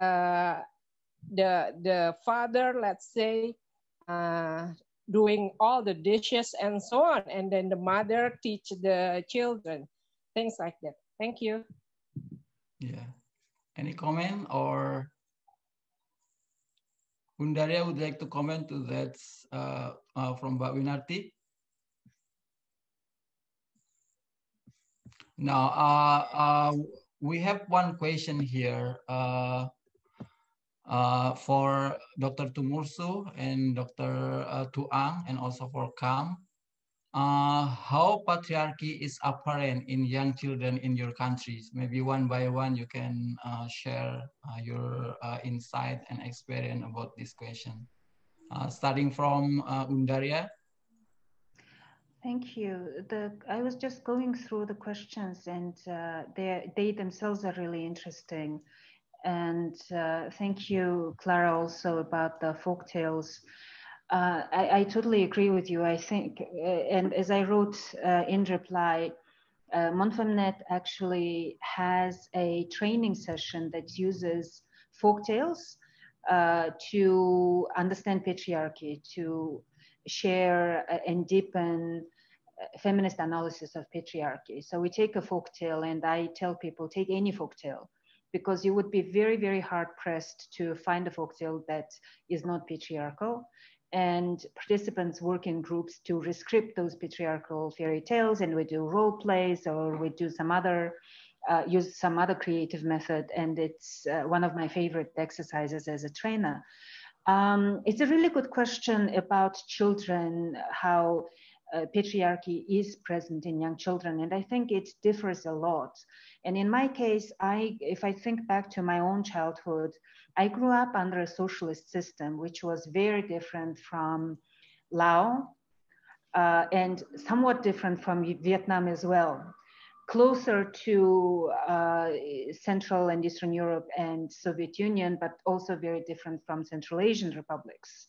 uh, the, the father, let's say, uh, doing all the dishes and so on. And then the mother teach the children, things like that. Thank you. Yeah. Any comment or Undariya would like to comment to that uh, uh, from Mbak Winarti? Now, uh, uh, we have one question here. Uh, uh, for Dr. Tumursu and Dr. Uh, Tu Anh and also for Kam. Uh, how patriarchy is apparent in young children in your countries? Maybe one by one you can uh, share uh, your uh, insight and experience about this question. starting from Undariya. Thank you. The, I was just going through the questions and they themselves are really interesting. And uh, thank you, Clara, also about the folk tales. Uh, I, I, totally agree with you. I think, uh, and as I wrote uh, in reply, uh, Monfemnet actually has a training session that uses folk tales uh, to understand patriarchy, to share and deepen feminist analysis of patriarchy. So we take a folk tale, and I tell people take any folk tale because you would be very, very hard pressed to find a folktale that is not patriarchal. And participants work in groups to rescript those patriarchal fairy tales, and we do role plays or we do some other, uh, use some other creative method. And it's uh, one of my favorite exercises as a trainer. Um, it's a really good question about children, how uh, patriarchy is present in young children. And I think it differs a lot. And in my case, I, if I think back to my own childhood, I grew up under a socialist system, which was very different from Laos uh, and somewhat different from Vietnam as well. Closer to uh, Central and Eastern Europe and Soviet Union, but also very different from Central Asian republics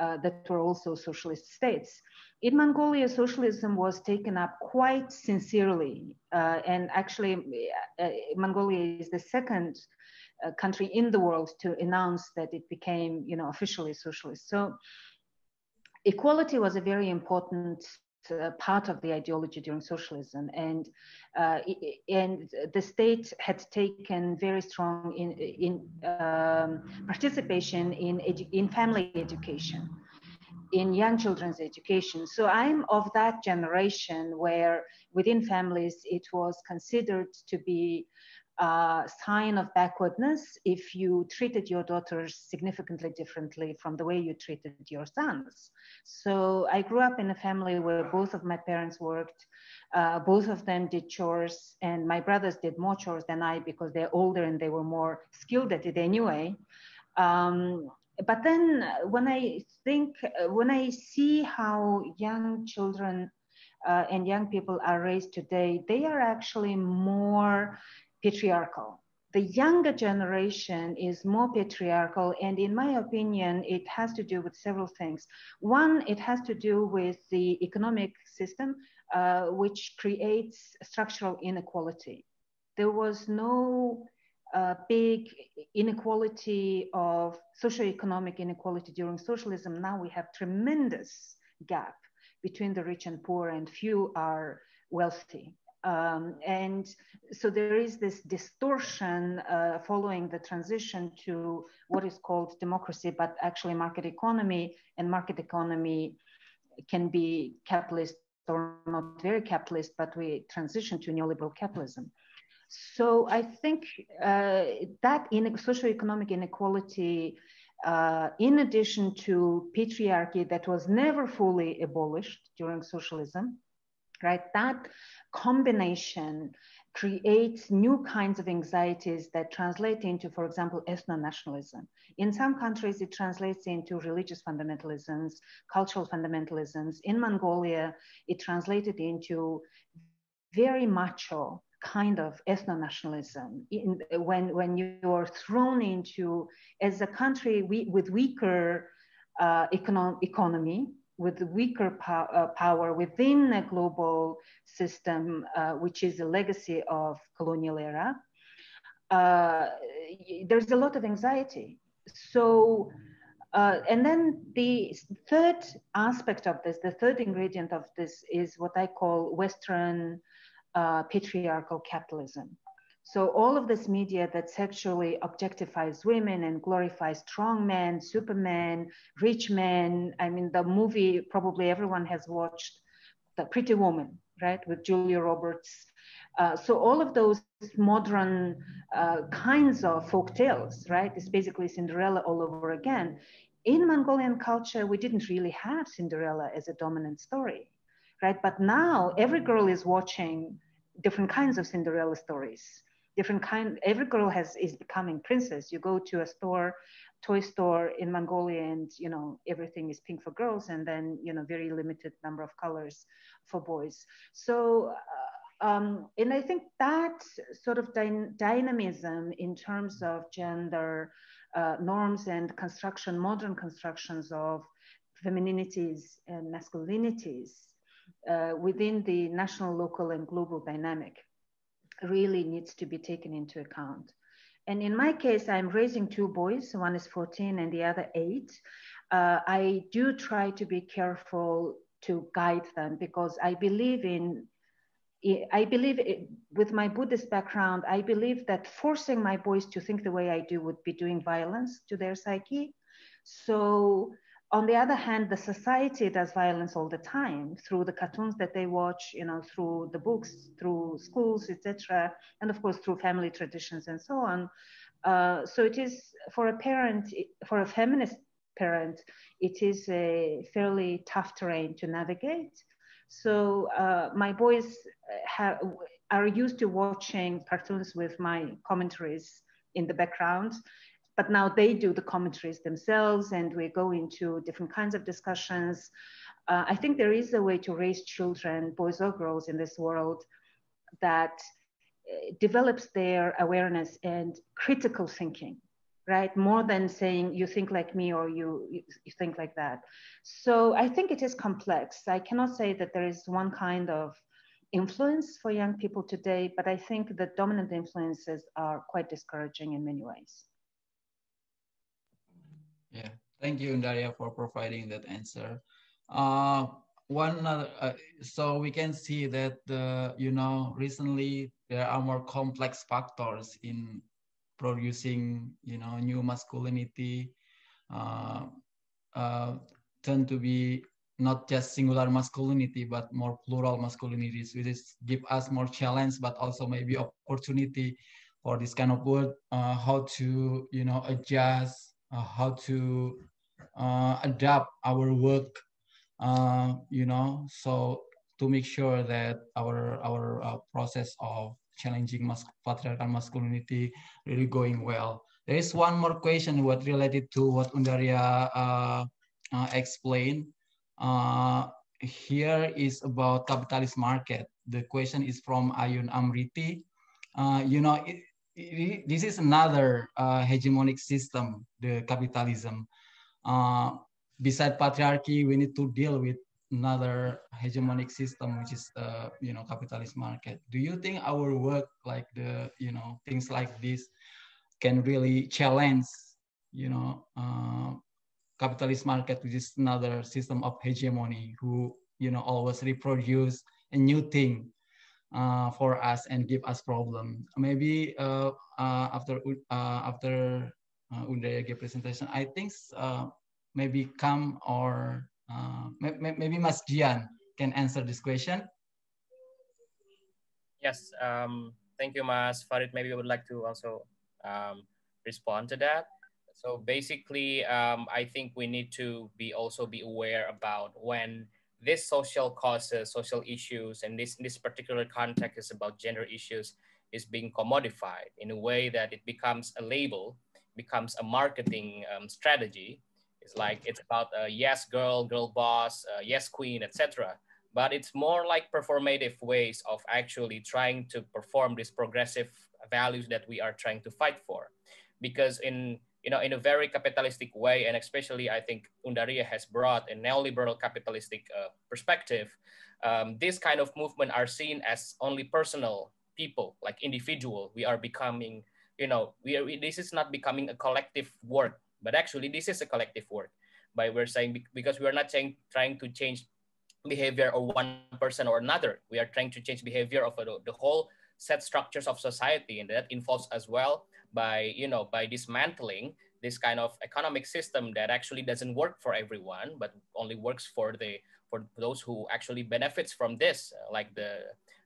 uh, that were also socialist states in Mongolia, socialism was taken up quite sincerely. Uh, and actually, uh, Mongolia is the second uh, country in the world to announce that it became, you know, officially socialist. So equality was a very important part of the ideology during socialism, and uh, and the state had taken very strong in in um, participation in in family education in young children's education. So I'm of that generation where within families it was considered to be a sign of backwardness if you treated your daughters significantly differently from the way you treated your sons. So I grew up in a family where both of my parents worked. Uh, both of them did chores, and my brothers did more chores than I because they're older and they were more skilled at it anyway. Um, but then uh, when I think, uh, when I see how young children uh, and young people are raised today, they are actually more patriarchal. The younger generation is more patriarchal, and in my opinion, it has to do with several things. One, it has to do with the economic system, uh, which creates structural inequality. There was no uh, big inequality of socioeconomic inequality during socialism. Now we have tremendous gap between the rich and poor, and few are wealthy. Um, and so there is this distortion uh, following the transition to what is called democracy, but actually market economy. And market economy can be capitalist or not very capitalist, but we transition to neoliberal capitalism. So I think uh, that in socioeconomic inequality, uh, in addition to patriarchy that was never fully abolished during socialism, right? That combination creates new kinds of anxieties that translate into, for example, ethno-nationalism. In some countries, it translates into religious fundamentalisms, cultural fundamentalisms. In Mongolia, it translated into very macho kind of ethno-nationalism when, when you're thrown into, as a country we, with weaker uh, econo economy, with weaker uh, power within a global system, uh, which is a legacy of colonial era, uh, there's a lot of anxiety. So, uh, and then the third aspect of this, the third ingredient of this is what I call Western uh, patriarchal capitalism. So all of this media that sexually objectifies women and glorifies strong men, supermen, rich men. I mean, the movie probably everyone has watched, The Pretty Woman, right, with Julia Roberts. Uh, so all of those modern uh, kinds of folk tales, right, it's basically Cinderella all over again. In Mongolian culture, we didn't really have Cinderella as a dominant story, right? But now every girl is watching different kinds of Cinderella stories different kind every girl has is becoming princess. You go to a store toy store in mongolia and you know everything is pink for girls and then you know very limited number of colors for boys. So uh, um, and i think that sort of dy- dynamism in terms of gender uh, norms and construction modern constructions of femininities and masculinities uh, within the national local and global dynamic really needs to be taken into account. And in my case, I'm raising two boys, one is 14 and the other eight. Uh, I do try to be careful to guide them because I believe in I believe it, with my Buddhist background, I believe that forcing my boys to think the way I do would be doing violence to their psyche. So on the other hand, the society does violence all the time through the cartoons that they watch, you know, through the books, through schools, etc., and of course through family traditions and so on. Uh, so it is for a parent, for a feminist parent, it is a fairly tough terrain to navigate. So uh, my boys have, are used to watching cartoons with my commentaries in the background but now they do the commentaries themselves and we go into different kinds of discussions. Uh, I think there is a way to raise children, boys or girls in this world that uh, develops their awareness and critical thinking right? More than saying you think like me or you, you think like that. So i think it is complex. I cannot say that there is one kind of influence for young people today but i think the dominant influences are quite discouraging in many ways yeah, thank you, Daria, for providing that answer. Uh, one other, uh, so we can see that uh, you know recently there are more complex factors in producing you know new masculinity uh, uh, tend to be not just singular masculinity but more plural masculinities which is give us more challenge but also maybe opportunity for this kind of work uh, how to you know adjust how to uh, adapt our work, uh, you know, so to make sure that our our uh, process of challenging mas patriarchal masculinity really going well. There is one more question what related to what Undariya uh, uh, explained. here is about capitalist market. The question is from Ayun Amriti. you know, it, this is another uh, hegemonic system, the capitalism. Uh, beside patriarchy, we need to deal with another hegemonic system, which is uh, you know capitalist market. Do you think our work, like the you know things like this, can really challenge you know uh, capitalist market, which is another system of hegemony, who you know always reproduce a new thing uh, for us and give us problem. Maybe uh, uh, after uh, after uh, Undariya's presentation, I think uh, maybe come or maybe Mas Jian can answer this question. Yes, um, thank you, Mas Farid. Maybe I would like to also um, respond to that. So basically, um, I think we need to be also be aware about when this social causes, social issues, and this this particular context is about gender issues, is being commodified in a way that it becomes a label, becomes a marketing um, strategy. It's like it's about a yes girl, girl boss, uh, yes queen, etc. But it's more like performative ways of actually trying to perform these progressive values that we are trying to fight for, because in you know, in a very capitalistic way, and especially I think Undariya has brought a neoliberal capitalistic uh, perspective. Um, this kind of movement are seen as only personal people, like individual. We are becoming, you know, we are, this is not becoming a collective work, but actually this is a collective work. By we're saying because we are not saying trying to change behavior of one person or another. We are trying to change behavior of the whole set structures of society, and that involves as well by you know by dismantling this kind of economic system that actually doesn't work for everyone but only works for the for those who actually benefits from this uh, like the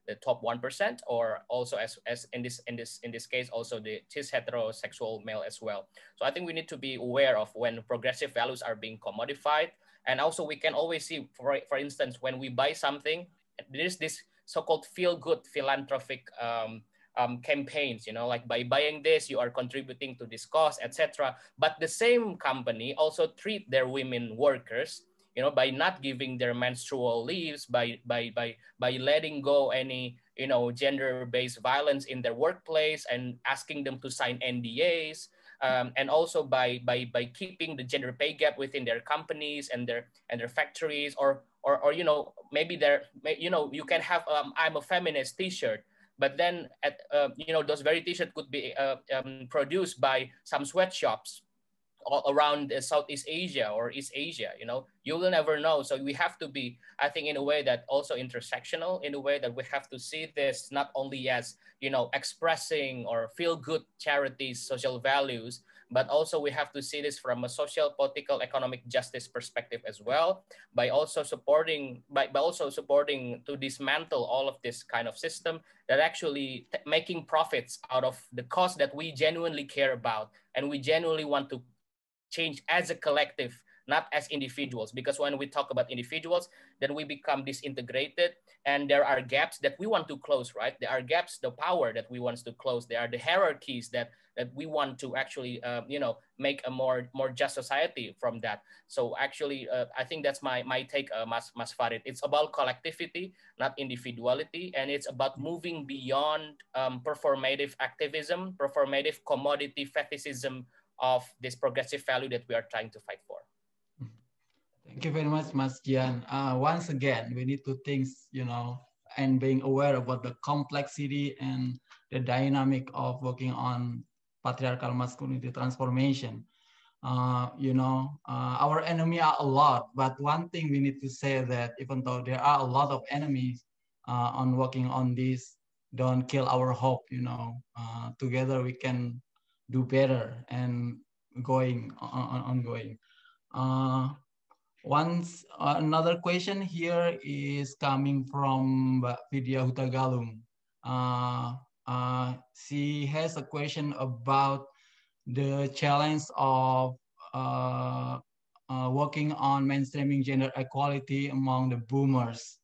the top 1% or also as, as in this in this in this case also the cis heterosexual male as well. So i think we need to be aware of when progressive values are being commodified. And also we can always see for for instance when we buy something there is this so-called feel good philanthropic um, um, campaigns you know like by buying this you are contributing to this cause etc but the same company also treat their women workers you know by not giving their menstrual leaves by by by by letting go any you know gender based violence in their workplace and asking them to sign ndas um, and also by by by keeping the gender pay gap within their companies and their and their factories or or, or you know maybe they're you know you can have um, i'm a feminist t-shirt but then, at uh, you know, those very t-shirts could be uh, um, produced by some sweatshops around Southeast Asia or East Asia. You know, you will never know. So we have to be, I think, in a way that also intersectional, in a way that we have to see this not only as you know expressing or feel good charities, social values, but also we have to see this from a social, political, economic justice perspective as well, by also supporting, by, by also supporting to dismantle all of this kind of system that actually making profits out of the cause that we genuinely care about and we genuinely want to change as a collective not as individuals. Because when we talk about individuals then we become disintegrated and there are gaps that we want to close right? There are gaps the power that we want to close. There are the hierarchies that that we want to actually uh, you know make a more more just society from that. So actually uh, i think that's my my take uh, mas mas farid. It's about collectivity not individuality and it's about moving beyond um, performative activism performative commodity fetishism of this progressive value that we are trying to fight for. Thank you very much, Mas Jian. Uh, once again, we need to think, you know, and being aware about the complexity and the dynamic of working on patriarchal masculinity transformation. Uh, you know, uh, our enemy are a lot, but one thing we need to say that even though there are a lot of enemies uh, on working on this, don't kill our hope, you know, uh, together we can do better and going on, ongoing. Uh, once another question here is coming from Vidya Hutagalung. Uh, she has a question about the challenge of uh, uh, working on mainstreaming gender equality among the boomers.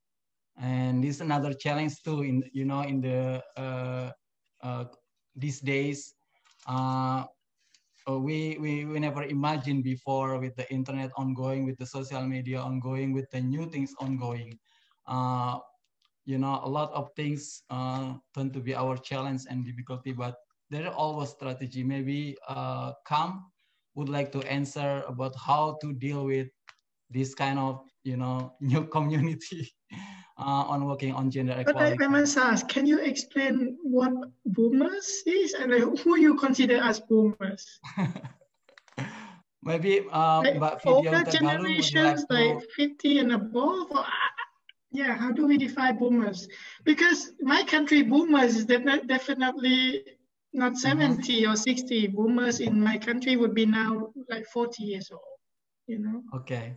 And this is another challenge too, in you know, in the uh, uh, these days, we, we, we never imagined before with the internet ongoing, with the social media ongoing, with the new things ongoing you know, a lot of things uh, tend to be our challenge and difficulty, but there are always strategy. Maybe uh, Kham would like to answer about how to deal with this kind of, you know, new community uh, on working on gender equality. But I, I must ask, can you explain what boomers is and who you consider as boomers? Maybe uh, like older generations, like 50 and above, yeah, how do we define boomers? Because my country boomers is definitely not mm-hmm. 70 or 60. Boomers in my country would be now like 40 years old, you know? Okay.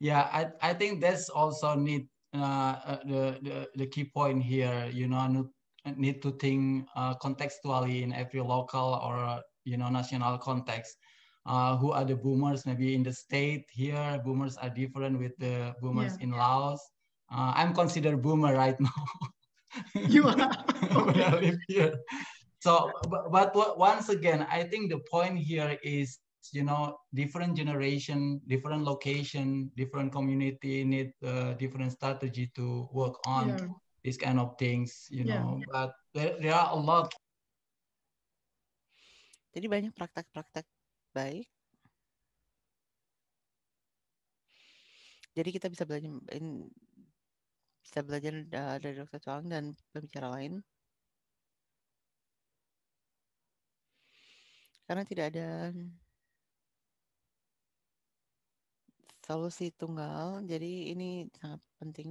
Yeah, I, I think that's also need uh, uh, the, the, the key point here, you know, need to think uh, contextually in every local or, you know, national context. Uh, who are the boomers maybe in the state here boomers are different with the boomers yeah. in laos uh, i'm considered boomer right now. You are? When i live here. So but, but once again i think the point here is you know different generation different location different community need uh, different strategy to work on yeah. these kind of things you yeah. know but there, there are a lot. Jadi banyak praktek-praktek baik. Jadi kita bisa belajar bisa belajar dari dokter Chuang dan pembicara lain karena tidak ada solusi tunggal, jadi ini sangat penting.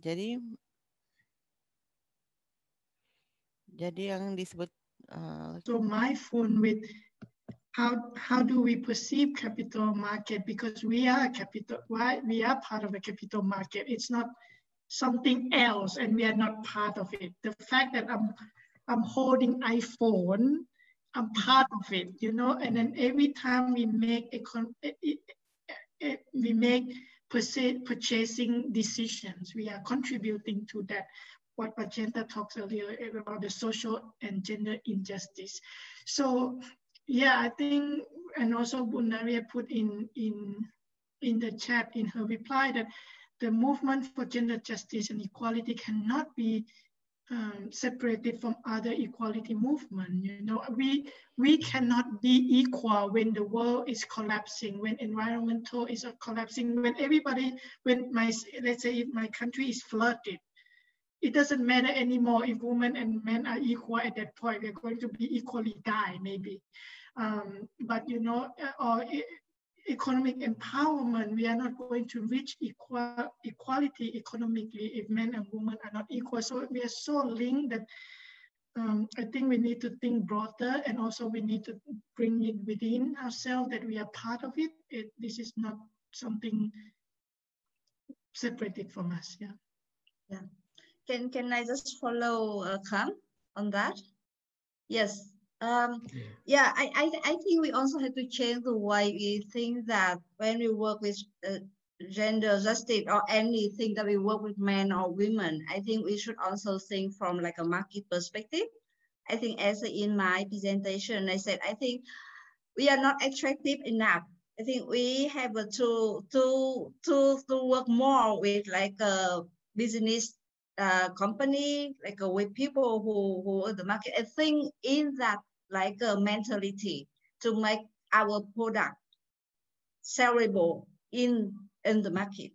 Jadi jadi yang disebut uh, so my phone with how how do we perceive capital market because we are capital why we are part of a capital market it's not something else and we are not part of it. The fact that I'm I'm holding iPhone, I'm part of it, you know, and then every time we make a we make purchasing decisions, we are contributing to that. What Margianta talks earlier about the social and gender injustice. So yeah, I think, and also Undariya put in in in the chat in her reply that the movement for gender justice and equality cannot be um, separated from other equality movement. You know, we we cannot be equal when the world is collapsing, when environmental is collapsing, when everybody, when my let's say if my country is flooded, it doesn't matter anymore if women and men are equal at that point. We're going to be equally die maybe, um, but you know, or economic empowerment, we are not going to reach equal, equality economically if men and women are not equal. So we are so linked that um, I think we need to think broader and also we need to bring it within ourselves that we are part of it. it this is not something separated from us. Yeah. Yeah. Can, can I just follow uh, Kham on that? Yes. Um, yeah, I, I, I think we also have to change the way we think that when we work with uh, gender justice or anything that we work with men or women, I think we should also think from like a market perspective. I think as in my presentation, I said, I think we are not attractive enough. I think we have to, to, to, to work more with like a business uh, company, like uh, with people who, who are the market. I think in that like a mentality to make our product sellable in in the market.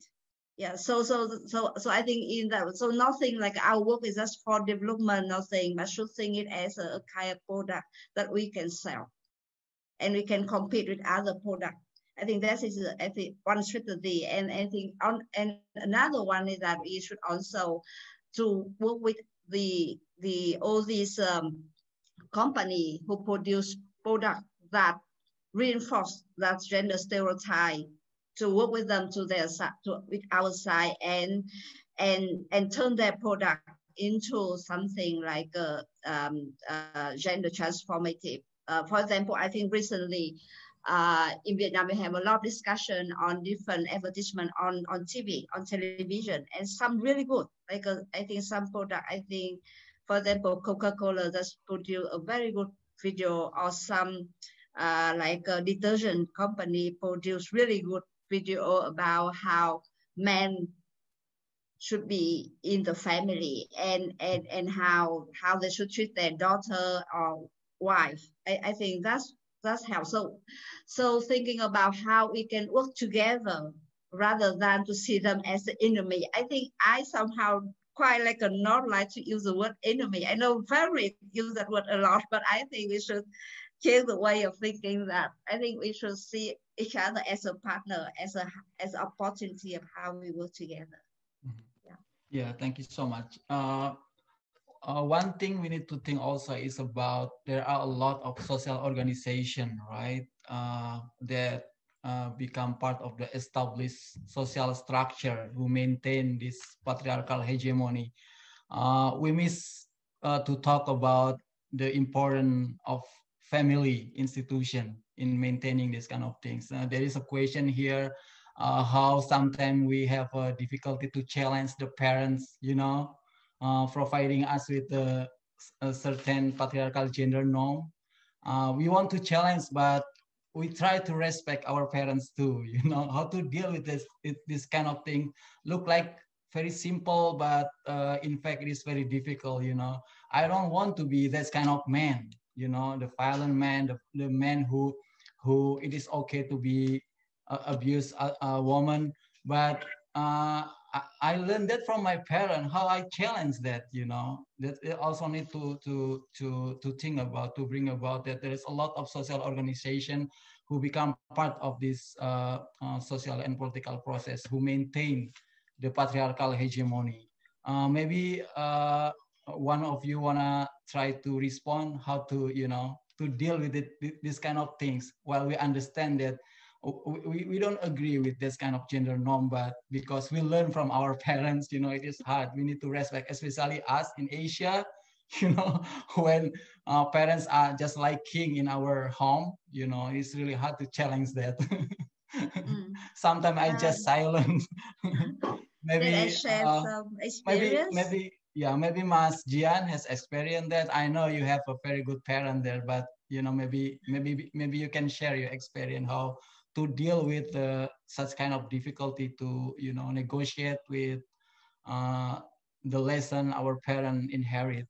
Yeah, so so so so I think in that so nothing like our work is just for development, nothing, but should think it as a, a kind of product that we can sell, and we can compete with other products. I think that is I think one strategy, and I think on and another one is that we should also to work with the the all these um, company who produce product that reinforce that gender stereotype to work with them to their side, to, with our side and and and turn their product into something like a, um, gender transformative. Uh, for example, I think recently uh, in Vietnam, we have a lot of discussion on different advertisement on, on TV, on television, and some really good. Like uh, I think some product, I think for example, Coca-Cola just produce a very good video or some uh, like a detergent company produce really good video about how men should be in the family and and and how how they should treat their daughter or wife. I, I think that's that's how so so thinking about how we can work together rather than to see them as the enemy. I think I somehow quite like a not like to use the word enemy. I know very use that word a lot, but I think we should change the way of thinking that I think we should see each other as a partner, as a as an opportunity of how we work together. Yeah. Yeah. Thank you so much. Uh, uh, one thing we need to think also is about there are a lot of social organization, right? Uh, that uh, become part of the established social structure who maintain this patriarchal hegemony. Uh, we miss uh, to talk about the importance of family institution in maintaining this kind of things. Uh, there is a question here, uh, how sometimes we have a difficulty to challenge the parents, you know, providing us with a, a, certain patriarchal gender norm. We want to challenge, but we try to respect our parents too, you know, how to deal with this, this kind of thing. Look like very simple, but uh, in fact, it is very difficult, you know. I don't want to be this kind of man, you know, the violent man, the, the man who, who it is okay to be uh, abuse a, a, woman, but uh, I, I, learned that from my parents, how I challenge that, you know, that I also need to, to, to, to think about, to bring about that there is a lot of social organization who become part of this uh, uh social and political process, who maintain the patriarchal hegemony. Uh, maybe uh, one of you wanna try to respond how to you know to deal with it this kind of things while we understand that we, we don't agree with this kind of gender norm but because we learn from our parents you know it is hard. We need to respect especially us in asia you know when our parents are just like king in our home you know it's really hard to challenge that. Mm. sometimes i just silent maybe uh, maybe maybe yeah, maybe Mas Jian has experienced that. I know you have a very good parent there, but you know, maybe maybe maybe you can share your experience how to deal with uh, such kind of difficulty to you know negotiate with uh, the lesson our parent inherit.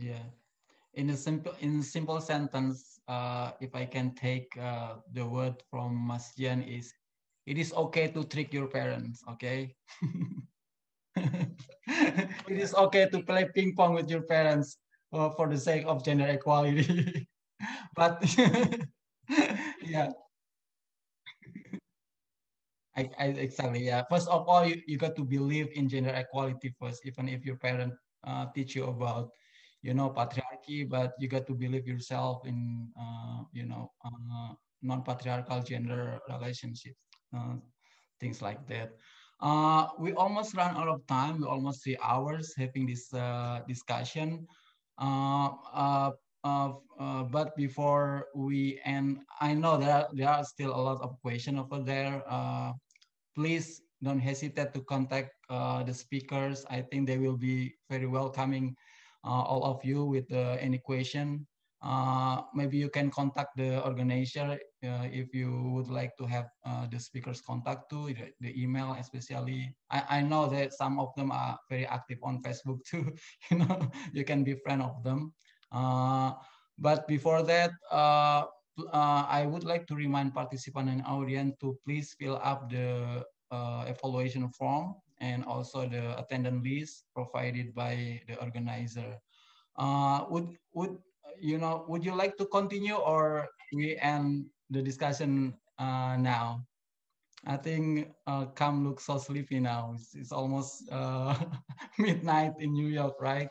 Yeah. In a simple in simple sentence, uh, if I can take uh, the word from Mas Jian is, it is okay to trick your parents. Okay. it is okay to play ping pong with your parents. uh, for the sake of gender equality. but yeah. I, I, exactly yeah first of all you, you got to believe in gender equality first even if your parent uh, teach you about you know patriarchy but you got to believe yourself in uh, you know uh, non-patriarchal gender relationships uh, things like that. Uh, we almost run out of time. We almost three hours having this uh, discussion. Uh, but before we end i know that there are still a lot of questions over there. Please don't hesitate to contact the speakers. I think they will be very welcoming all of you with uh, any question. Uh, maybe you can contact the organizer if you would like to have the speakers contact to the, the email especially. I, I know that some of them are very active on Facebook too. you know, you can be friend of them. but before that, uh, I would like to remind participant and audience to please fill up the uh, evaluation form and also the attendance list provided by the organizer. Uh, would would you know? Would you like to continue or we end the discussion uh, now? I think uh, Kham looks so sleepy now. It's, it's almost uh, midnight in New York, right?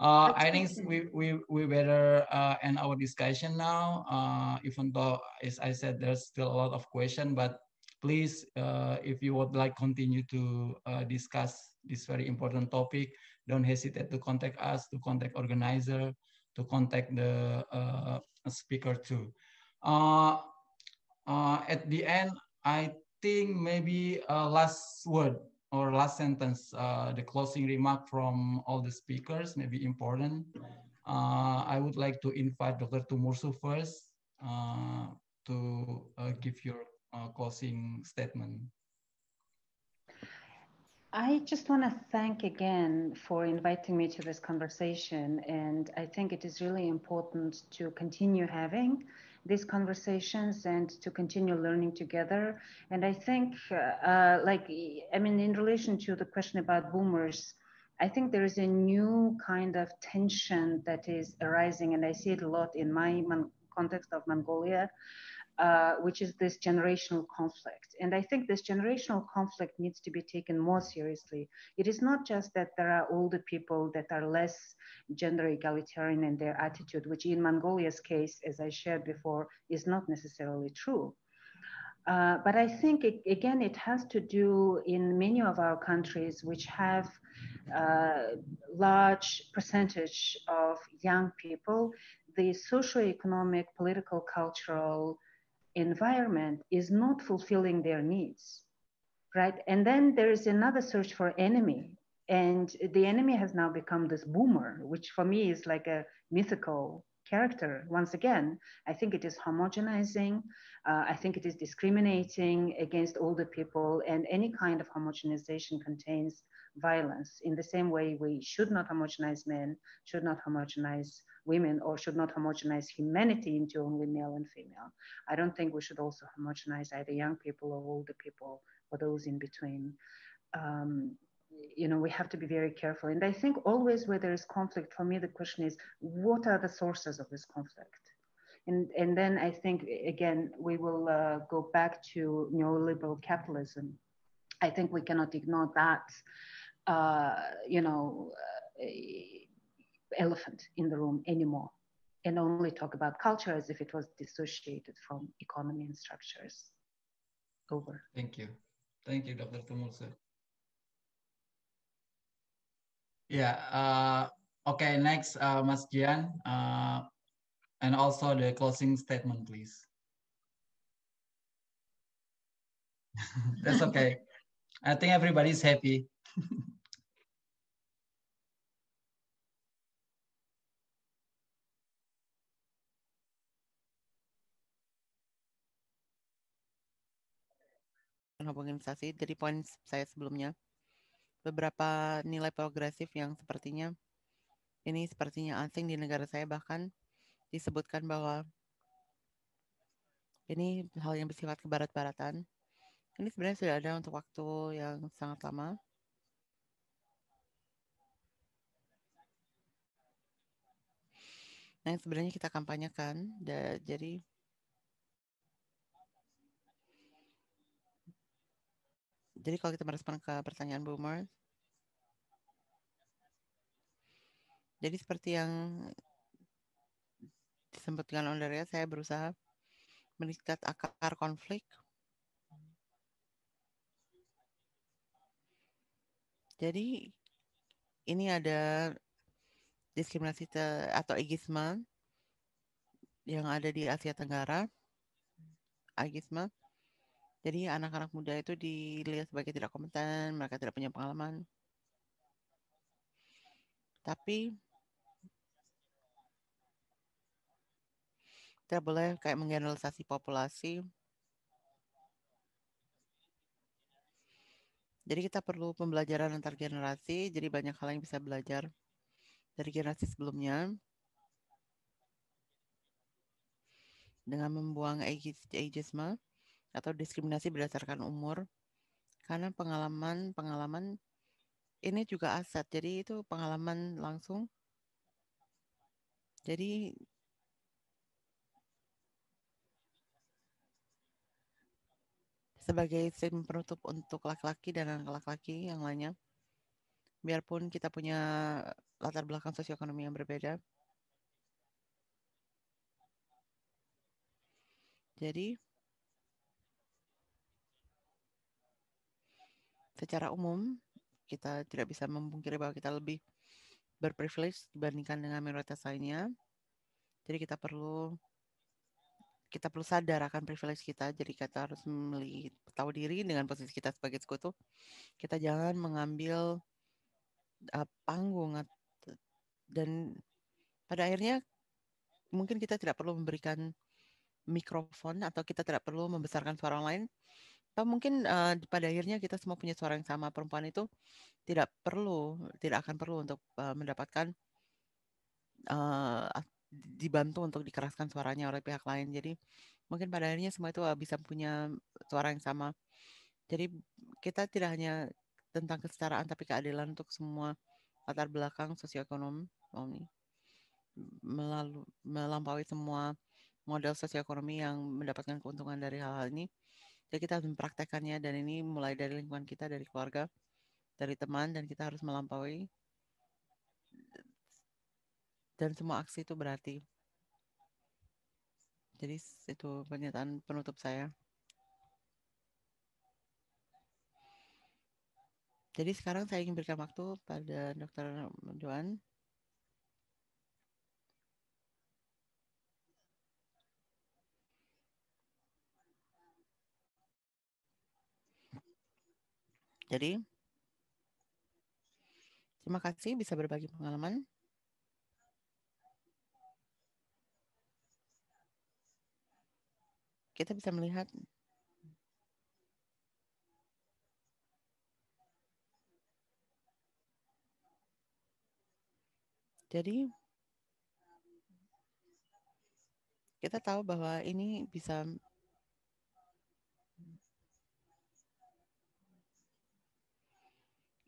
Uh, I think we, we, we better uh, end our discussion now, uh, even though, as I said, there's still a lot of questions, but please, uh, if you would like continue to uh, discuss this very important topic, don't hesitate to contact us, to contact organizer, to contact the uh, speaker too. Uh, uh, at the end, I think maybe a last word or last sentence, uh, the closing remark from all the speakers may be important. I would like to invite Dr. Tumursuk first to give your uh, closing statement. I just want to thank again for inviting me to this conversation. And I think it is really important to continue having these conversations and to continue learning together. And I think, uh, uh, like, I mean, in relation to the question about boomers, I think there is a new kind of tension that is arising, and I see it a lot in my context of Mongolia, uh, which is this generational conflict. And I think this generational conflict needs to be taken more seriously. It is not just that there are older people that are less gender egalitarian in their attitude, which in Mongolia's case, as I shared before, is not necessarily true. Uh, but I think, it, again, it has to do in many of our countries which have uh, large percentage of young people, the socioeconomic, political, cultural environment is not fulfilling their needs, right? And then there is another search for enemy. And the enemy has now become this boomer, which for me is like a mythical character. Once again, I think it is homogenizing. Uh, I think it is discriminating against older people, and any kind of homogenization contains violence. In the same way, we should not homogenize men, should not homogenize women, or should not homogenize humanity into only male and female. I don't think we should also homogenize either young people or older people or those in between. Um, you know, we have to be very careful. And I think always where there is conflict, for me, the question is, what are the sources of this conflict? And, and then I think, again, we will uh, go back to neoliberal capitalism. I think we cannot ignore that uh, you know, uh, elephant in the room anymore and only talk about culture as if it was dissociated from economy and structures. Over. Thank you. Thank you, Dr. Tumursuk. Yeah. Uh, okay. Next, uh, Mas Jian, uh, and also the closing statement, please. That's okay. I think everybody's happy. homogenisasi dari poin saya sebelumnya beberapa nilai progresif yang sepertinya ini sepertinya asing di negara saya bahkan disebutkan bahwa ini hal yang bersifat kebarat-baratan. Ini sebenarnya sudah ada untuk waktu yang sangat lama. Nah, yang sebenarnya kita kampanyekan, jadi jadi kalau kita merespon ke pertanyaan Boomer, jadi seperti yang disebutkan oleh saya berusaha menikat akar konflik. Jadi ini ada diskriminasi atau agisme yang ada di Asia Tenggara. Agisme. Jadi anak-anak muda itu dilihat sebagai tidak kompeten, mereka tidak punya pengalaman. Tapi tidak boleh kayak menggeneralisasi populasi. Jadi kita perlu pembelajaran antar generasi, jadi banyak hal yang bisa belajar dari generasi sebelumnya dengan membuang ageisme atau diskriminasi berdasarkan umur karena pengalaman-pengalaman ini juga aset jadi itu pengalaman langsung jadi sebagai sim penutup untuk laki-laki dan anak laki-laki yang lainnya biarpun kita punya latar belakang sosioekonomi yang berbeda. Jadi secara umum kita tidak bisa memungkiri bahwa kita lebih berprivilege dibandingkan dengan minoritas lainnya. Jadi kita perlu kita perlu sadar akan privilege kita. Jadi kita harus melihat tahu diri dengan posisi kita sebagai sekutu. Kita jangan mengambil uh, panggung dan pada akhirnya mungkin kita tidak perlu memberikan mikrofon atau kita tidak perlu membesarkan suara orang lain atau mungkin uh, pada akhirnya kita semua punya suara yang sama perempuan itu tidak perlu tidak akan perlu untuk uh, mendapatkan uh, dibantu untuk dikeraskan suaranya oleh pihak lain jadi mungkin pada akhirnya semua itu bisa punya suara yang sama jadi kita tidak hanya tentang kesetaraan tapi keadilan untuk semua latar belakang sosioekonomi melalu, melampaui semua model sosioekonomi yang mendapatkan keuntungan dari hal-hal ini. Jadi kita harus mempraktekannya dan ini mulai dari lingkungan kita, dari keluarga, dari teman dan kita harus melampaui dan semua aksi itu berarti. Jadi itu pernyataan penutup saya. Jadi sekarang saya ingin berikan waktu pada Dr. Joan. Jadi, terima kasih bisa berbagi pengalaman. Kita bisa melihat Jadi kita tahu bahwa ini bisa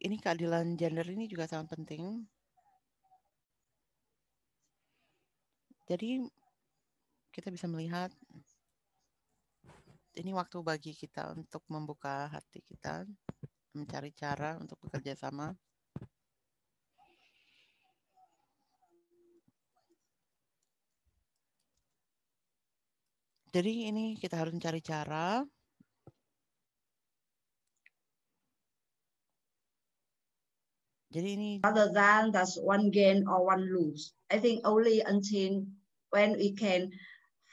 ini keadilan gender ini juga sangat penting. Jadi kita bisa melihat ini waktu bagi kita untuk membuka hati kita, mencari cara untuk bekerja sama. Jadi ini kita harus mencari cara Rather than that's one gain or one lose. I think only until when we can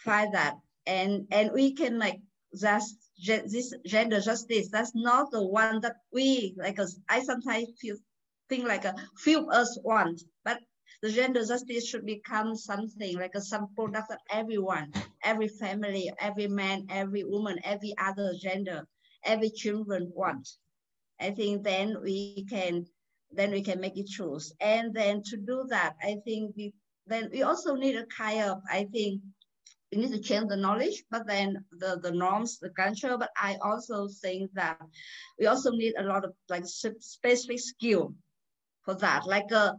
find that and and we can like just this gender justice. That's not the one that we like. I sometimes feel think like a few us want, but the gender justice should become something like a some product that everyone, every family, every man, every woman, every other gender, every children want. I think then we can then we can make it true. And then to do that, I think we then we also need a kind of I think we need to change the knowledge, but then the, the norms, the culture. But I also think that we also need a lot of like specific skill for that, like a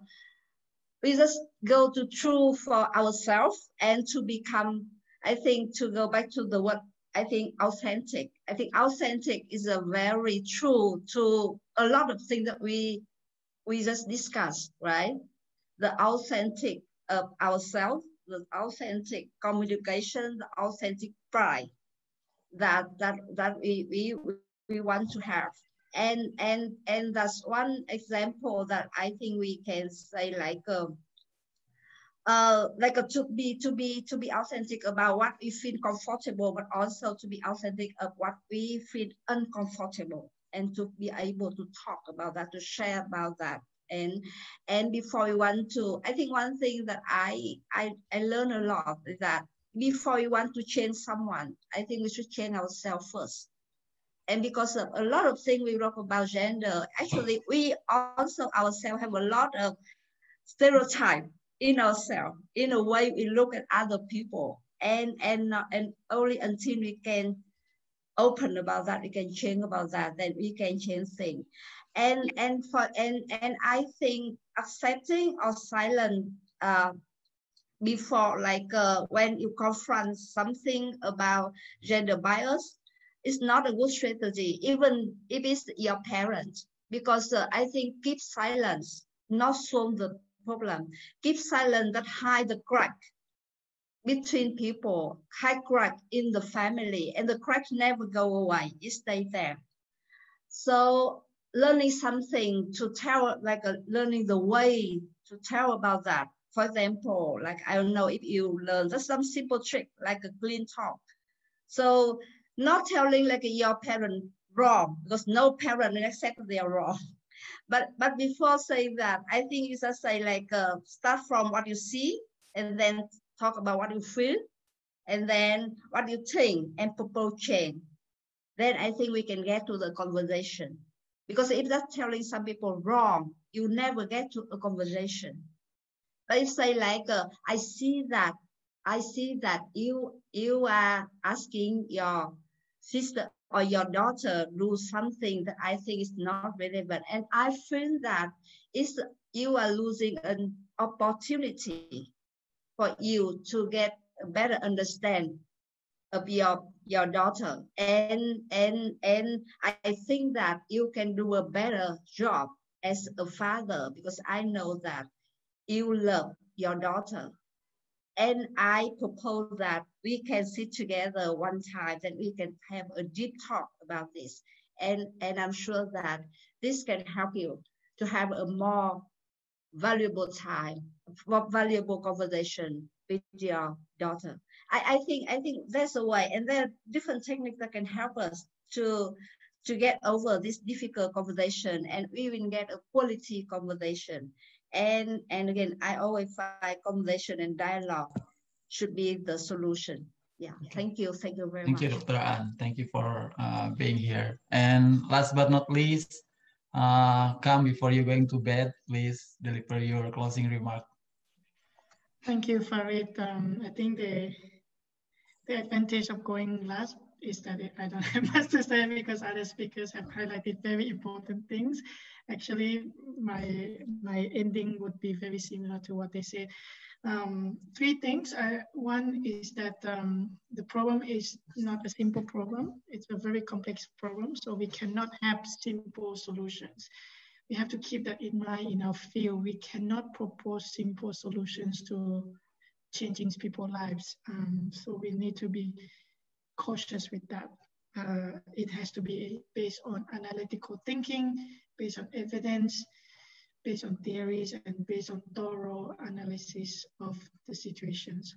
we just go to true for ourselves and to become, I think, to go back to the word, I think authentic. I think authentic is a very true to a lot of things that we we just discussed, right? The authentic of ourselves, the authentic communication, the authentic pride that that that we we we want to have and and and that's one example that I think we can say like um, uh, like a, to be to be to be authentic about what we feel comfortable, but also to be authentic of what we feel uncomfortable, and to be able to talk about that, to share about that. And and before we want to, I think one thing that I I I learned a lot is that before we want to change someone, I think we should change ourselves first and because of a lot of things we talk about gender, actually we also ourselves have a lot of stereotype in ourselves, in the way we look at other people. And, and, and only until we can open about that, we can change about that, then we can change things. And, and, for, and, and I think accepting or silent uh, before, like uh, when you confront something about gender bias, it's not a good strategy, even if it's your parents, because uh, I think keep silence not solve the problem. Keep silence that hide the crack between people, hide crack in the family, and the crack never go away. It stay there. So learning something to tell, like uh, learning the way to tell about that. For example, like I don't know if you learn just some simple trick like a clean talk. So not telling like your parent wrong because no parent accept they are wrong. But but before saying that, I think you just say like uh, start from what you see and then talk about what you feel and then what you think and propose change. Then I think we can get to the conversation. Because if that's telling some people wrong, you never get to a conversation. But if say like, uh, I see that, I see that you you are asking your sister or your daughter do something that I think is not relevant. And I feel that it's, you are losing an opportunity for you to get a better understand of your your daughter and and and I think that you can do a better job as a father because I know that you love your daughter and I propose that we can sit together one time, that we can have a deep talk about this. And, and I'm sure that this can help you to have a more valuable time, valuable conversation with your daughter. I, I think I think that's a way, and there are different techniques that can help us to to get over this difficult conversation and even get a quality conversation. And, and again, I always find conversation and dialogue should be the solution. Yeah, thank you. Thank you very thank much. Thank you, Dr. Anh. Thank you for uh, being here. And last but not least, uh, come before you going to bed, please deliver your closing remark. Thank you, Farid. Um, I think the the advantage of going last is that I don't have much to say because other speakers have highlighted very important things. Actually, my my ending would be very similar to what they said. Um, three things. One is that um, the problem is not a simple problem. It's a very complex problem, so we cannot have simple solutions. We have to keep that in mind in our field. We cannot propose simple solutions to changing people's lives. Um, so we need to be cautious with that. Uh, it has to be based on analytical thinking, based on evidence, based on theories, and based on thorough analysis of the situations.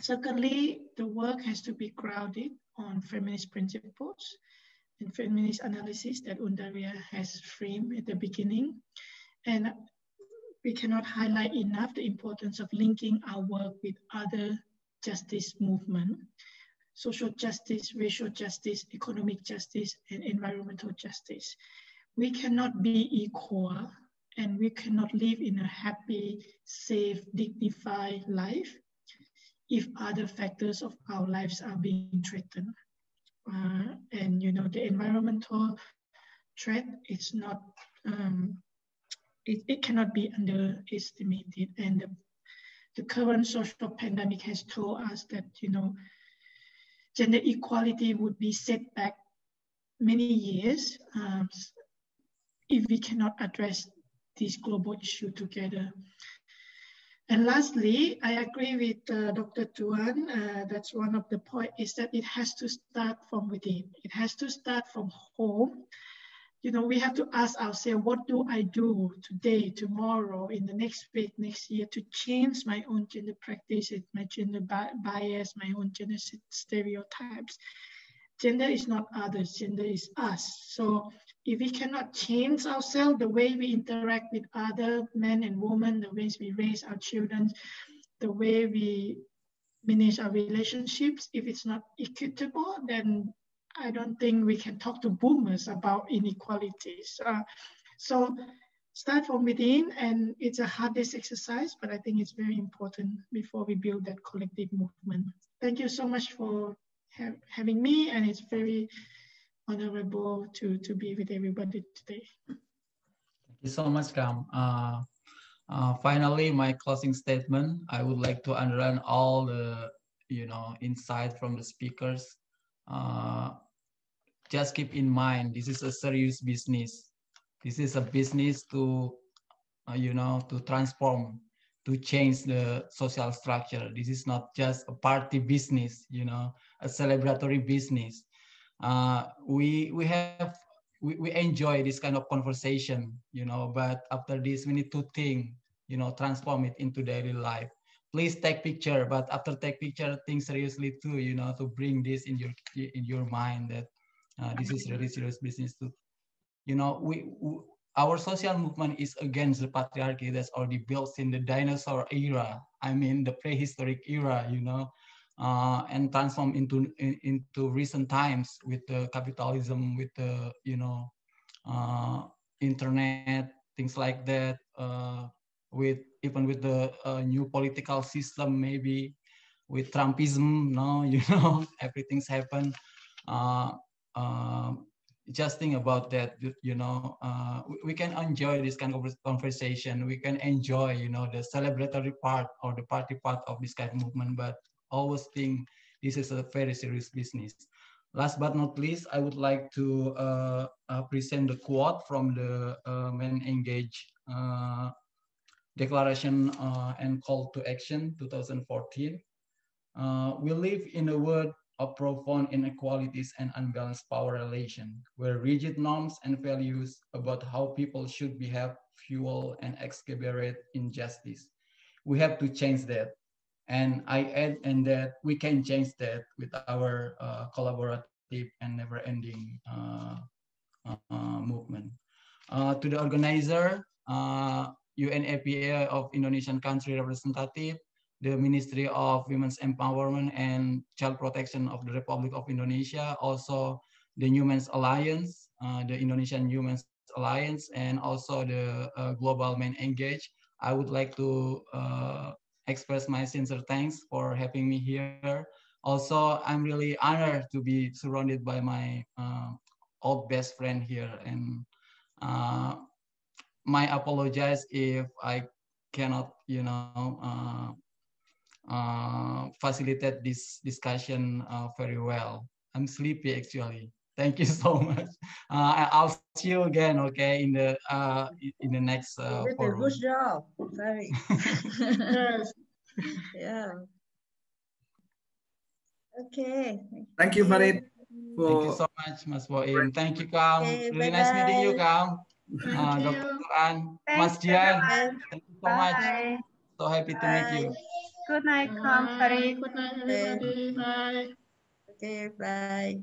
Secondly, the work has to be grounded on feminist principles and feminist analysis that Undariya has framed at the beginning. And we cannot highlight enough the importance of linking our work with other justice movement social justice, racial justice, economic justice, and environmental justice. We cannot be equal and we cannot live in a happy, safe, dignified life if other factors of our lives are being threatened. Uh, and you know, the environmental threat, it's not, um, it, it cannot be underestimated. And the, the current social pandemic has told us that, you know, gender equality would be set back many years um, if we cannot address this global issue together. And lastly, I agree with uh, Dr. Tu Anh. Uh, that's one of the point is that it has to start from within. It has to start from home. You know, we have to ask ourselves, what do I do today, tomorrow, in the next week, next year to change my own gender practices, my gender bias, my own gender stereotypes. Gender is not others, gender is us. So if we cannot change ourselves, the way we interact with other men and women, the ways we raise our children, the way we manage our relationships, if it's not equitable, then I don't think we can talk to boomers about inequalities. Uh, so start from within and it's a hardest exercise, but I think it's very important before we build that collective movement. Thank you so much for ha having me and it's very honorable to, to be with everybody today. Thank you so much, Kham. Uh, uh, finally, my closing statement, I would like to underline all the, you know, insight from the speakers. Uh, just keep in mind, this is a serious business. This is a business to, uh, you know, to transform, to change the social structure. This is not just a party business, you know, a celebratory business uh, we we have we, we enjoy this kind of conversation you know but after this we need to think you know transform it into daily life. Please take picture but after take picture think seriously too you know to bring this in your in your mind that uh, this is really serious business too. You know we, we our social movement is against the patriarchy that's already built in the dinosaur era. I mean the prehistoric era you know uh, and transform into in, into recent times with the capitalism, with the you know uh, internet, things like that. Uh, with even with the uh, new political system, maybe with Trumpism, no, you know, everything's happened. Uh, uh, just think about that you know uh, we, we, can enjoy this kind of conversation we can enjoy you know the celebratory part or the party part of this kind of movement but always think this is a very serious business. Last but not least, I would like to uh, uh, present the quote from the uh, MenEngage uh, Declaration uh, and Call to Action 2014. Uh, we live in a world of profound inequalities and unbalanced power relation, where rigid norms and values about how people should behave fuel and exacerbate injustice. We have to change that. And I add and that we can change that with our uh, collaborative and never-ending uh, uh, movement. Uh, to the organizer, UNFPA of Indonesian Country Representative, the Ministry of Women's Empowerment and Child Protection of the Republic of Indonesia, also the Humans Alliance, uh, the Indonesian Humans Alliance, and also the uh, Global MenEngage. I would like to uh, express my sincere thanks for having me here. Also, I'm really honored to be surrounded by my uh, old best friend here. And uh, my apologize if I cannot, you know, uh, uh facilitate this discussion uh, very well. I'm sleepy actually. Thank you so much. Uh, I'll see you again, okay, in the uh, in the next uh, forum. Good job. Very. yes. yeah. Okay. Thank you, Farid. For... Thank you so much, Mas Boim. Thank you, Kham. Okay, really bye nice meeting you, Kham. Uh, Dr. Tu Anh, Mas Jian. Thank you so bye. much. So happy to meet you. Good night, Kham, Farid. Good night, everybody. Bye. Okay, bye.